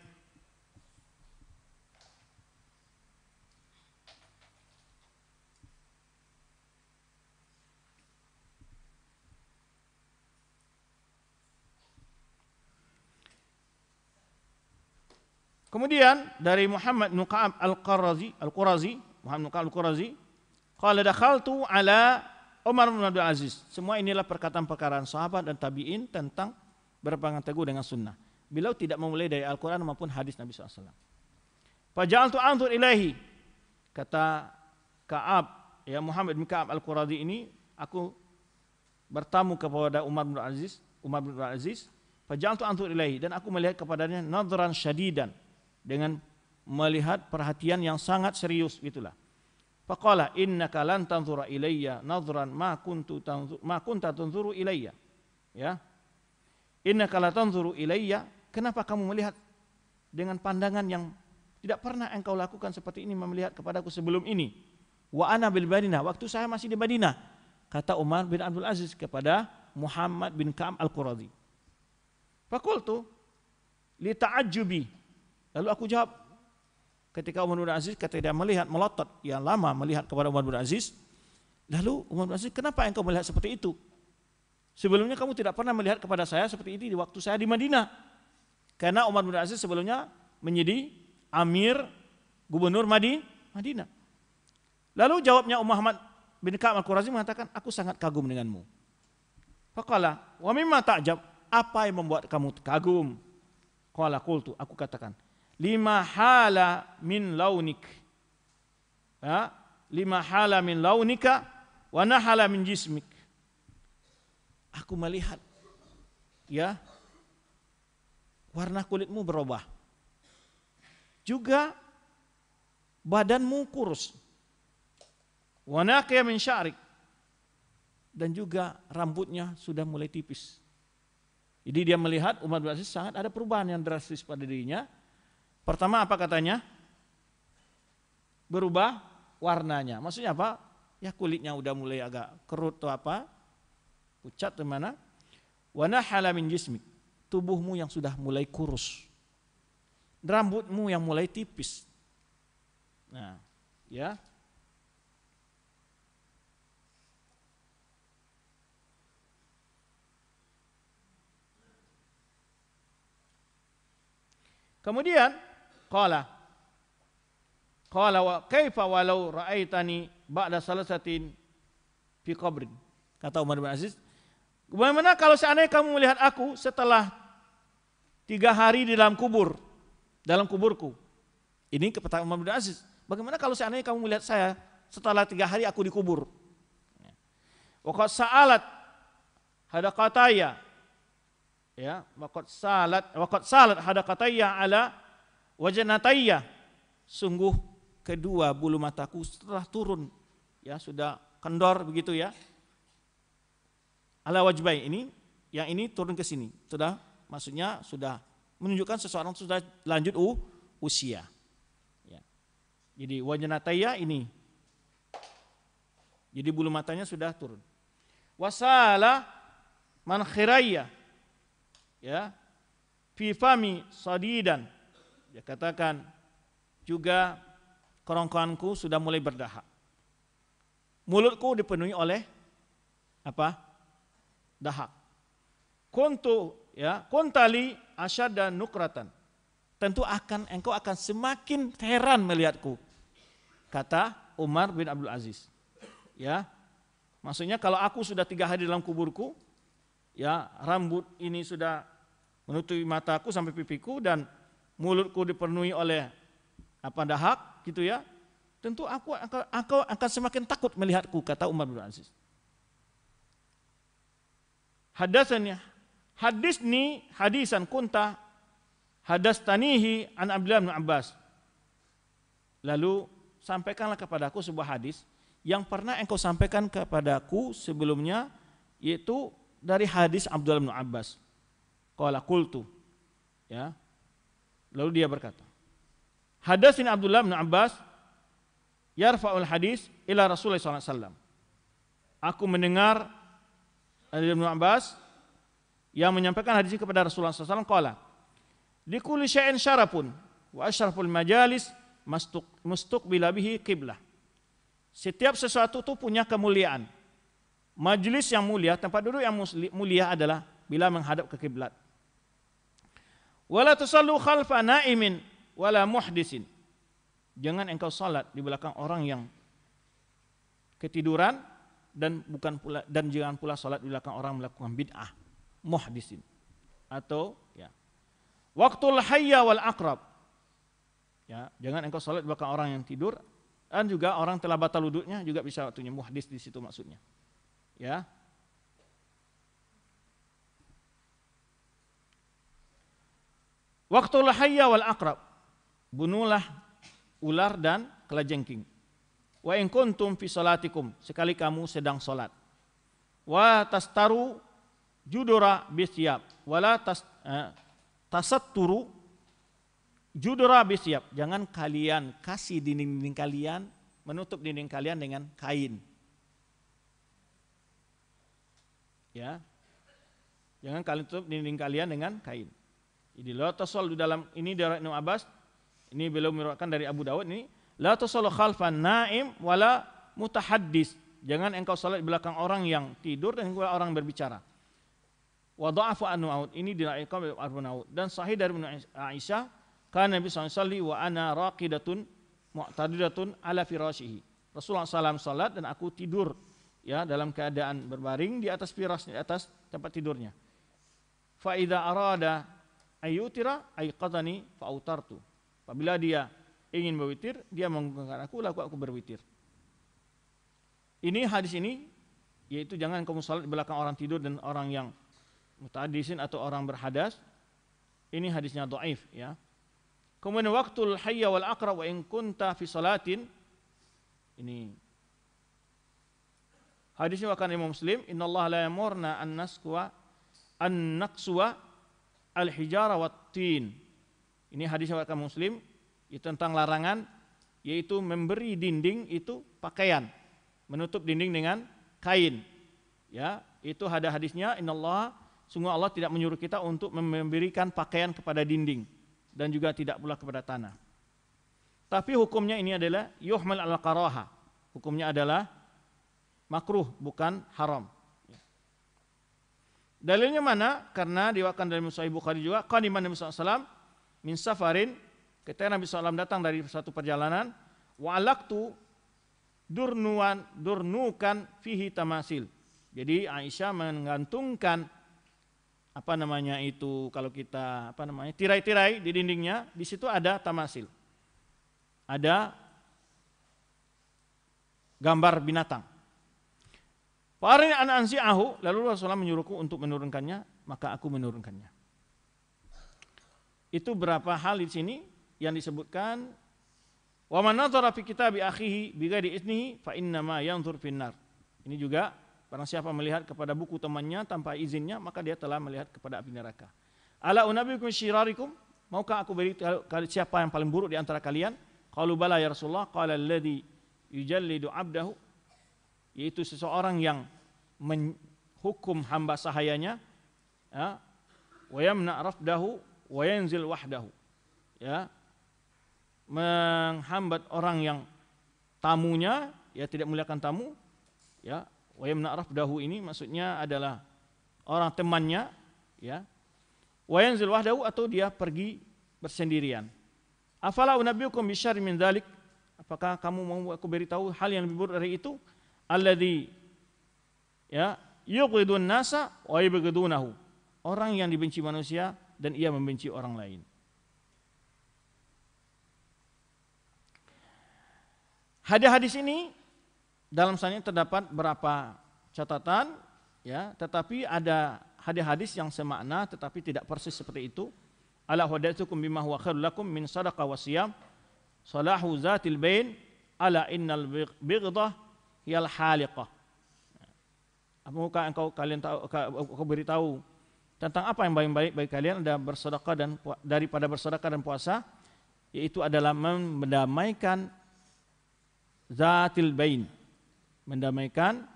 Kemudian dari Muhammad bin Al-Qurazi, Al-Qurazi, Muhammad bin Al-Qurazi Qala dakhaltu ala Umar bin Abdul Aziz. Semua inilah perkataan-perkataan sahabat dan tabi'in tentang berpegang teguh dengan sunnah. Beliau tidak memulai dari Al-Quran maupun hadis Nabi SAW. Faja'altu antur ilahi. Kata Ka'ab, ya Muhammad bin Ka'ab Al-Quradi ini, aku bertamu kepada Umar bin Aziz, Umar bin Aziz, faja'altu antur ilahi dan aku melihat kepadanya nadran syadidan dengan melihat perhatian yang sangat serius itulah. Faqala innaka lan tanzura ilayya nadhran ma kuntu tanzur ma kunta tanzuru ilayya. Ya. Innaka la tanzuru ilayya, kenapa kamu melihat dengan pandangan yang tidak pernah engkau lakukan seperti ini melihat kepadaku sebelum ini. Wa ana bil Madinah, waktu saya masih di Madinah. Kata Umar bin Abdul Aziz kepada Muhammad bin Ka'ab Al-Quradi. Fakultu li ta'ajjubi. Lalu aku jawab, ketika Umar bin Aziz ketika dia melihat melotot yang lama melihat kepada Umar bin Aziz lalu Umar bin Aziz kenapa engkau melihat seperti itu? Sebelumnya kamu tidak pernah melihat kepada saya seperti ini di waktu saya di Madinah. Karena Umar bin Aziz sebelumnya menjadi amir gubernur Madi, Madinah. Lalu jawabnya Muhammad bin Ka'ab al-Qurazi mengatakan aku sangat kagum denganmu. Faqala wa mimma ta'jab? Apa yang membuat kamu kagum? Qala qultu. Aku katakan lima hala min launik. Ya, lima hala min launika wa nahala min jismik. Aku melihat ya warna kulitmu berubah. Juga badanmu kurus. Wa naqiya min sya'rik. Dan juga rambutnya sudah mulai tipis. Jadi dia melihat bin Aziz sangat ada perubahan yang drastis pada dirinya Pertama apa katanya? Berubah warnanya. Maksudnya apa? Ya kulitnya udah mulai agak kerut atau apa? Pucat di mana? Wana halamin jismik. Tubuhmu yang sudah mulai kurus. Rambutmu yang mulai tipis. Nah, ya. Kemudian Qala Qala wa kaifa walau ra'aitani ba'da salasatin fi qabrin. Kata Umar bin Aziz, bagaimana kalau seandainya kamu melihat aku setelah tiga hari di dalam kubur, dalam kuburku. Ini kepada Umar bin Aziz. Bagaimana kalau seandainya kamu melihat saya setelah tiga hari aku dikubur? Waqat sa'alat hadaqataya ya waqat salat waqat salat hadaqataya ala wajanatayya sungguh kedua bulu mataku setelah turun ya sudah kendor begitu ya ala wajbai ini yang ini turun ke sini. Sudah maksudnya sudah menunjukkan seseorang sudah lanjut uh, usia. Ya. Jadi wajnataya ini. Jadi bulu matanya sudah turun. Wasala man khiraya. Ya. Fi fami sadidan. Dia katakan juga kerongkonganku sudah mulai berdahak. Mulutku dipenuhi oleh apa? Dahak. Kuntu ya, kuntali asyada nukratan. Tentu akan engkau akan semakin heran melihatku. Kata Umar bin Abdul Aziz. Ya, maksudnya kalau aku sudah tiga hari dalam kuburku, ya rambut ini sudah menutupi mataku sampai pipiku dan mulutku dipenuhi oleh apa dahak gitu ya tentu aku akan, aku akan semakin takut melihatku kata Umar bin Aziz. Hadasannya hadis ni hadisan kunta hadas tanihi an Abdullah bin Abbas. Lalu sampaikanlah kepadaku sebuah hadis yang pernah engkau sampaikan kepadaku sebelumnya yaitu dari hadis Abdullah bin Abbas. Qala qultu ya lalu dia berkata Hadasin Abdullah bin Abbas yarfa'ul hadis ila Rasulullah SAW. Aku mendengar Abdullah bin Abbas yang menyampaikan hadis kepada Rasulullah SAW. Kala, di kulli syai'in syarafun wa asyraful majalis mastuk mustuk bila bihi kiblah. Setiap sesuatu itu punya kemuliaan. Majlis yang mulia, tempat duduk yang mulia adalah bila menghadap ke kiblat. Wala tusallu khalfa naimin wala muhdisin. Jangan engkau salat di belakang orang yang ketiduran dan bukan pula dan jangan pula salat di belakang orang melakukan bid'ah muhdisin. Atau ya waktul hayya wal akrab. Ya jangan engkau salat di belakang orang yang tidur dan juga orang telah batal wuduknya juga bisa waktunya muhdis di situ maksudnya. Ya waktul hayya wal akrab bunuhlah ular dan kelajengking. Wa in kuntum fi salatikum, sekali kamu sedang salat. Wa tastaru judura bisyab, wala tas eh, tasatturu judura bisyab. Jangan kalian kasih dinding-dinding kalian menutup dinding kalian dengan kain. Ya. Jangan kalian tutup dinding kalian dengan kain. Jadi la tasal di dalam ini dari Ibnu Abbas ini beliau meriwayatkan dari Abu Dawud ini, la tusallu khalfan naim wala mutahaddis. Jangan engkau salat di belakang orang yang tidur dan orang berbicara. Wa dha'afu anu aud. Ini diriwayatkan oleh Abu Dawud dan sahih dari Aisyah, kana Nabi SAW wa ana raqidatun mu'tadidatun ala firashihi. Rasulullah SAW salat dan aku tidur ya dalam keadaan berbaring di atas firas di atas tempat tidurnya. Fa idza arada ayutira ayqadani fa autartu. Apabila dia ingin berwitir, dia menggunakan aku, laku aku berwitir. Ini hadis ini yaitu jangan kamu salat di belakang orang tidur dan orang yang mutadisin atau orang berhadas. Ini hadisnya dhaif ya. Kemudian waktu hayya wal aqra wa in kunta fi salatin ini hadisnya akan Imam Muslim innallaha la yamurna an nasqa an naqsuwa al hijara wat tin ini hadis riwayat Muslim itu tentang larangan yaitu memberi dinding itu pakaian, menutup dinding dengan kain. Ya, itu ada hadisnya innallaha sungguh Allah tidak menyuruh kita untuk memberikan pakaian kepada dinding dan juga tidak pula kepada tanah. Tapi hukumnya ini adalah yuhmal al karaha. Hukumnya adalah makruh bukan haram. Dalilnya mana? Karena diwakilkan dari Sahih Bukhari juga qadiman Nabi sallallahu min safarin ketika Nabi SAW datang dari satu perjalanan walaktu durnuan durnukan fihi tamasil. Jadi Aisyah menggantungkan apa namanya itu kalau kita apa namanya tirai-tirai di dindingnya di situ ada tamasil. Ada gambar binatang Farin an ansi'ahu lalu Rasulullah menyuruhku untuk menurunkannya maka aku menurunkannya itu berapa hal di sini yang disebutkan wa man nadhara fi kitabi akhihi bighairi isnihi fa inna ma yanzur finnar. Ini juga Barang siapa melihat kepada buku temannya tanpa izinnya, maka dia telah melihat kepada api neraka. Ala unabikum syirarikum, maukah aku beri siapa yang paling buruk di antara kalian? Qalu bala ya Rasulullah, qala alladhi yujallidu abdahu, yaitu seseorang yang menghukum hamba sahayanya, ya, wa yamna rafdahu wa yanzil wahdahu. Ya, menghambat orang yang tamunya ya tidak muliakan tamu ya wa yamna rafdahu ini maksudnya adalah orang temannya ya wa yanzil wahdahu atau dia pergi bersendirian afala unabbiukum bisyarri min dzalik apakah kamu mau aku beritahu hal yang lebih buruk dari itu alladzi ya yuqidun nasa wa yabghidunahu orang yang dibenci manusia dan ia membenci orang lain Hadis-hadis ini dalam sana terdapat berapa catatan ya, tetapi ada hadis-hadis yang semakna tetapi tidak persis seperti itu. Ala hadaitsukum bima huwa khairul lakum min sadaqah wa siyam salahu zatil bain ala innal bighdah hiyal haliqah. Apakah engkau kalian tahu aku beritahu tentang apa yang baik-baik bagi kalian ada bersedekah dan daripada bersedekah dan puasa yaitu adalah mendamaikan zatil bain mendamaikan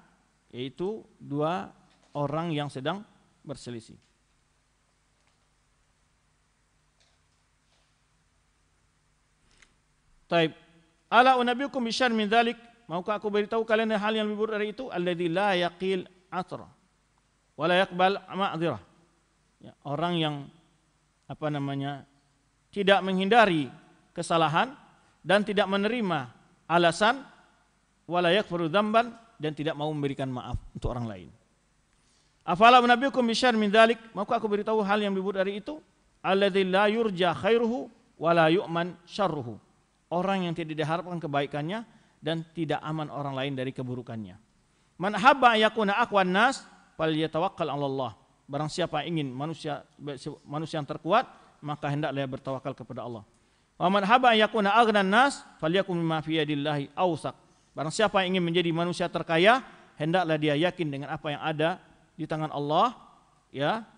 yaitu dua orang yang sedang berselisih. Taib. Ala unabiukum bisyar min dzalik? Maukah aku beritahu kalian hal yang lebih buruk dari itu? Alladzi la yaqil atra wa la yaqbal ma'dzirah. Ya, orang yang apa namanya? tidak menghindari kesalahan dan tidak menerima alasan wala yakfuru dzamban dan tidak mau memberikan maaf untuk orang lain. Afala nabiukum bisyar min dzalik? Maka aku beritahu hal yang lebih dari itu, alladzi la yurja khairuhu wa la yu'man syarruhu. Orang yang tidak diharapkan kebaikannya dan tidak aman orang lain dari keburukannya. Man habba yakuna aqwan nas falyatawakkal 'ala Allah. Barang siapa ingin manusia manusia yang terkuat, maka hendaklah bertawakal kepada Allah. Wa man haba yakuna aghnan nas falyakum mimma fi yadillahi awsaq. Barang siapa ingin menjadi manusia terkaya, hendaklah dia yakin dengan apa yang ada di tangan Allah, ya.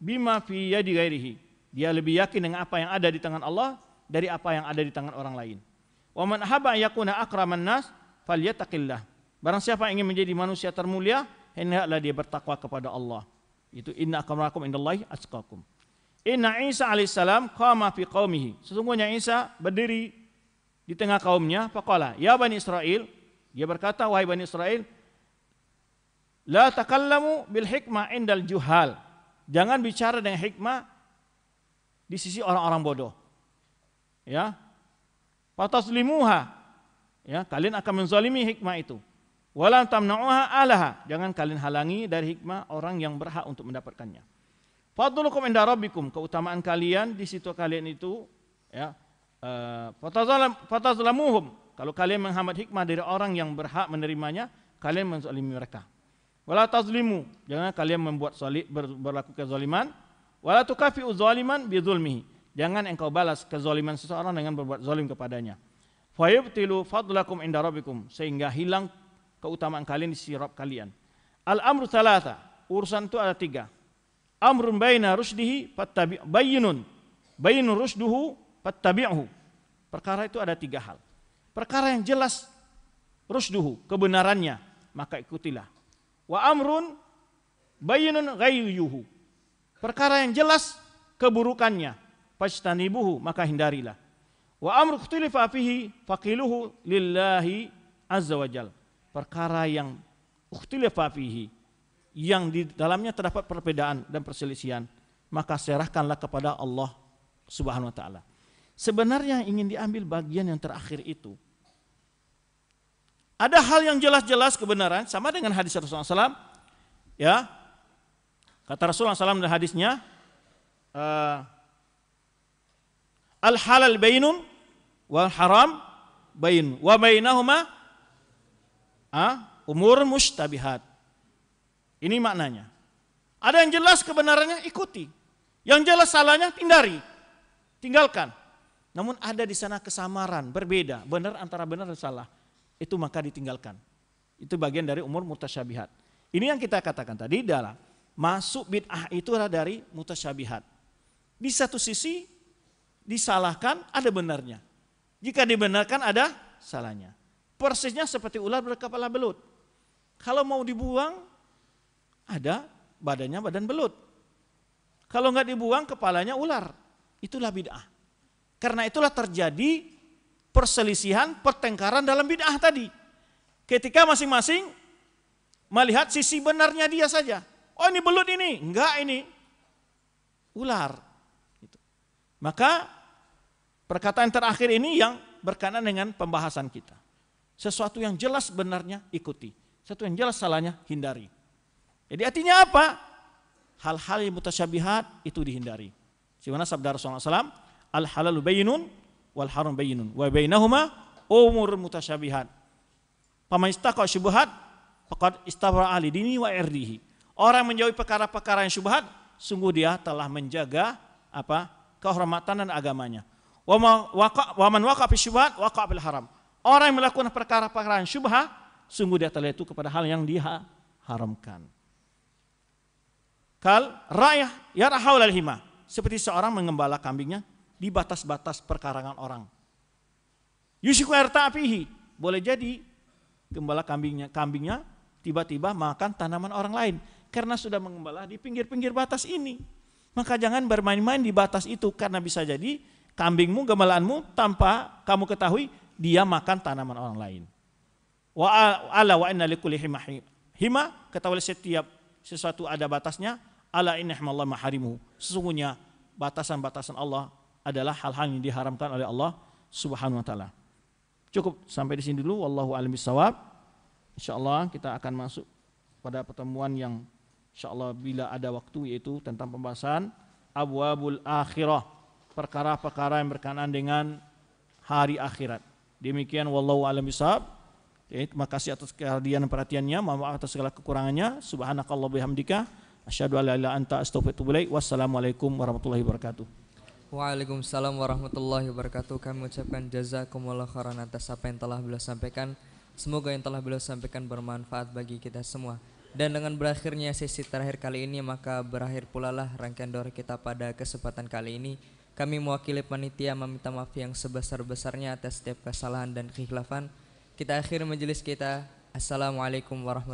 Bima fi yadi ghairihi. Dia lebih yakin dengan apa yang ada di tangan Allah dari apa yang ada di tangan orang lain. Wa man haba yakuna akraman nas falyattaqillah. Barang siapa ingin menjadi manusia termulia, hendaklah dia bertakwa kepada Allah. Itu inna akramakum indallahi atqakum. Inna Isa alaihissalam qama fi qaumihi. Sesungguhnya Isa berdiri di tengah kaumnya, faqala, "Ya Bani Israel," dia berkata, "Wahai Bani Israel, la takallamu bil hikmah indal juhal." Jangan bicara dengan hikmah di sisi orang-orang bodoh. Ya. Fataslimuha. Ya, kalian akan menzalimi hikmah itu. Wala tamna'uha alaha. Jangan kalian halangi dari hikmah orang yang berhak untuk mendapatkannya. Fadlukum inda rabbikum, keutamaan kalian di situ kalian itu ya. Eh, fatazlamuhum, kalau kalian menghambat hikmah dari orang yang berhak menerimanya, kalian menzalimi mereka. Wala tazlimu, jangan kalian membuat zalim, ber, berlaku kezaliman. Wala tukafi'u zaliman bi zulmihi. Jangan engkau balas kezaliman seseorang dengan berbuat zalim kepadanya. Fayubtilu fadlakum inda rabbikum, sehingga hilang keutamaan kalian di sisi Rabb kalian. Al-amru thalatha, urusan itu ada tiga. Amrun baina rusdihi fattabi bayyinun. Bayyinun rusduhu fattabi'hu. Perkara itu ada tiga hal. Perkara yang jelas rusduhu kebenarannya maka ikutilah. Wa amrun bayyinun ghayyuhu. Perkara yang jelas keburukannya fajtanibuhu maka hindarilah wa amru ikhtilifa fihi faqiluhu lillahi azza wajal perkara yang ikhtilifa fihi yang di dalamnya terdapat perbedaan dan perselisihan, maka serahkanlah kepada Allah Subhanahu wa taala. Sebenarnya ingin diambil bagian yang terakhir itu. Ada hal yang jelas-jelas kebenaran sama dengan hadis Rasulullah SAW. Ya, kata Rasulullah SAW dalam hadisnya, uh, al halal bainun wal haram bain wa bainahuma uh, umur mustabihat ini maknanya. Ada yang jelas kebenarannya ikuti. Yang jelas salahnya hindari. Tinggalkan. Namun ada di sana kesamaran, berbeda, benar antara benar dan salah. Itu maka ditinggalkan. Itu bagian dari umur mutasyabihat. Ini yang kita katakan tadi adalah masuk bid'ah itu adalah dari mutasyabihat. Di satu sisi disalahkan ada benarnya. Jika dibenarkan ada salahnya. Persisnya seperti ular berkepala belut. Kalau mau dibuang ada badannya badan belut. Kalau nggak dibuang kepalanya ular. Itulah bid'ah. Karena itulah terjadi perselisihan, pertengkaran dalam bid'ah tadi. Ketika masing-masing melihat sisi benarnya dia saja. Oh ini belut ini, enggak ini ular. Gitu. Maka perkataan terakhir ini yang berkenaan dengan pembahasan kita. Sesuatu yang jelas benarnya ikuti, sesuatu yang jelas salahnya hindari. Jadi artinya apa? Hal-hal yang mutasyabihat itu dihindari. Sebagaimana sabda Rasulullah SAW, al halalu bayinun wal haram bayinun wa bainahuma umur mutasyabihat. Paman istaqa syubhat faqad istabra ahli dini wa irdihi. Orang menjauhi perkara-perkara yang syubhat, sungguh dia telah menjaga apa? kehormatan dan agamanya. Wa man waqa fi syubhat waqa bil haram. Orang yang melakukan perkara-perkara yang syubhat, sungguh dia telah itu kepada hal yang diharamkan. Kal rayah yarhaul hima. Seperti seorang mengembala kambingnya di batas-batas perkarangan orang. Yusiku apihi. Boleh jadi gembala kambingnya kambingnya tiba-tiba makan tanaman orang lain karena sudah mengembala di pinggir-pinggir batas ini. Maka jangan bermain-main di batas itu karena bisa jadi kambingmu, gembalaanmu tanpa kamu ketahui dia makan tanaman orang lain. Wa ala wa inna likulli hima hima setiap sesuatu ada batasnya ala Allah maharimu. Sesungguhnya batasan-batasan Allah adalah hal-hal yang diharamkan oleh Allah Subhanahu wa taala. Cukup sampai di sini dulu wallahu a'lam bishawab. Insyaallah kita akan masuk pada pertemuan yang insyaallah bila ada waktu yaitu tentang pembahasan abwabul akhirah, perkara-perkara yang berkenaan dengan hari akhirat. Demikian wallahu a'lam bishawab. terima kasih atas kehadiran dan perhatiannya, maaf atas segala kekurangannya. Subhanakallah bihamdika Asyhadu an la ilaha anta astaghfiruka Wassalamualaikum warahmatullahi wabarakatuh. Waalaikumsalam warahmatullahi wabarakatuh. Kami ucapkan jazakumullah khairan atas apa yang telah beliau sampaikan. Semoga yang telah beliau sampaikan bermanfaat bagi kita semua. Dan dengan berakhirnya sesi terakhir kali ini maka berakhir pula lah rangkaian doa kita pada kesempatan kali ini. Kami mewakili panitia meminta maaf yang sebesar-besarnya atas setiap kesalahan dan kekhilafan. Kita akhiri majelis kita. Assalamualaikum warahmatullahi